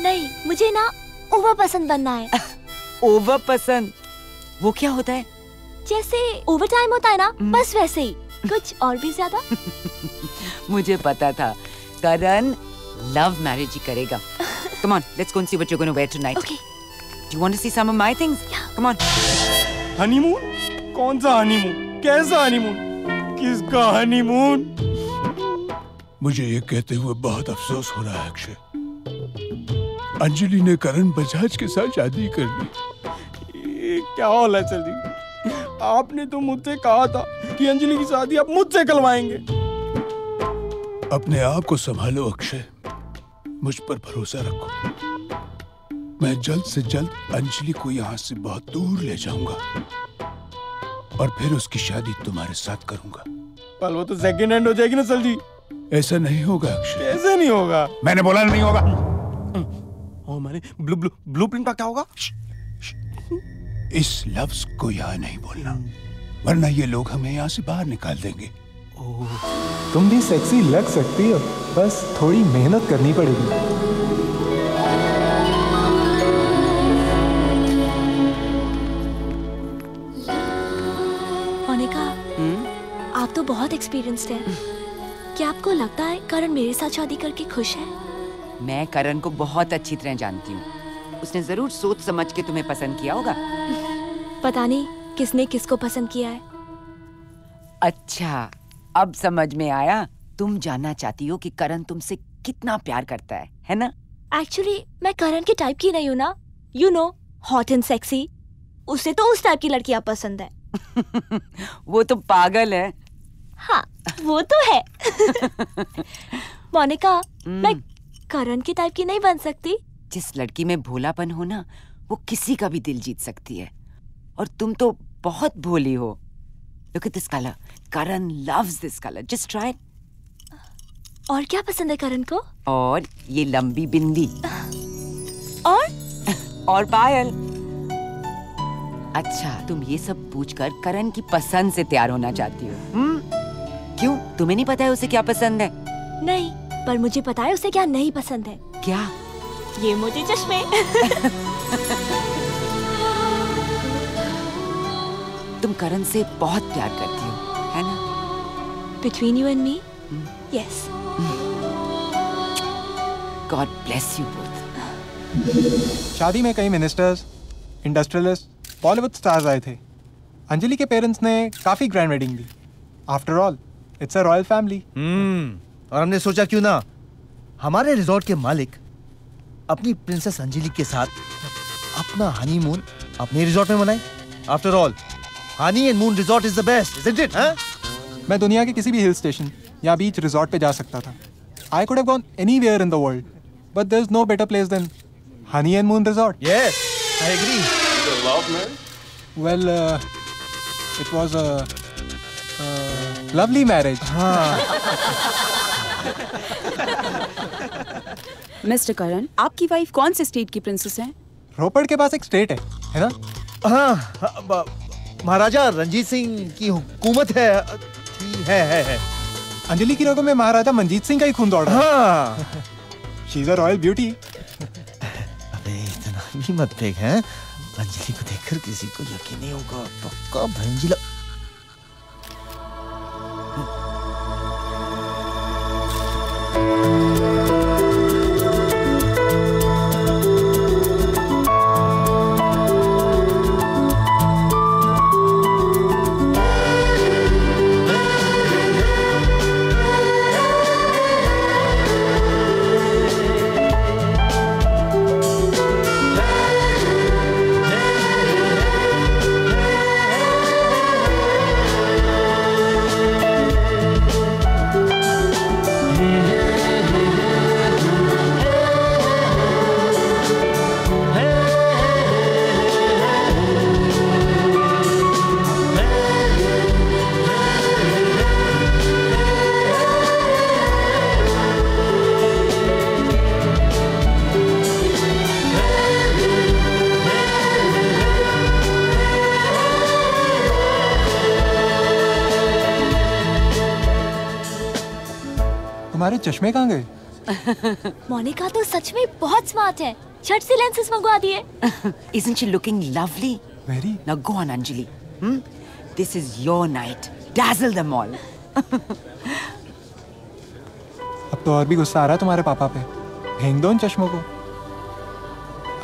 नहीं मुझे ना ओवर पसंद बनना है। ओवर पसंद वो क्या होता है? जैसे ओवर टाइम होता है ना बस वैसे ही। कुछ और भी ज़्यादा? मुझे पता था। करण लव मैरिज ही करेगा। Come on let's go and see what you gonna wear tonight okay do you want to see some of my things come on honeymoon कौन सा हनीमून कैसा हनीमून किसका हनीमून मुझे ये कहते हुए बहुत अफसोस हो रहा है अक्षय। अंजलि ने करण बजाज के साथ शादी कर ली। ये क्या हाल है सर जी? आपने तो मुझसे कहा था कि अंजलि की शादी आप मुझसे करवाएँगे। अपने आप को संभालो अक्षय। मुझ पर भरोसा रखो। मैं जल्द से जल्द अंजलि को यहाँ से बहुत दूर ले जाऊँगा और फिर उसकी शादी तुम्हारे साथ करूँगा। पर वो तो सेकंड हैंड हो जाएगी ना सर जी। ऐसा नहीं होगा अक्षय। ऐसा नहीं होगा। मैंने बोला नहीं होगा। और मैंने ब्लू ब्लू ब्लूप्रिंट का क्या होगा? इस लफ्ज को यहाँ नहीं बोलना वरना ये लोग हमें यहाँ से बाहर निकाल देंगे। तुम भी सेक्सी लग सकती हो बस थोड़ी मेहनत करनी पड़ेगी। मोनिका आप तो बहुत एक्सपीरियंस्ड हैं। क्या आपको लगता है करण मेरे साथ शादी करके खुश है? मैं करण को बहुत अच्छी तरह जानती हूँ। उसने ज़रूर सोच समझ के तुम्हें पसंद किया होगा। पता नहीं किसने किसको पसंद किया है? अच्छा अब समझ में आया। तुम जानना चाहती हो कि करण तुमसे कितना प्यार करता है है ना? एक्चुअली मैं करण के टाइप की नहीं हूँ ना। You know hot and sexy उसे तो उस टाइप की लड़कियाँ पसंद है। वो तो पागल है। हाँ वो तो है। मोनिका मैं करण की टाइप की नहीं बन सकती? जिस लड़की में भोलापन हो ना वो किसी का भी दिल जीत सकती है। और तुम तो बहुत भोली हो। Look at this colour Karan loves this colour just try और क्या पसंद है करण को? और ये लंबी बिंदी। और? और पायल। अच्छा तुम ये सब पूछकर करण की पसंद से तैयार होना चाहती हो। हम्म? क्यों? तुम्हें नहीं पता है उसे क्या पसंद है? नहीं। पर मुझे पता है उसे क्या नहीं पसंद है। क्या? ये मोटे चश्मे। तुम करण से बहुत प्यार करती हो है ना? Between you and me yes God bless you both शादी में कई मिनिस्टर्स इंडस्ट्रियलिस्ट बॉलीवुड स्टार्स आए थे। अंजलि के पेरेंट्स ने काफ़ी grand wedding the. After all it's a royal family hmm. और हमने सोचा क्यों ना हमारे रिजॉर्ट के मालिक अपनी प्रिंसेस अंजलि के साथ अपना हनीमून अपने रिजॉर्ट में मनाए। After all honey and moon resort is the best isn't it हाँ मैं दुनिया के किसी भी हिल स्टेशन या बीच रिजॉर्ट पे जा सकता था। I could have gone anywhere in the world but there is no better place than honey and moon resort yes I agree well it was a lovely marriage mister Karan आपकी wife कौन से state की princess है? रोपड़ के पास एक state है है ना? हाँ महाराजा रंजीत सिंह की हुकूमत है है है, है। अंजलि की रगों में महाराजा मंजीत सिंह का ही खून दौड़ रहा हाँ। She is a royal beauty अबे इतना भी मत फेंक हैं? अंजलि को देखकर किसी को यकीन नहीं होगा पक्का भंजिला तुम्हारे चश्मे कहाँ गए मोनिका तो सच में बहुत स्मार्ट है झट से लेंसेज मंगवा दिए Isn't she looking lovely? Very. Now go on, Anjali. Hmm? This is your night dazzle them all अब तो और भी गुस्सा आ रहा है तुम्हारे पापा पे फेंक दो इन चश्मों को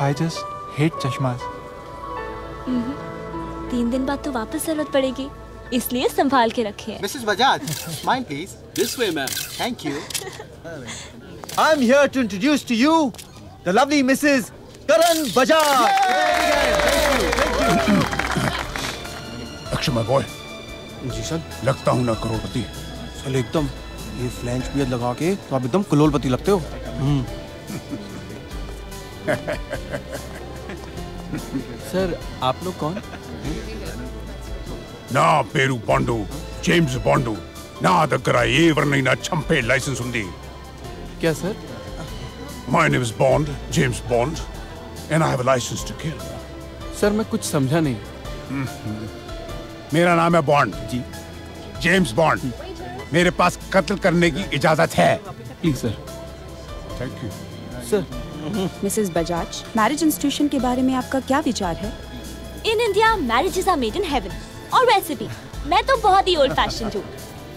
आई जस्ट हेट चश्मास हम्म। तीन दिन बाद तो वापस ज़रूरत पड़ेगी इसलिए संभाल के रखे हैं। Mrs Bajaj mind please this way ma'am thank you I am here to introduce to you the lovely Mrs Karan Bajaj लगता हूँ ना करोड़पति। एकदम ये फ्लैंच पियर लगा के तो आप एकदम कलोलपति लगते हो। हम्म। सर आप लोग कौन? నా పేరు బాండు జేమ్స్ బాండు నా దగ్గర ఎవరినైనా చంపే లైసెన్స్ ఉంది क्या sir my name is Bond James Bond and I have licence to kill sir मैं कुछ समझा नहीं मेरा नाम है बॉन्ड जी जेम्स बॉन्ड मेरे पास कत्ल करने की इजाजत है please sir thank you sir Mrs Bajaj marriage institution के बारे में आपका क्या विचार है in India marriages are made in heaven और वैसे भी मैं तो बहुत ही ओल्ड फ़ैशन हूँ।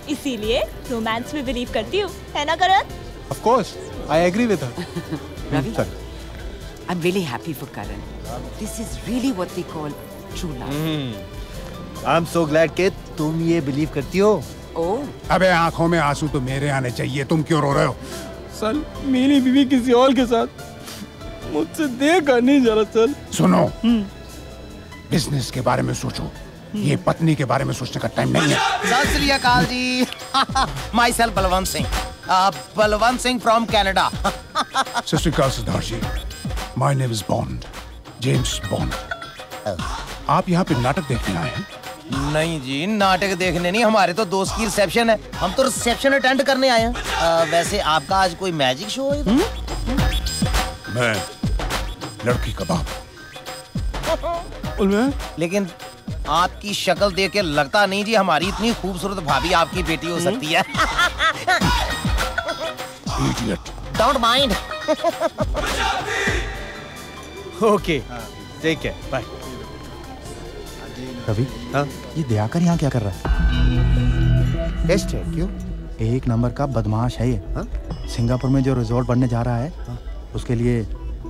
इसीलिए रोमांस में बिलीव करती हूँ। है ना करण? Of course, I agree with her. Ravi? Sorry. I'm really happy for Karan. This is really what we call true love. I'm so glad कि तुम ये बिलीव करती हो। Oh, अबे आँखों में आँसू तो मेरे आने चाहिए। तुम क्यों रो रहे हो? सर मेरी बीवी किसी और के साथ मुझसे देखा नहीं जरा सर। सुनो। बिज़नेस के बारे में सोचो। ये पत्नी के बारे में सोचने का टाइम नहीं है। सत जी। Myself Balwant Singh. Balwant Singh from Canada सत Siddharth ji. My name is Bond James Bond आप यहाँ पे नाटक देखने आए हैं? नहीं जी नाटक देखने नहीं। हमारे तो दोस्त की रिसेप्शन है। हम तो रिसेप्शन अटेंड करने आए हैं। वैसे आपका आज कोई मैजिक शो है मैं लड़की का बाप। लेकिन आपकी शक्ल देख के लगता नहीं जी हमारी इतनी खूबसूरत भाभी आपकी बेटी हो सकती है। डोंट माइंड ओके ठीक है बाय रवि हाँ? ये दयाकर यहाँ क्या कर रहा है? टेस्ट है क्यों? एक नंबर का बदमाश है ये। हाँ? सिंगापुर में जो रिजॉर्ट बनने जा रहा है उसके लिए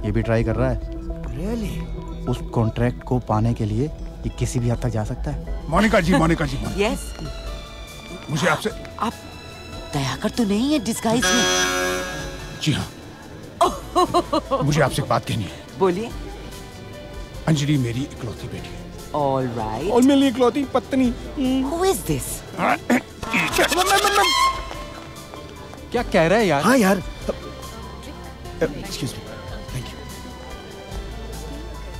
ये भी ट्राई कर रहा है। रियली उस कॉन्ट्रैक्ट को पाने के लिए ये किसी भी हद तक जा सकता है। मोनिका जी मोनिका जी। मोनिका। yes. मुझे आपसे आप दयाकर तो नहीं है डिस्गाइज में? जी हाँ। मुझे आपसे एक बात कहनी है। बोलिए। अंजलि मेरी इकलौती बेटी है। All right. और मेरी इकलौती पत्नी। Who is this? क्या कह रहा है यार? हाँ यार। एक्सक्यूज मी थैंक यू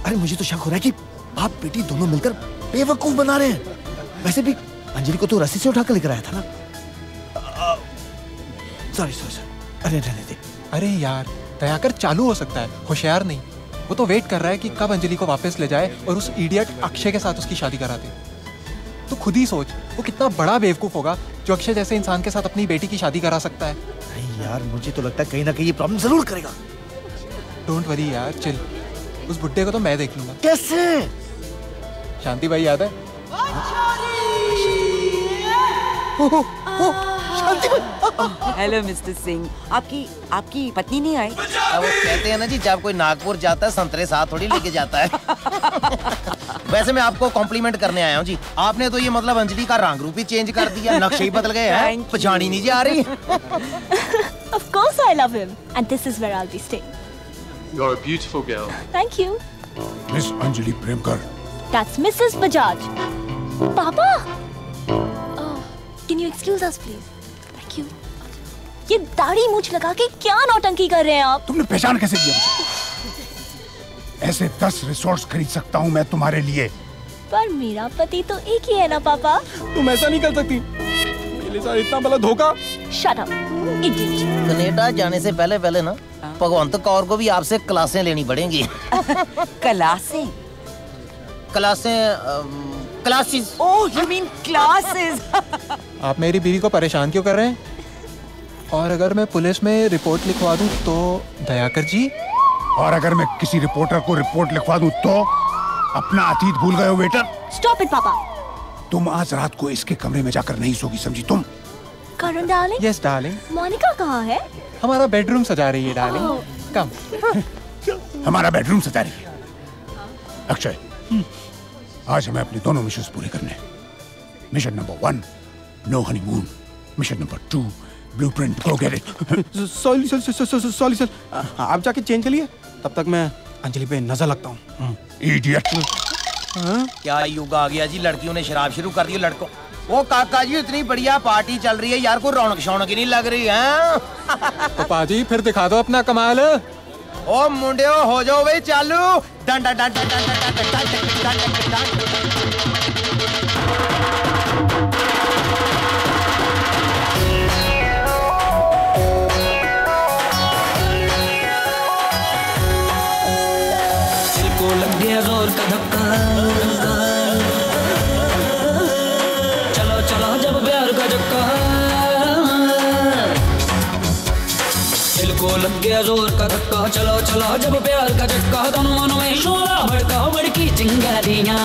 अरे मुझे तो शक हो रहा है कि आप बेटी दोनों मिलकर बेवकूफ़ बना रहे हैं। वैसे भी अंजलि को तो रस्सी से उठाकर लेकर आया था ना? सॉरी सॉरी सॉरी अरे रहने दे अरे। यार दयाकर चालू हो सकता है। होशियार नहीं। वो तो वेट कर रहा है कि कब अंजलि को वापस ले जाए और उस इडियट अक्षय के साथ उसकी शादी करा दे तो खुद ही सोच वो कितना बड़ा बेवकूफ़ होगा जो अक्षय जैसे इंसान के साथ अपनी बेटी की शादी करा सकता है। नहीं यार मुझे तो लगता है कहीं ना कहीं ये प्रॉब्लम ज़रूर करेगा। डोंट वरी यार चिल उस बुड्ढे को तो मैं देख लूँगा। कैसे? शांति भाई याद है? हेलो मिस्टर सिंह आपकी आपकी पत्नी नहीं आई? वो कहते हैं ना जी जब कोई नागपुर जाता है संतरे साथ थोड़ी लेके जाता है। वैसे मैं आपको कॉम्प्लीमेंट करने आया हूँ जी। आपने तो ये मतलब अंजलि का रंग रूप ही चेंज कर दिया नक्शे ही बदल गए हैं। पहचानी नहीं जी आ रही। Of course I love him and this is where I'll be staying. You're a beautiful girl. Thank you. Miss Anjali Premkar That's Mrs. Bajaj. Papa! Oh, can you excuse us please? Thank you. ये दाढ़ी मूछ लगा के क्या नौटंकी कर रहे हैं आप तुमने पहचान कैसे किया मुझे ऐसे दस रिसोर्ट्स खरीद सकता हूँ मैं तुम्हारे लिए पर मेरा पति तो एक ही है ना पापा तुम ऐसा नहीं कर सकती मेरे साथ इतना बड़ा धोखा Shut up, idiot. कनेडा जाने से पहले पहले ना भगवंत कौर को भी आपसे क्लासें लेनी पड़ेंगी क्लासें क्लासें classes. Oh you mean classes आप मेरी बीवी को परेशान क्यों कर रहे हैं? और अगर मैं पुलिस में रिपोर्ट लिखवा दूँ तो दयाकर जी? और अगर मैं किसी रिपोर्टर को रिपोर्ट लिखवा दूँ तो अपना अतीत भूल गए हो वेटर Stop it, पापा. तुम आज रात को इसके कमरे में जाकर नहीं सोगी समझी तुम? Karan darling yes darling Monika कहाँ है? हमारा बेडरूम सजा रही है डार्लिंग कम हमारा बेडरूम सजा रही है। अक्षय आज हमें अपने दोनों मिशन पूरे करने mission number one no honeymoon mission number two blueprint go get it sorry sorry sorry sir आप जाके चेंज करिए तब तक मैं अंजलि पे नज़र लगता हूँ। इडियट क्या युग आ गया जी? लड़कियों ने शराब शुरू कर दी लड़कों। वो काका जी इतनी बढ़िया पार्टी चल रही है। यार कोई रौनक शौनक ही नहीं लग रही है? तो पाजी फिर दिखा दो अपना कमाल। ओ मुंडे ओ हो जाओ भाई चालू डंडा डंडा डंडा डंडा डंडा डंडा गौर कदम लग गया ज़ोर का धक्का। चलो चलो, जब प्यार का धक्का दोनों मनों में शोला भड़का, भड़की चिंगारियाँ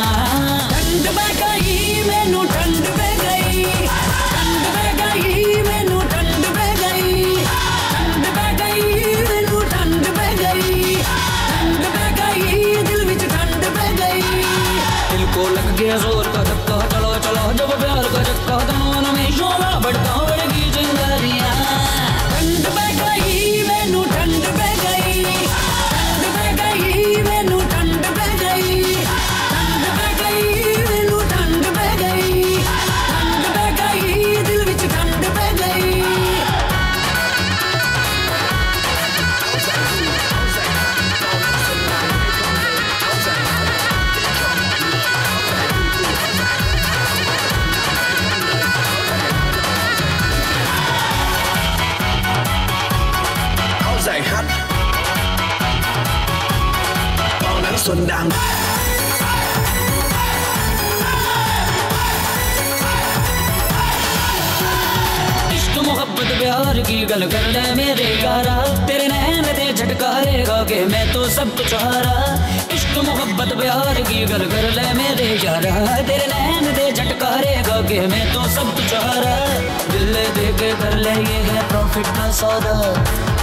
ठंड में गई, मैनू ठंड गई। गई गई। दिल को गया ज़ोर गल कर ले मेरे यारा तेरे नैन दे झटकारेगा के मैं तो सब कुछ हारा। इश्क, मोहब्बत, प्यार की गल कर ले मेरे यारा। तेरे नैन दे झटकारेगा के मैं तो सब कुछ हारा। दिल दे के कर ले ये है प्रॉफिट का सौदा।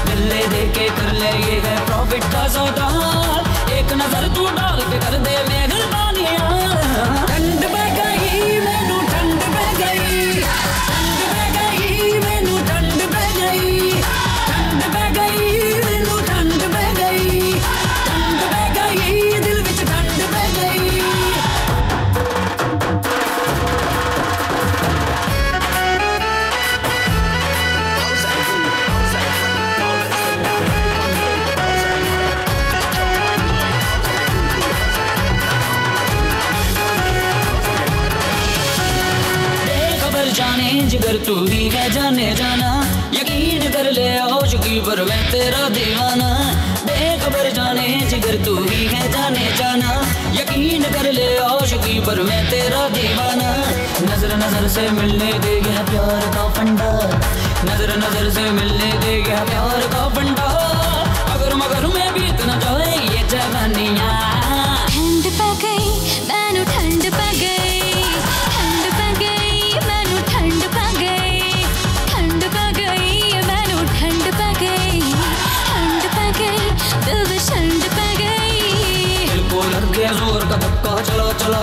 दिल दे के कर ले ये है प्रॉफिट का सौदा। एक नज़र तू डाल के कर दे मेहरबानियाँ ठंड में गई, मैनू ठंड में गई। ठंड में तू ही है जाने जाना, यकीन कर ले आशिकी पर मैं तेरा दीवाना। बेखबर जाने, जिगर तू ही है जाने जाना, यकीन कर ले आशिकी पर मैं तेरा दीवाना। नज़र नज़र से मिलने दे गया प्यार का फंडा नज़र नज़र से मिलने दे गया प्यार का फंडा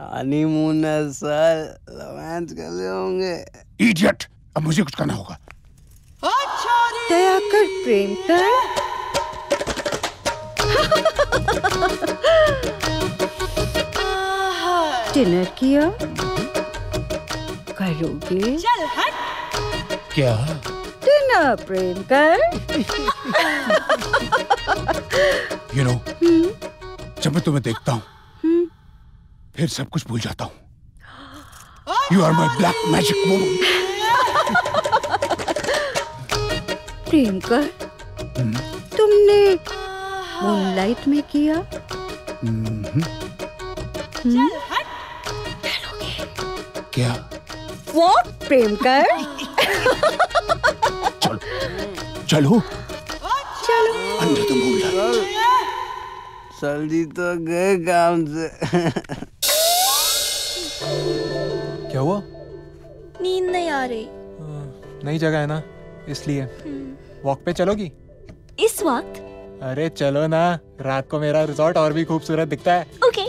हनीमून है सर। रोमांस कर रहे होंगे। इडियट अब मुझे कुछ करना होगा। दया कर प्रेम कर। डिनर किया। करोगे? चल हट। क्या? डिनर प्रेम कर। यू नो जब मैं तुम्हें देखता हूँ फिर सब कुछ भूल जाता हूँ। You are my black magic woman प्रेम कर तुमने मूनलाइट में किया? हम्म? क्या? वो प्रेम कर चलो चलो। अंडर द मूनलाइट जल्दी तो गए काम से। क्या हुआ नींद नहीं आ रही। नई जगह है ना इसलिए। वॉक पे चलोगी? इस वक्त? अरे चलो ना रात को मेरा रिजॉर्ट और भी खूबसूरत दिखता है। ओके।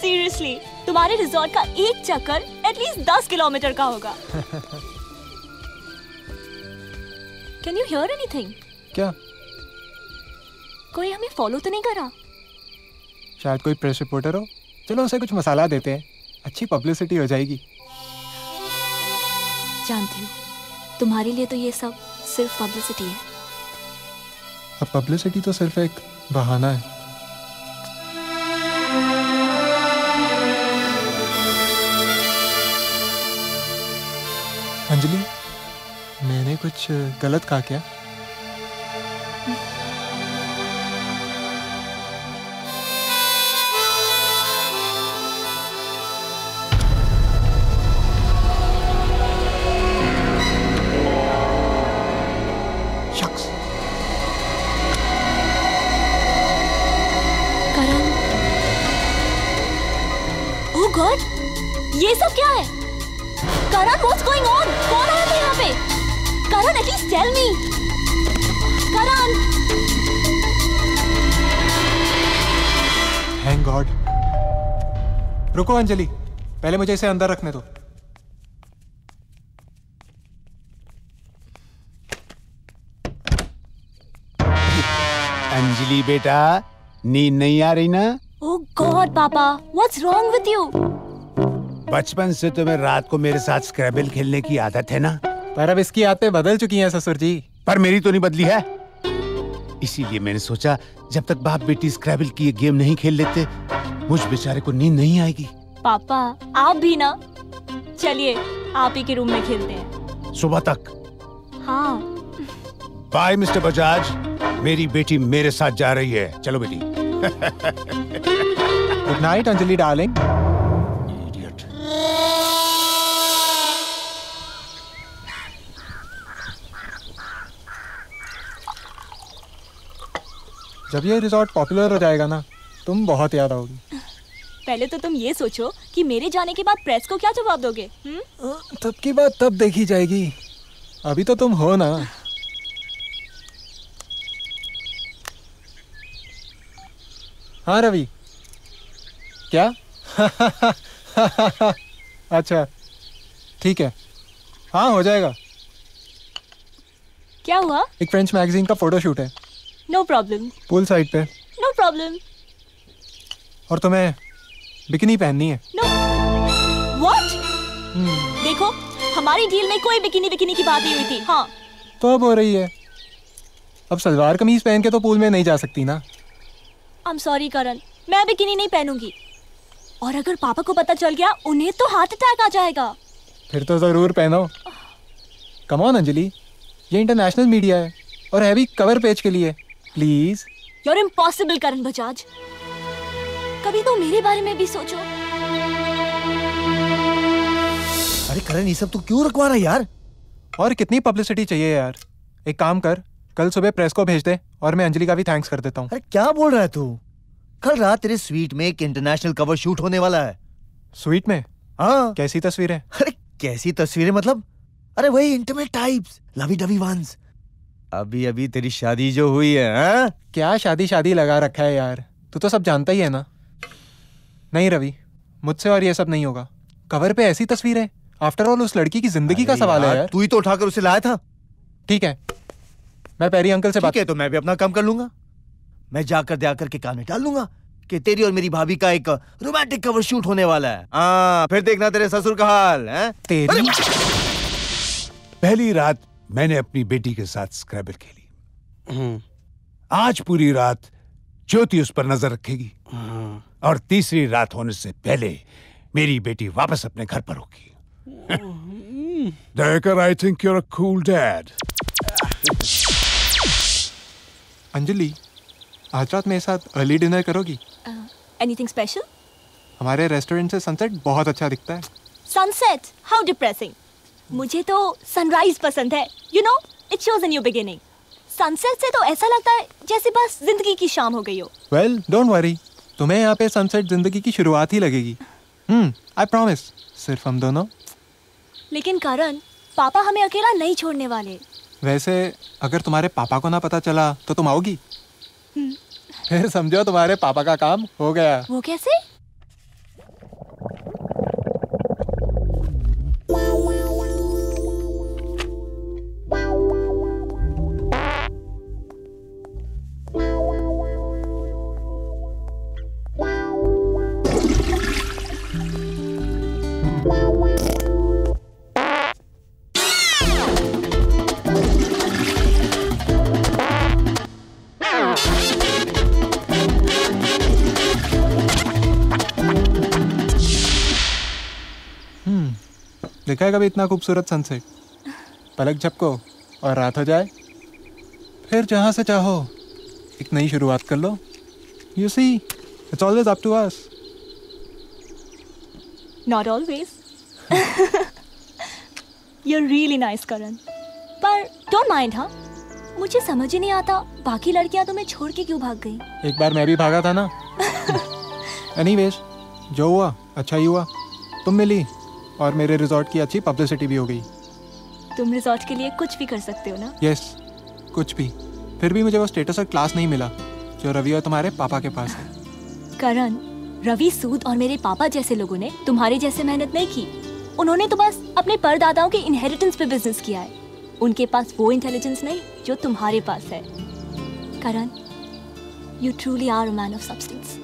सीरियसली तुम्हारे रिजॉर्ट का एक चक्कर एटलीस्ट दस किलोमीटर का होगा। कैन यू हियर एनीथिंग क्या? कोई हमें फॉलो तो नहीं करा? शायद कोई प्रेस रिपोर्टर हो। चलो उसे कुछ मसाला देते हैं। अच्छी पब्लिसिटी हो जाएगी। जानती हूँ। तुम्हारे लिए तो ये सब सिर्फ़ पब्लिसिटी है। अब पब्लिसिटी तो सिर्फ़ एक बहाना है। अंजलि मैंने कुछ गलत कहा क्या? ये सब क्या है? करण व्हाट्स गोइंग ऑन कौन आया था यहाँ पे? Karan at least tell me Karan thank God रुको अंजलि। पहले मुझे इसे अंदर रखने दो। अंजलि बेटा नींद नहीं आ रही ना? ओ गॉड पापा व्हाट्स रॉन्ग विद यू बचपन से तुम्हें रात को मेरे साथ स्क्रैबल खेलने की आदत है ना? पर अब इसकी आदतें बदल चुकी हैं ससुर जी पर मेरी तो नहीं बदली है। इसीलिए मैंने सोचा जब तक बाप बेटी स्क्रैबल की ये गेम नहीं खेल लेते मुझ बेचारे को नींद नहीं आएगी। पापा आप भी ना? चलिए आप ही के रूम में खेलते हैं। सुबह तक। हाँ। बाय मिस्टर बजाज मेरी बेटी मेरे साथ जा रही है। चलो बेटी। गुड नाइट अंजलि डार्लिंग जब ये रिजॉर्ट पॉपुलर हो जाएगा ना तुम बहुत याद आओगी। पहले तो तुम ये सोचो कि मेरे जाने के बाद प्रेस को क्या जवाब दोगे हम्म? तब की बात तब देखी जाएगी। अभी तो तुम हो ना। हाँ रवि। क्या? अच्छा ठीक है। हाँ हो जाएगा। क्या हुआ? एक फ्रेंच मैगजीन का फ़ोटो शूट है। नो प्रॉब्लम पूल साइड पे। नो प्रॉब्लम और तुम्हें बिकनी पहननी है। नो व्हाट देखो हमारी डील में कोई बिकिनी बिकिनी की बात नहीं हुई थी। हाँ। तो अब हो रही है। अब सलवार कमीज पहन के तो पूल में नहीं जा सकती ना। आई एम सॉरी करण मैं बिकिनी नहीं पहनूँगी। और अगर पापा को पता चल गया उन्हें तो हार्ट अटैक आ जाएगा। फिर तो ज़रूर पहनो कमॉन अंजलि। ये इंटरनेशनल मीडिया है और है भी कवर पेज के लिए। Please you're impossible Karan Bajaj कभी तो मेरे बारे में भी सोचो। अरे करण ये सब तू क्यों रखवा रहा है यार? और कितनी पब्लिसिटी चाहिए यार। एक काम कर कल सुबह प्रेस को भेज दे और मैं अंजलि का भी थैंक्स कर देता हूँ। अरे क्या बोल रहा है तू? कल रात तेरे स्वीट में एक इंटरनेशनल कवर शूट होने वाला है। स्वीट में? हाँ। कैसी तस्वीरें? अरे कैसी तस्वीरें मतलब? अरे वही intimate types lovey dovey ones अभी अभी तेरी शादी जो हुई है हाँ? क्या शादी शादी लगा रखा है यार? तू तो सब जानता ही है ना। नहीं रवि मुझसे और ये सब नहीं होगा। कवर पे ऐसी तस्वीरें? आफ्टर ऑल उस लड़की की ज़िंदगी का सवाल है यार तू ही तो उठाकर उसे लाया था। ठीक है मैं पेरी अंकल से बात है तो मैं भी अपना काम कर लूँगा। मैं जाकर दे आकर के कान में डाल लूँगा कि तेरी और मेरी भाभी का एक रोमांटिक कवर शूट होने वाला है। हाँ फिर देखना तेरे ससुर का हाल है? तेरी पहली रात मैंने अपनी बेटी के साथ स्क्रैबल खेली। आज पूरी रात ज्योति उस पर नज़र रखेगी। और तीसरी रात होने से पहले मेरी बेटी वापस अपने घर पर होगी। Dayakar I think you're a cool dad Anjali आज रात मेरे साथ अर्ली डिनर करोगी? एनीथिंग uh, स्पेशल हमारे रेस्टोरेंट से सनसेट बहुत अच्छा दिखता है। सनसेट हाउ डिप्रेसिंग मुझे तो सनराइज पसंद है। You know it shows a new beginning sunset से तो ऐसा लगता है जैसे बस ज़िंदगी की शाम हो गई हो। वेल डोंट वरी तुम्हें यहाँ पे सनसेट ज़िंदगी की शुरुआत ही लगेगी। हम्म आई प्रॉमिस सिर्फ़ हम दोनों। लेकिन करण पापा हमें अकेला नहीं छोड़ने वाले। वैसे अगर तुम्हारे पापा को ना पता चला तो तुम आओगी? हम्म, फिर समझो तुम्हारे पापा का काम हो गया। वो कैसे? देखा है कभी इतना खूबसूरत सनसेट पलक झपको और रात हो जाए। फिर जहाँ से चाहो एक नई शुरुआत कर लो। You see it's always up to us not always you really nice Karan पर डोंट माइंड हाँ मुझे समझ ही नहीं आता बाकी लड़कियाँ तुम्हें छोड़ के क्यों भाग गई? एक बार मैं भी भागा था ना। एनीवेज जो हुआ अच्छा ही हुआ। तुम मिली। और मेरे रिजॉर्ट की अच्छी पब्लिसिटी भी हो गई। तुम रिजॉर्ट के लिए कुछ भी कर सकते हो ना? यस कुछ भी। फिर भी मुझे वो स्टेटस और क्लास नहीं मिला जो रवि और तुम्हारे पापा के पास है। करण रवि सूद और मेरे पापा जैसे लोगों ने तुम्हारे जैसे मेहनत नहीं की। उन्होंने तो बस अपने परदादाओं के इनहेरिटेंस पे बिज़नेस किया है। उनके पास वो इंटेलिजेंस नहीं जो तुम्हारे पास है। Karan you truly are a man of substance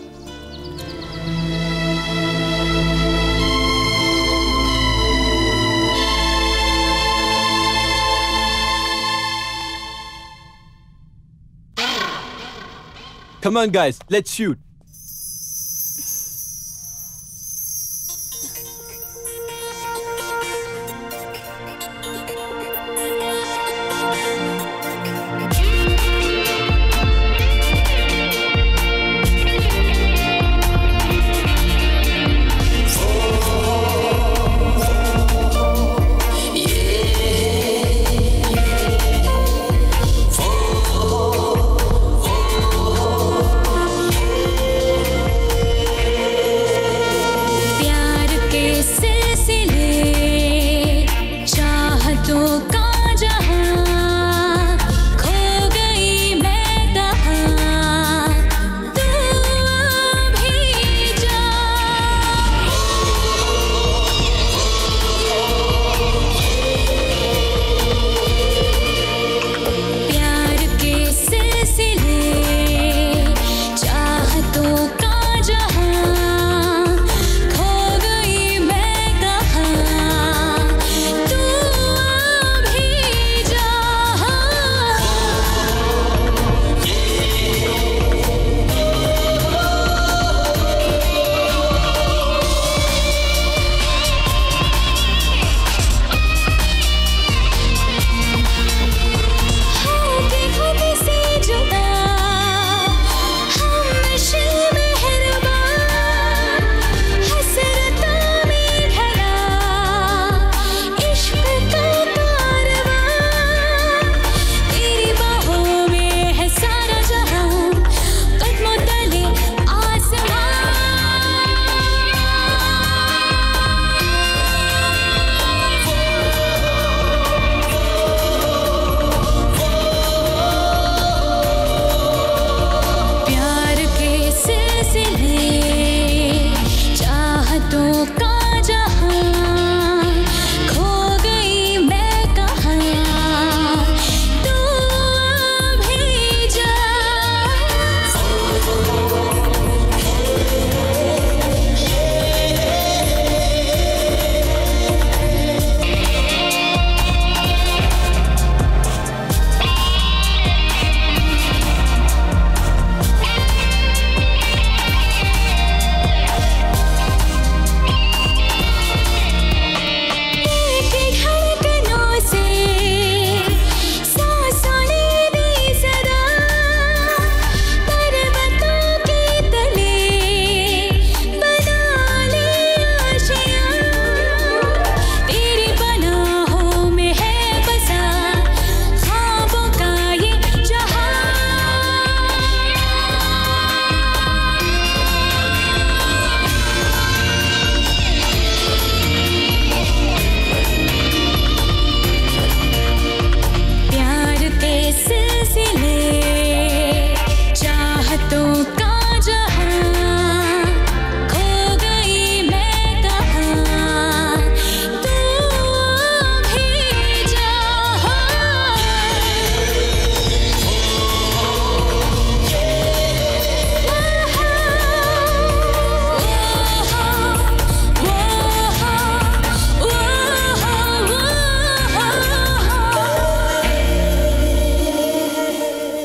Come on, guys, let's shoot.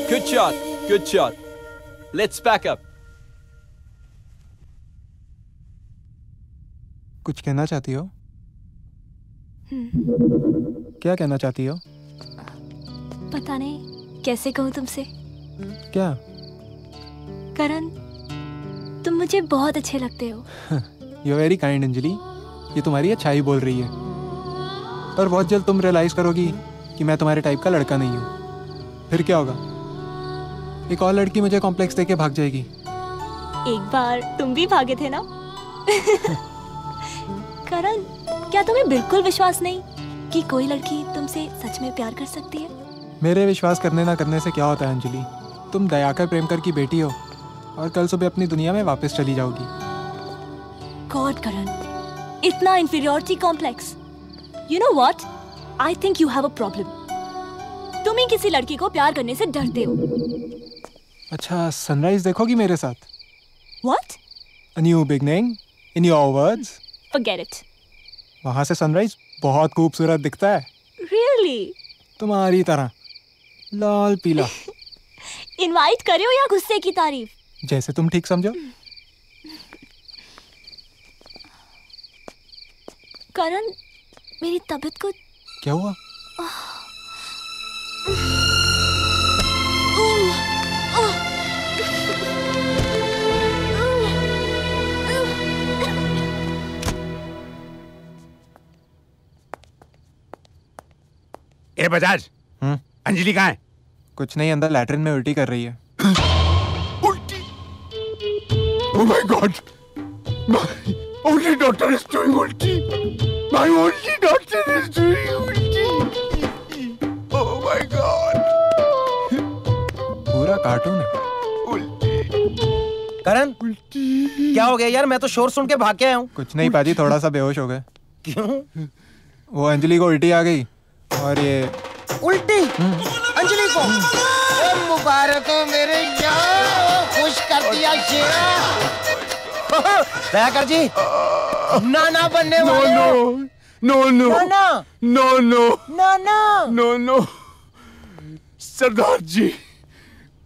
Good shot. Good shot. Let's back up. कुछ कहना चाहती हो? हम्म, क्या कहना चाहती हो? पता नहीं कैसे कहूँ तुमसे? क्या? करण तुम मुझे बहुत अच्छे लगते हो। You very kind Anjali. ये तुम्हारी अच्छाई बोल रही है। पर बहुत जल्द तुम रियलाइज़ करोगी कि मैं तुम्हारे टाइप का लड़का नहीं हूँ। फिर क्या होगा? एक और लड़की मुझे कॉम्प्लेक्स देके भाग जाएगी। एक बार तुम भी भागे थे ना? करण क्या तुम्हें बिल्कुल विश्वास नहीं कि कोई लड़की तुमसे सच में प्यार कर सकती है? मेरे विश्वास करने ना करने से क्या होता है अंजलि? तुम दयाकर प्रेमकर की बेटी हो और कल सुबह अपनी दुनिया में वापस चली जाओगी। गॉड करण इतना inferiority complex you know what I think you have a problem तुम ही किसी लड़की को प्यार करने से डरते हो। अच्छा सनराइज देखोगी मेरे साथ? What A new beginning? In your words? Forget it वहाँ से सनराइज बहुत खूबसूरत दिखता है। रियली तुम्हारी तरह। लाल पीला। इनवाइट करे हो या गुस्से की तारीफ़? जैसे तुम ठीक समझो। करण मेरी तबीयत को क्या हुआ? ए बजाज। हम्म? अंजलि कहाँ है? कुछ नहीं अंदर लैट्रिन में उल्टी कर रही है। Oh my God! My only daughter is doing ulti. My only daughter is doing ulti. Oh my God! पूरा कार्टून है। उल्टी। करण उल्टी। क्या हो गया यार? मैं तो शोर सुन के भाग के आया हूँ। कुछ नहीं पाजी थोड़ा सा बेहोश हो गए। क्यों? वो अंजलि को उल्टी आ गई। और ये उल्टी। अंजलि को। ए, मुबारक हो मेरे यार खुश कर दिया शेरा। दयाकर जी। नाना बनने वाले no, no, no, Nana. No no. Nana. no, no. Sardar ji,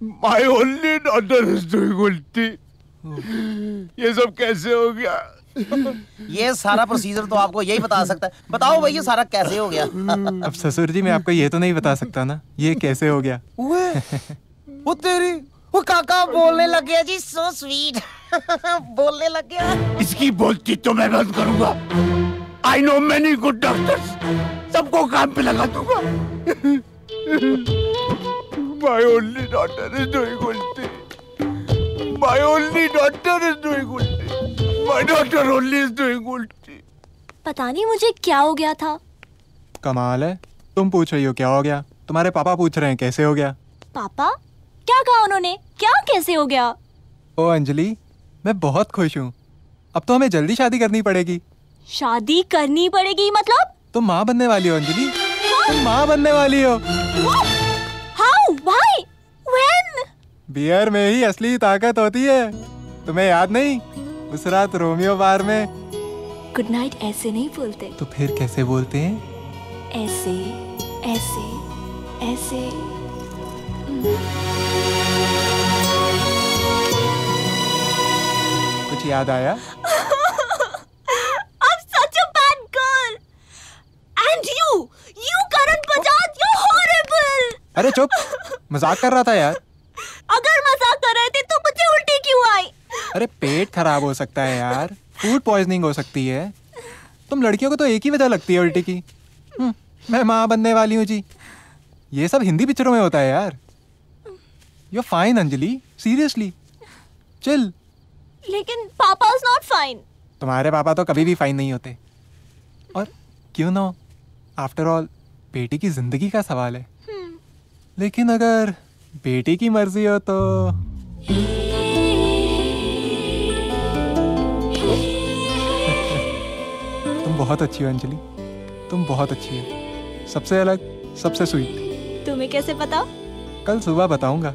my only daughter is doing ulti. ये सब कैसे हो गया? ये सारा प्रोसीजर तो आपको यही बता सकता है। बताओ भाई ये सारा कैसे हो गया? अब ससुर जी मैं आपको ये तो नहीं बता सकता ना ये कैसे हो गया? ओए, वो तेरी वो काका बोलने लग गया जी सो स्वीट बोलने लग गया। इसकी बोलती तो मैं बंद करूँगा। I know many good doctors सबको काम पे लगा दूँगा। My only daughter is doing ulti. My only daughter is doing ulti. My daughter only is doing ulti. पता नहीं मुझे क्या हो गया था। कमाल है। तुम पूछ रही हो क्या हो गया? तुम्हारे पापा पूछ रहे हैं कैसे हो गया? पापा? क्या कहा उन्होंने? क्या कैसे हो गया? ओ अंजलि मैं बहुत खुश हूँ। अब तो हमें जल्दी शादी करनी पड़ेगी। शादी करनी पड़ेगी मतलब? तुम माँ बनने वाली हो अंजलि। तुम माँ बनने वाली हो। हाउ व्हाई व्हेन बियर में ही असली ताकत होती है। तुम्हें याद नहीं? उस रात रोमियो बार में। गुड नाइट ऐसे नहीं बोलते। तो फिर कैसे बोलते हैं? ऐसे ऐसे ऐसे। कुछ याद आया? You, you. अरे चुप मज़ाक कर रहा था यार अगर मज़ाक कर रहे थे तो मुझे उल्टी क्यों आई अरे पेट खराब हो सकता है यार। फ़ूड पॉइजनिंग हो सकती है। तुम लड़कियों को तो एक ही वजह लगती है उल्टी की। हम्म, मैं माँ बनने वाली हूँ जी। ये सब हिंदी पिक्चरों में होता है यार। You fine Anjali. Seriously chill लेकिन पापा इज़ नॉट फाइन तुम्हारे पापा तो कभी भी फाइन नहीं होते। और क्यों ना? आफ्टर ऑल बेटी की ज़िंदगी का सवाल है। लेकिन अगर बेटी की मर्ज़ी हो तो बहुत अच्छी हो अंजलि। तुम बहुत अच्छी हो। सबसे अलग सबसे स्वीट तुम्हें कैसे पता? कल सुबह बताऊँगा।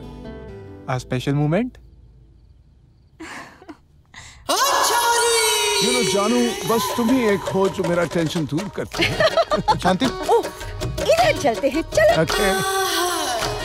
A special moment you know जानू बस तुम ही एक हो जो मेरा टेंशन दूर करती है। शांति। इधर चलते हैं चलो।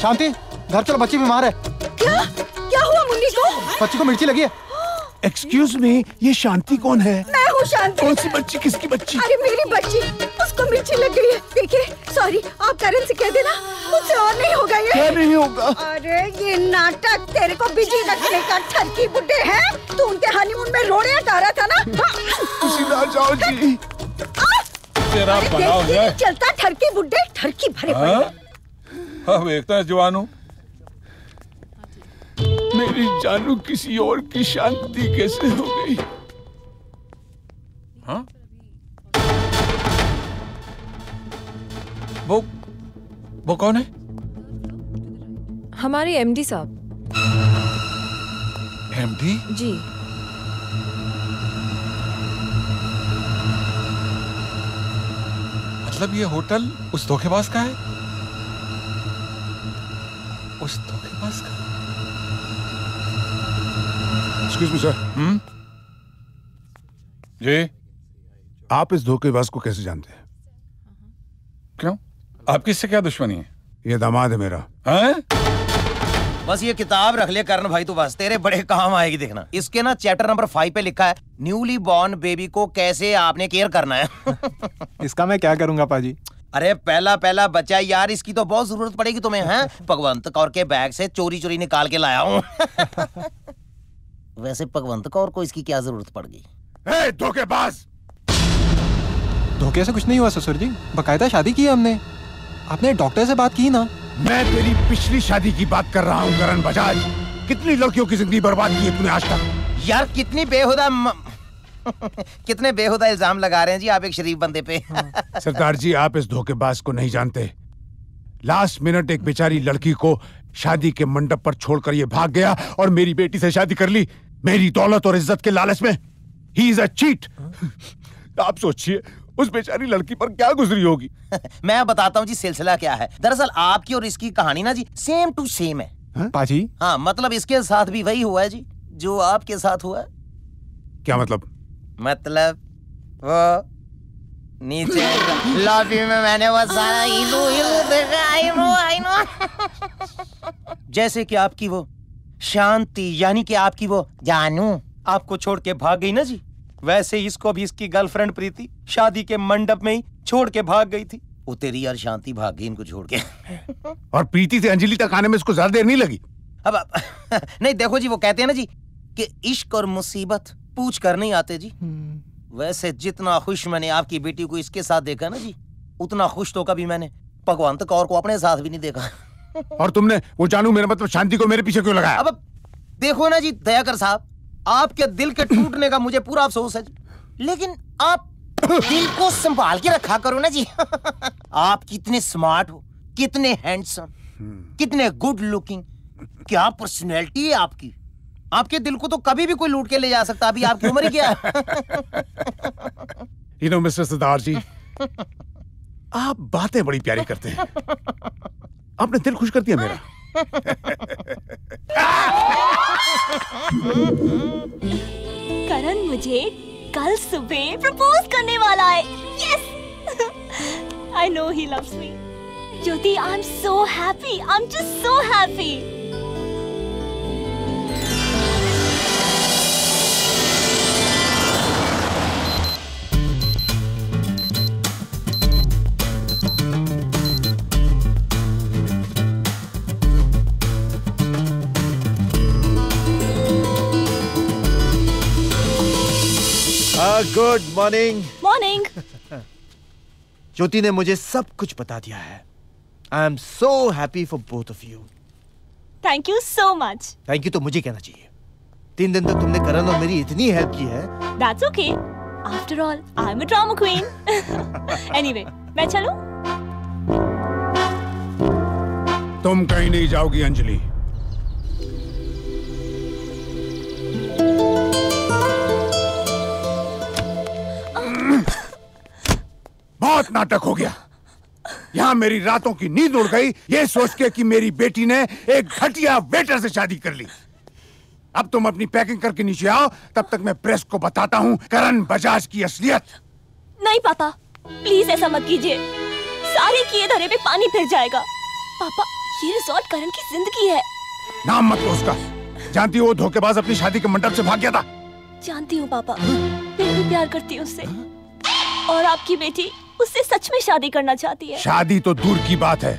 शांति घर चलो बच्ची बीमार है। क्या? क्या हुआ मुन्नी को? बच्ची को मिर्ची लगी है। एक्सक्यूज मी ये शांति कौन है? मैं हूँ शांति कौन सी बच्ची? किसकी बच्ची? अरे मेरी बच्ची। उसको मिर्ची लग गई है। देखिए सॉरी आप करण से कह देना मुझसे और नहीं होगा ये। क्या नहीं होगा? अरे ये नाटक तेरे को बिज़ी रखने का ठरकी बुड्ढे है। तू उनके हनीमून में रोड़े हटा रहा था ना? सीधा जाओ जी। तेरा बड़ा हो। चलता ठरकी बुड्ढे ठरकी भरे पड़े। हाँ? अब एक तो जवान। मेरी जानू किसी और की शांति कैसे हो गई? हाँ? वो वो कौन है? हमारे एमडी साहब। एमडी जी। मतलब ये होटल उस धोखेबाज का है? उस धोखेबाज का? Excuse me sir hmm? जी? आप इस धोखेबाज को कैसे जानते हैं? क्यों? आपकी इससे क्या दुश्मनी है? ये दामाद है मेरा। हैं? बस ये किताब रख ले करण भाई तो बस तेरे बड़े काम आएगी देखना। इसके ना चैप्टर नंबर फाइव पे लिखा है न्यूली बॉर्न बेबी को कैसे आपने केयर करना है? इसका मैं क्या करूँगा पाजी? अरे पहला पहला बच्चा यार इसकी तो बहुत ज़रूरत पड़ेगी तुम्हें हैं? भगवंत कौर के बैग से चोरी चोरी निकाल के लाया हूँ। वैसे भगवंत कौर को इसकी क्या ज़रूरत पड़ गई ए, धोखेबाज! धोखे से कुछ नहीं हुआ ससुर जी। बकायदा शादी की है हमने। आपने डॉक्टर से बात की ना? मैं तेरी पिछली शादी की बात कर रहा हूँ करण बजाज। कितनी लड़कियों की ज़िंदगी बर्बाद की है तूने आज तक? यार कितनी बेहुदा म... कितने बेहुदा इल्ज़ाम लगा रहे हैं जी आप एक शरीफ बंदे पे। सरदार जी आप इस धोखेबाज को नहीं जानते। लास्ट मिनट एक बेचारी लड़की को शादी के मंडप पर छोड़कर ये भाग गया और मेरी बेटी से शादी कर ली। मेरी दौलत और इज़्ज़त के लालच में। ही इज़ अ चीट आप सोचिए उस बेचारी लड़की पर क्या गुजरी होगी? मैं बताता हूँ जी सिलसिला क्या है। दरअसल आपकी और इसकी कहानी ना जी सेम टू सेम है। पाजी? हाँ मतलब इसके साथ भी वही हुआ है जी जो आपके साथ हुआ। है क्या मतलब? मतलब वो नीचे लॉबी में मैंने वो सारा हिलू हिलू देखा आई नो आई नो। जैसे कि आपकी वो शांति यानी कि आपकी वो जानू आपको छोड़ के भाग गई ना जी। वैसे ही इसको भी इसकी गर्लफ्रेंड प्रीति शादी के मंडप में ही छोड़ के भाग गई थी। वो तेरी यार शांति भाग गई इनको छोड़ के। और प्रीति से अंजलि तक आने में इसको ज़्यादा देर नहीं लगी। अब नहीं देखो जी वो कहते हैं ना जी कि इश्क और मुसीबत पूछ कर नहीं आते जी। वैसे जितना खुश मैंने आपकी बेटी को इसके साथ देखा ना जी उतना खुश तो कभी मैंने भगवंत कौर को अपने साथ भी नहीं देखा। और तुमने वो जानू मेरा मतलब शांति को मेरे पीछे क्यों लगाया? अब देखो ना जी दयाकर साहब आपके दिल के टूटने का मुझे पूरा अफसोस है। लेकिन आप दिल को संभाल के रखा करो ना जी। आप कितने स्मार्ट हो, कितने हैंडसम कितने गुड लुकिंग क्या पर्सनैलिटी है आपकी? आपके दिल को तो कभी भी कोई लूट के ले जा सकता, अभी आपकी उम्र क्या है? You know mister Sardar ji, आप बातें बड़ी प्यारी करते हैं। आपने दिल खुश कर दिया मेरा। करण मुझे कल सुबह प्रपोज करने वाला है। Yes I know he loves me Jyoti I am so happy I am just so happy good morning morning Jyoti ने मुझे सब कुछ बता दिया है। I am so happy for both of you thank you so much thank you तो मुझे कहना चाहिए। तीन दिन तक तुमने करण और मेरी इतनी हेल्प की है। That's okay after all I am a drama queen anyway मैं चलूँ? तुम कहीं नहीं जाओगी अंजलि। बहुत नाटक हो गया। यहाँ मेरी रातों की नींद उड़ गई ये सोच के कि मेरी बेटी ने एक घटिया वेटर से शादी कर ली। अब तुम अपनी पैकिंग करके नीचे आओ तब तक मैं प्रेस को बताता हूँ करण बजाज की असलियत। नहीं पापा प्लीज़ ऐसा मत कीजिए। सारे किए धरे पे पानी फिर जाएगा। पापा ये रिजॉर्ट करण की ज़िंदगी है। नाम मत लो उसका। जानती हो वो धोखेबाज अपनी शादी के मंडप से भाग गया था। जानती हूँ पापा मैं भी प्यार करती हूँ उससे। और आपकी बेटी उससे सच में शादी करना चाहती है। शादी तो दूर की बात है।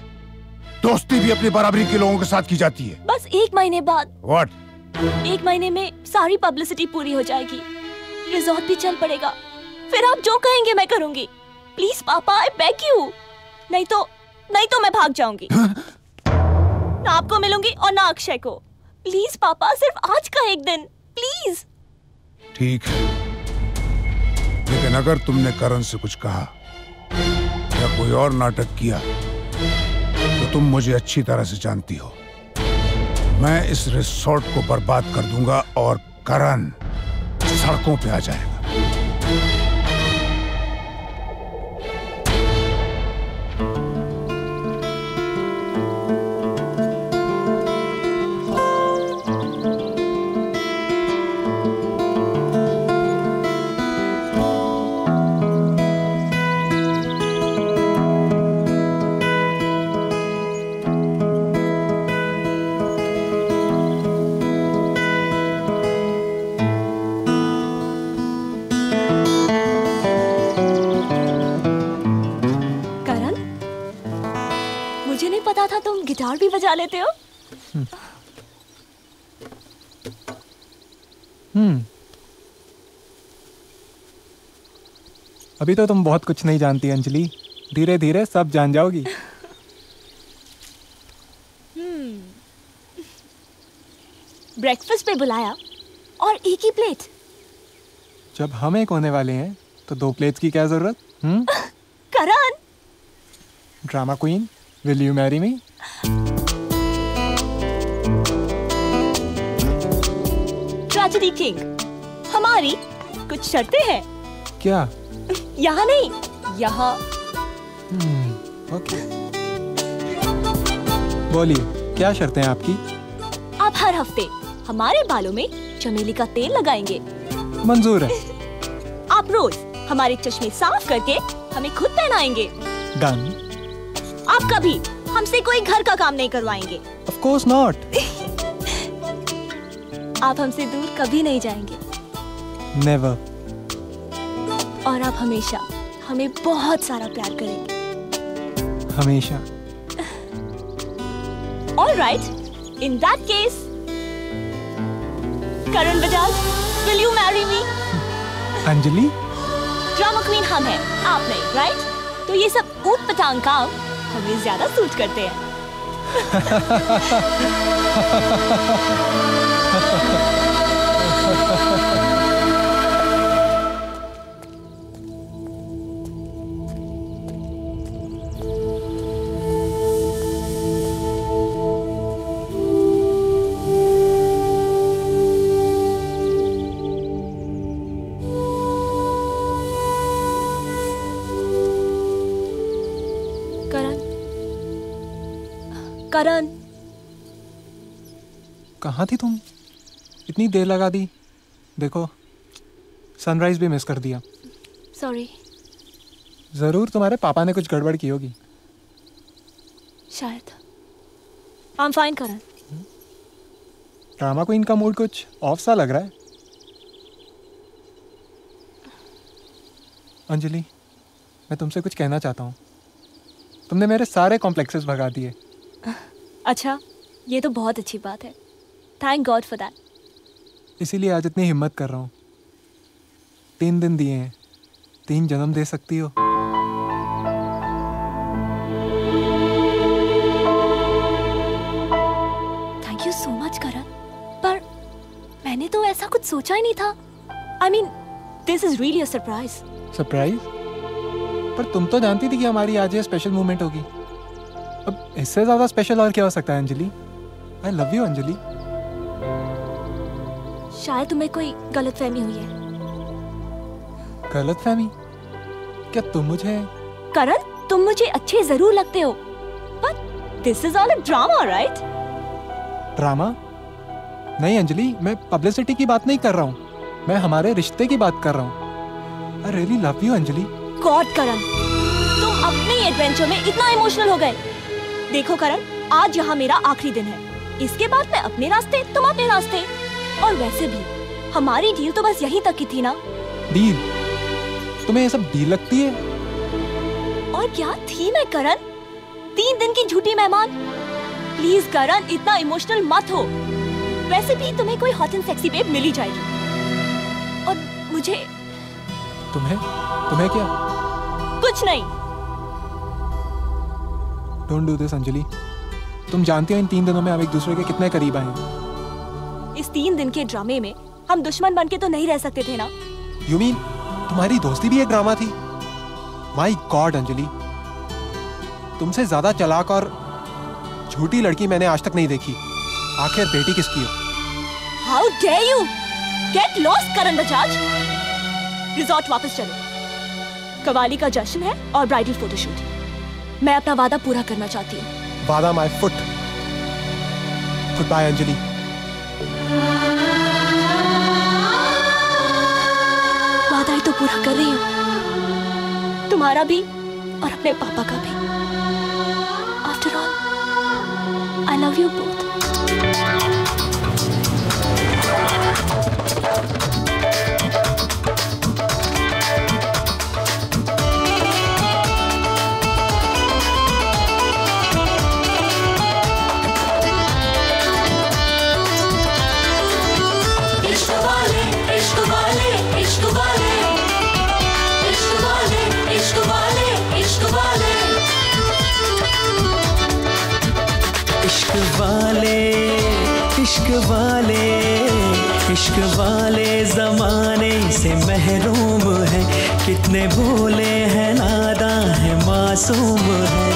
दोस्ती भी अपनी बराबरी के लोगों के साथ की जाती है। बस एक महीने बाद। व्हाट एक महीने में सारी पब्लिसिटी पूरी हो जाएगी। रिजॉर्ट भी चल पड़ेगा। फिर आप जो कहेंगे मैं करूँगी। प्लीज़ पापा आई बेग यू नहीं तो नहीं तो मैं भाग जाऊँगी। ना आपको मिलूँगी और ना अक्षय को। प्लीज़ पापा सिर्फ़ आज का एक दिन। प्लीज़ ठीक है। अगर तुमने करण से कुछ कहा या कोई और नाटक किया तो तुम मुझे अच्छी तरह से जानती हो। मैं इस रिसोर्ट को बर्बाद कर दूँगा और करण सड़कों पे आ जाएगा। बजा लेते हो? हम्म। अभी तो तुम बहुत कुछ नहीं जानती अंजलि। धीरे धीरे सब जान जाओगी। ब्रेकफास्ट पे बुलाया और एक ही प्लेट। जब हम एक होने वाले हैं तो दो प्लेट्स की क्या ज़रूरत? हम्म? Karan! Drama queen will you marry me? Tragedy king हमारी कुछ शर्तें हैं। क्या? यहाँ नहीं यहाँ। Hmm okay. बोलिए क्या शर्तें हैं आपकी? आप हर हफ़्ते हमारे बालों में चमेली का तेल लगाएँगे। मंजूर है। आप रोज हमारे चश्मे साफ़ करके हमें खुद पहनाएँगे। डन आप कभी हमसे कोई घर का काम नहीं करवाएँगे। ऑफ़ कोर्स नॉट आप हमसे दूर कभी नहीं जाएँगे नेवर और आप हमेशा हमें बहुत सारा प्यार करेंगे हमेशा All right. In that case, Karan Bajaj, will you marry me? Anjali drama queen हम हैं, आप नहीं, राइट? तो ये सब ऊट पटांग काम हमें ज़्यादा सूट करते हैं करण कहाँ थी तुम? इतनी देर लगा दी। देखो सनराइज भी मिस कर दिया। सॉरी ज़रूर तुम्हारे पापा ने कुछ गड़बड़ की होगी। शायद। I am fine Karan drama का मूड कुछ ऑफ़ सा लग रहा है। अंजलि मैं तुमसे कुछ कहना चाहता हूँ। तुमने मेरे सारे कॉम्प्लेक्सेस भगा दिए। अच्छा ये तो बहुत अच्छी बात है। थैंक गॉड फॉर दैट इसीलिए आज इतनी हिम्मत कर रहा हूँ। तीन दिन दिए हैं। तीन जन्म दे सकती हो। Thank you so much Karan पर मैंने तो ऐसा कुछ सोचा ही नहीं था। I mean this is really a surprise surprise पर तुम तो जानती थी कि हमारी आज ये स्पेशल मोमेंट होगी। अब इससे ज़्यादा स्पेशल और क्या हो सकता है Anjali? I love you Anjali. शायद तुम्हें कोई गलतफहमी हुई है। गलत फहमी क्या तुम मुझे करण तुम मुझे अच्छे ज़रूर लगते हो पर this is all a drama right drama? नहीं अंजलि मैं पब्लिसिटी की बात नहीं कर रहा हूँ। मैं हमारे रिश्ते की बात कर रहा हूँ। I really love you Anjali. God Karan तुम अपने एडवेंचर में इतना इमोशनल हो गए। देखो करण आज यहाँ मेरा आखिरी दिन है। इसके बाद मैं अपने रास्ते तुम अपने रास्ते। और वैसे भी हमारी डील तो बस यहीं तक की थी ना? डील तुम्हें ये सब डील लगती है? और क्या थी मैं करण? तीन दिन की झूठी मेहमान। प्लीज़ करण इतना इमोशनल मत हो। वैसे भी तुम्हें कोई हॉट एंड सेक्सी बेब मिल ही जाएगी। और मुझे तुम्हें? तुम्हें क्या? कुछ नहीं। Don't do this Anjali. तुम जानती हो इन तीन दिनों में हम एक दूसरे के कितने करीब आए इस तीन दिन के ड्रामे में हम दुश्मन बन के तो नहीं रह सकते थे ना? यू मीन तुम्हारी दोस्ती भी एक ड्रामा थी? My God Anjali. तुमसे ज़्यादा चलाक और झूठी लड़की मैंने आज तक नहीं देखी। आखिर बेटी किसकी हो? How dare you get lost Karan Bajaj. Resort वापस चलो। कवाली का जश्न है और ब्राइडल फोटोशूट मैं अपना वादा पूरा करना चाहती हूँ। वादा my foot. Goodbye, Anjali. वादाएँ वादा तो पूरा कर रही हूँ तुम्हारा भी और अपने पापा का भी after all I love you both इश्क वाले जमाने से महरूम है। कितने भोले हैं नादा है मासूम है।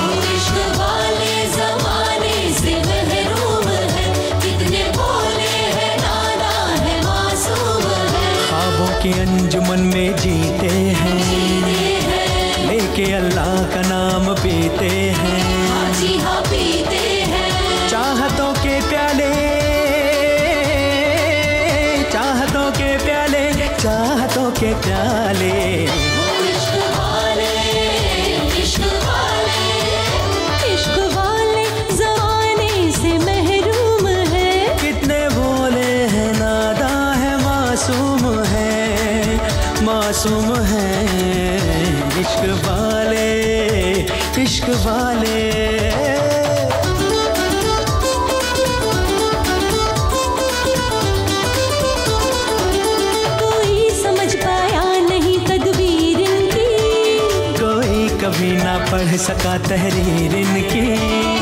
पढ़ सका तहरीर इनकी।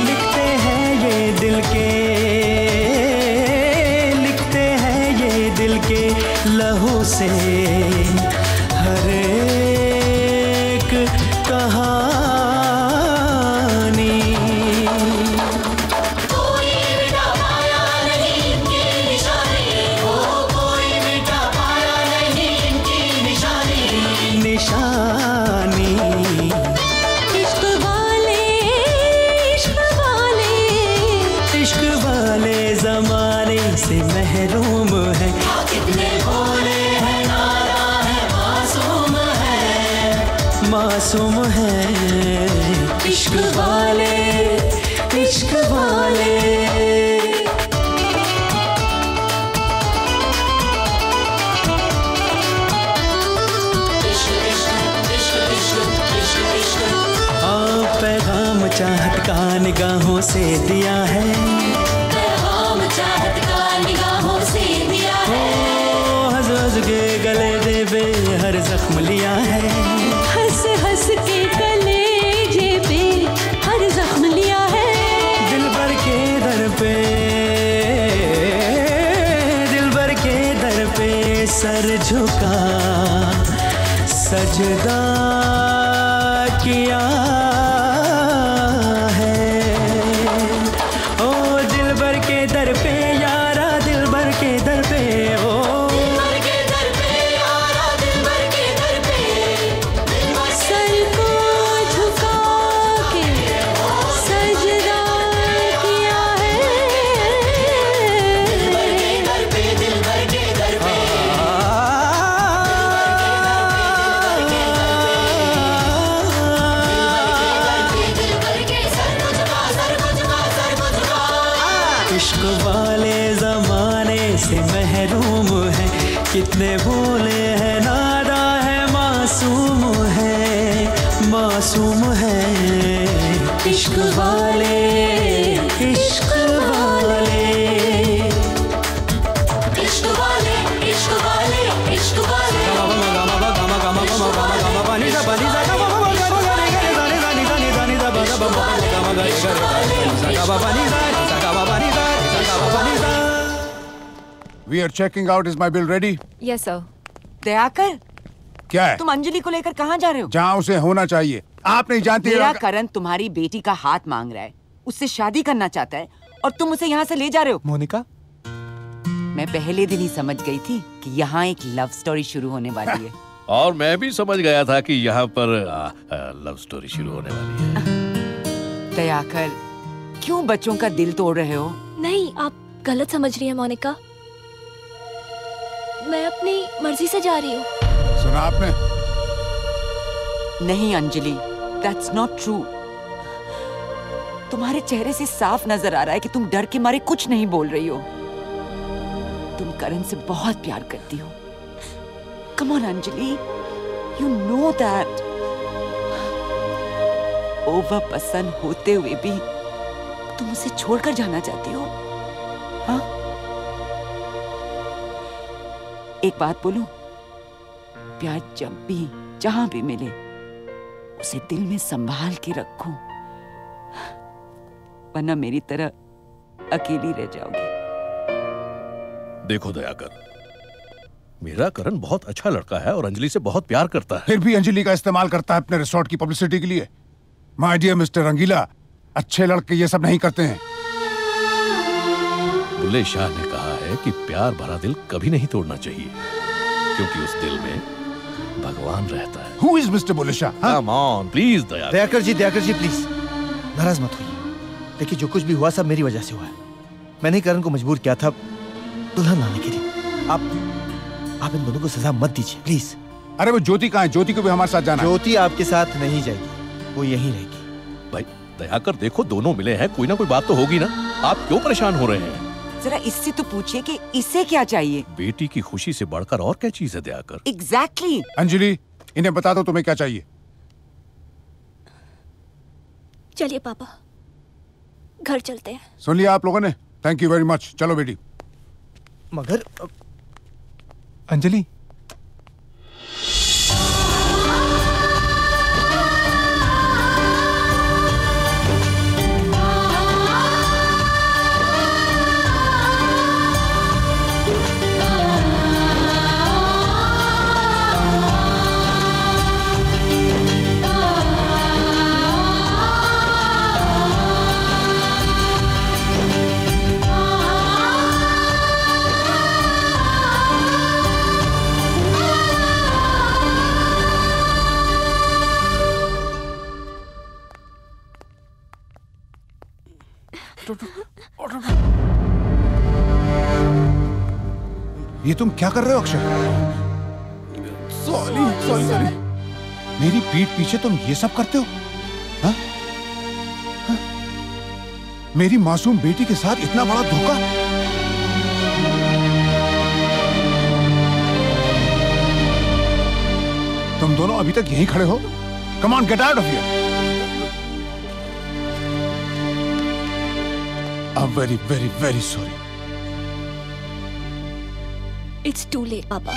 लिखते हैं ये दिल के। लिखते हैं ये दिल के लहू से। कितने भोले are checking out is my bill ready yes sir Dayakar क्या है? तुम अंजलि को लेकर कहाँ जा रहे हो? जहाँ उसे होना चाहिए। आप नहीं जानती मेरा करण तुम्हारी बेटी का हाथ मांग रहा है। उससे शादी करना चाहता है और तुम उसे यहाँ से ले जा रहे हो। मोनिका? मैं पहले दिन ही समझ गई थी कि यहाँ एक लव स्टोरी शुरू होने वाली है। और मैं भी समझ गया था कि यहाँ पर लव स्टोरी शुरू होने वाली है। दयाकर क्यों बच्चों का दिल तोड़ रहे हो? नहीं आप गलत समझ रही हैं मोनिका। मैं अपनी मर्ज़ी से जा रही हूँ। सुना आपने? नहीं अंजलि दैट्स नॉट ट्रू तुम्हारे चेहरे से साफ़ नज़र आ रहा है कि तुम डर के मारे कुछ नहीं बोल रही हो। तुम करण से बहुत प्यार करती हो। Come on Anjali you know that over पसंद होते हुए भी तुम उसे छोड़कर जाना चाहती हो। हाँ? एक बात बोलूँ? प्यार जब भी जहाँ भी मिले उसे दिल में संभाल के रखो। वरना मेरी तरह अकेली रह जाओगी। देखो दयाकर मेरा करण बहुत अच्छा लड़का है और अंजलि से बहुत प्यार करता है। फिर भी अंजलि का इस्तेमाल करता है अपने रिसोर्ट की पब्लिसिटी के लिए। माय डियर मिस्टर रंगीला अच्छे लड़के ये सब नहीं करते हैं। बुल्ले शाह ने है कि प्यार भरा दिल कभी नहीं तोड़ना चाहिए क्योंकि उस दिल में भगवान रहता है। Who is mister Bulleh Shah come on please Dayakar Dayakar ji Dayakar ji please नाराज़ मत होइए। देखिए जो कुछ भी हुआ सब मेरी वजह से हुआ है। मैंने करण को मजबूर किया था दुल्हन लाने के लिए। आप आप इन दोनों को सजा मत दीजिए प्लीज़ अरे वो ज्योति कहाँ है? ज्योति को भी हमारे साथ जाना ज्योति आपके साथ नहीं जाएगी। वो यहीं रहेगी। भाई दयाकर देखो दोनों मिले हैं। कोई ना कोई बात तो होगी ना। आप क्यों परेशान हो रहे हैं? जरा इससे तो पूछिए कि इसे क्या चाहिए? बेटी की खुशी से बढ़कर और क्या चीज़ है दयाकर? Exactly exactly. अंजलि इन्हें बता दो तुम्हें क्या चाहिए। चलिए पापा घर चलते हैं। सुन लिया आप लोगों ने। थैंक यू वेरी मच चलो बेटी। मगर अंजलि ये तुम क्या कर रहे हो अक्षय? Sorry sorry sorry. मेरी पीठ पीछे तुम ये सब करते हो? हा? हा? मेरी मासूम बेटी के साथ इतना बड़ा धोखा? तुम दोनों अभी तक यहीं खड़े हो? Come on get out of here I am very very very sorry it's too late पापा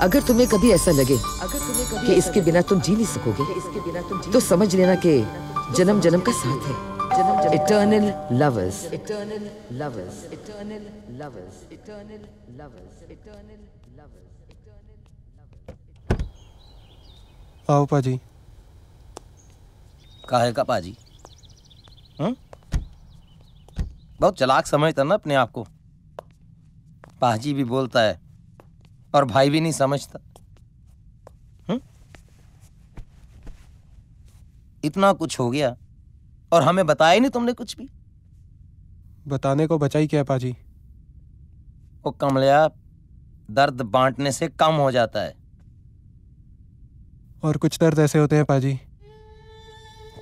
अगर तुम्हें कभी ऐसा लगे कि इसके बिना तुम जी नहीं सकोगे तो समझ लेना कि जन्म जन्म का साथ है। Eternal lovers eternal lovers eternal lovers eternal lovers eternal आओ पाजी काहे का पाजी हम्म बहुत चलाक समझता ना अपने आप को पाजी भी बोलता है और भाई भी नहीं समझता हम्म इतना कुछ हो गया और हमें बताया नहीं तुमने कुछ भी। बताने को बचा ही क्या पाजी? वो कमलिया दर्द बांटने से कम हो जाता है। और कुछ दर्द ऐसे होते हैं पाजी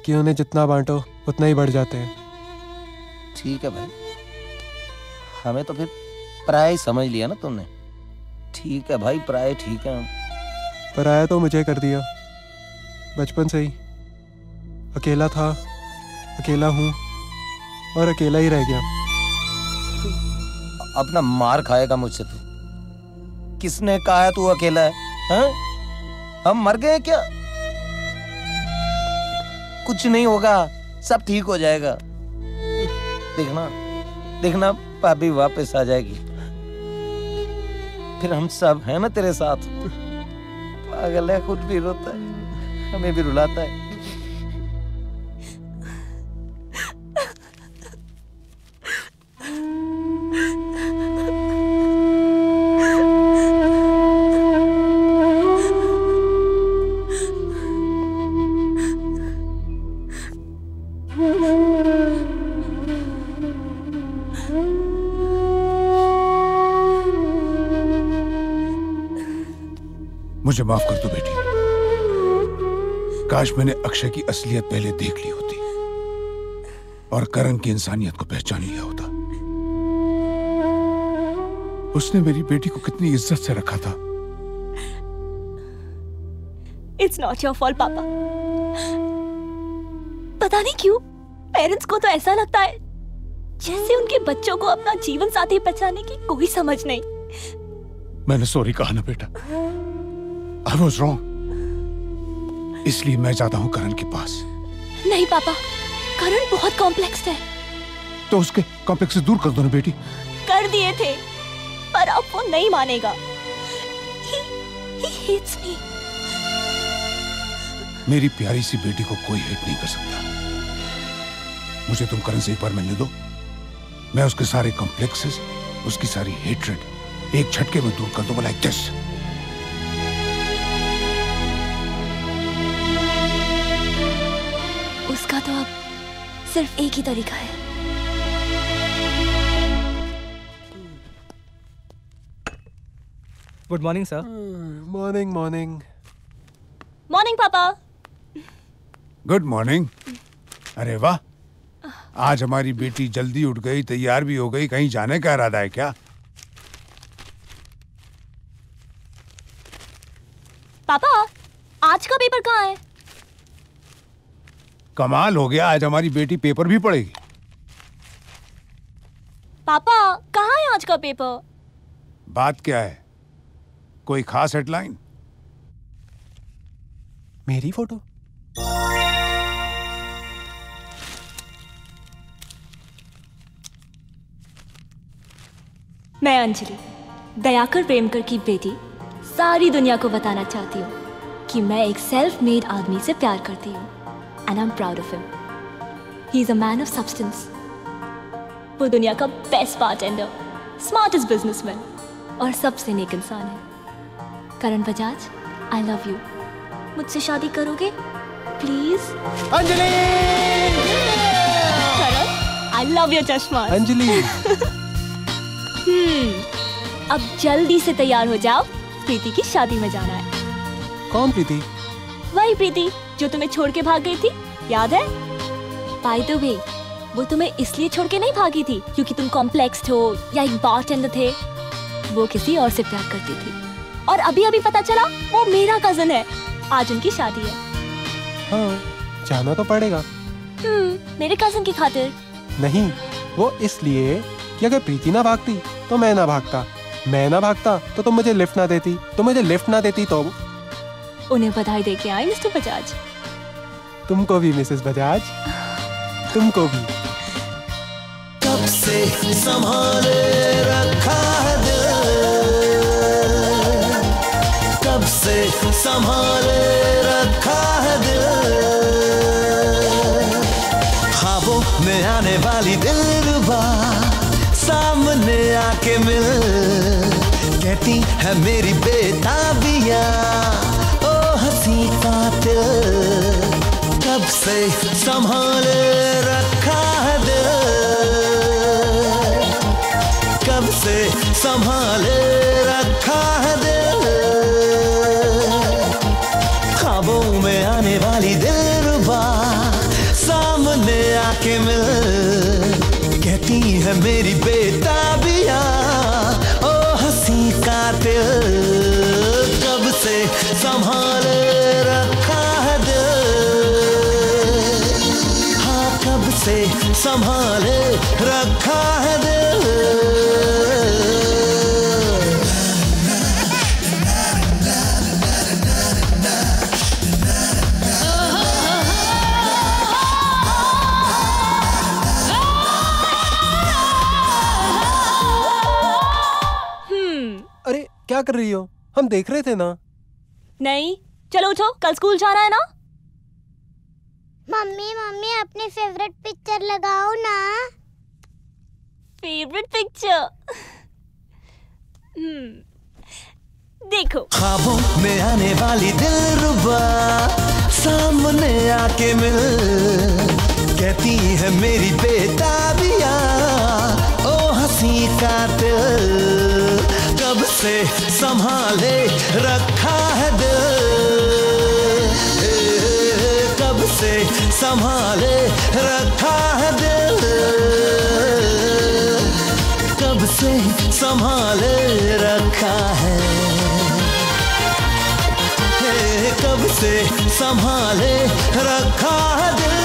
कि उन्हें जितना बांटो उतना ही बढ़ जाते हैं। ठीक है भाई। हमें तो फिर प्राय समझ लिया ना तुमने। ठीक है भाई प्राय ठीक है। पर आया तो मुझे कर दिया। बचपन से ही। अकेला था अकेला हूँ और अकेला ही रह गया। अपना मार खाएगा मुझसे तू। किसने कहा तू अकेला है? हैं? हम मर गए क्या? कुछ नहीं होगा, सब ठीक हो जाएगा। देखना देखना, भाभी वापस आ जाएगी। फिर हम सब है ना तेरे साथ? पागल है, खुद भी रोता है, हमें भी रुलाता है। मुझे माफ़ कर दो बेटी। काश मैंने अक्षय की असलियत पहले देख ली होती और करण की इंसानियत को पहचान लिया होता। उसने मेरी बेटी को कितनी इज़्ज़त से रखा था। इट्स नॉट योर फॉल्ट पापा। पता नहीं क्यों पेरेंट्स को तो ऐसा लगता है जैसे उनके बच्चों को अपना जीवन साथी पहचानने की कोई समझ नहीं। मैंने सॉरी कहा ना बेटा। आई वॉज़ रॉन्ग इसलिए मैं जाता हूँ करण के पास। नहीं पापा। करण बहुत कॉम्प्लेक्स है। तो उसके कॉम्प्लेक्स से दूर कर दो ना बेटी। कर दिए थे पर अब वो नहीं मानेगा। He, he. मेरी प्यारी सी बेटी को कोई हेट नहीं कर सकता। मुझे तुम करण से एक बार मिलने दो। मैं उसके सारे कॉम्प्लेक्सेस उसकी सारी हेट्रेड एक झटके में दूर कर दूँगा लाइक दिस तो अब सिर्फ़ एक ही तरीका है। Good morning sir morning morning morning पापा गुड मॉर्निंग अरे वाह। आज हमारी बेटी जल्दी उठ गई तैयार भी हो गई कहीं जाने का इरादा है क्या? पापा आज का पेपर कहाँ है? कमाल हो गया आज हमारी बेटी पेपर भी पढ़ेगी। पापा कहाँ है आज का पेपर बात क्या है? कोई खास हेडलाइन मेरी फ़ोटो। मैं अंजलि दयाकर प्रेमकर की बेटी सारी दुनिया को बताना चाहती हूँ कि मैं एक सेल्फ मेड आदमी से प्यार करती हूँ। And I am proud of him he is a man of substance वो दुनिया का बेस्ट बारटेंडर स्मार्टेस्ट बिजनेसमैन और सबसे नेक इंसान है। Karan Bajaj I love you मुझसे शादी करोगे? Please Anjali! Karan I love your chashma. Anjali! हम्म अब जल्दी से तैयार हो जाओ। प्रीति की शादी में जाना है। कौन प्रीति? वही प्रीति। जो तुम्हें छोड़ के भाग गई थी? याद है? बाय द वे वो तुम्हें इसलिए छोड़ के नहीं भागी थी क्योंकि तुम कॉम्प्लेक्स हो या एक बारटेंडर थे। वो किसी और से प्यार करती थी। और अभी अभी पता चला वो मेरा कज़न है। आज उनकी शादी है। हाँ जाना तो पड़ेगा। हम्म मेरे कज़न की खातिर। नहीं वो इसलिए कि अगर प्रीति ना भागती तो मैं ना भागता। मैं ना भागता तो तुम मुझे लिफ्ट ना देती। तुम मुझे लिफ्ट ना देती तो उन्हें बधाई दे के आई मिस्टर बजाज। तुमको भी मिसेस बजाज। तुमको भी। कब से संभाले रखा है दिल? कब से संभाले रखा है दिल? ख्वाबों में आने वाली दिलरुबा सामने आके मिल। कहती है मेरी बेताबिया। कब से संभाल रखा है दिल? कब से संभाल रखा है दिल? ख्वाबों में आने वाली दिल सामने आके मिल क्या कर रही हो? हम देख रहे थे ना। नहीं चलो उठो कल स्कूल जाना है ना? मम्मी मम्मी अपनी फेवरेट पिक्चर लगाओ ना। फेवरेट पिक्चर देखो। ख्वाबों में आने वाली दिलरुबा सामने आके मिल। कहती है मेरी बेताबिया ओ हँसी का दिल। से संभाले रखा है दिल। कब से संभाले रखा है दिल। कब से संभाले रखा है। कब से संभाले रखा है दिल।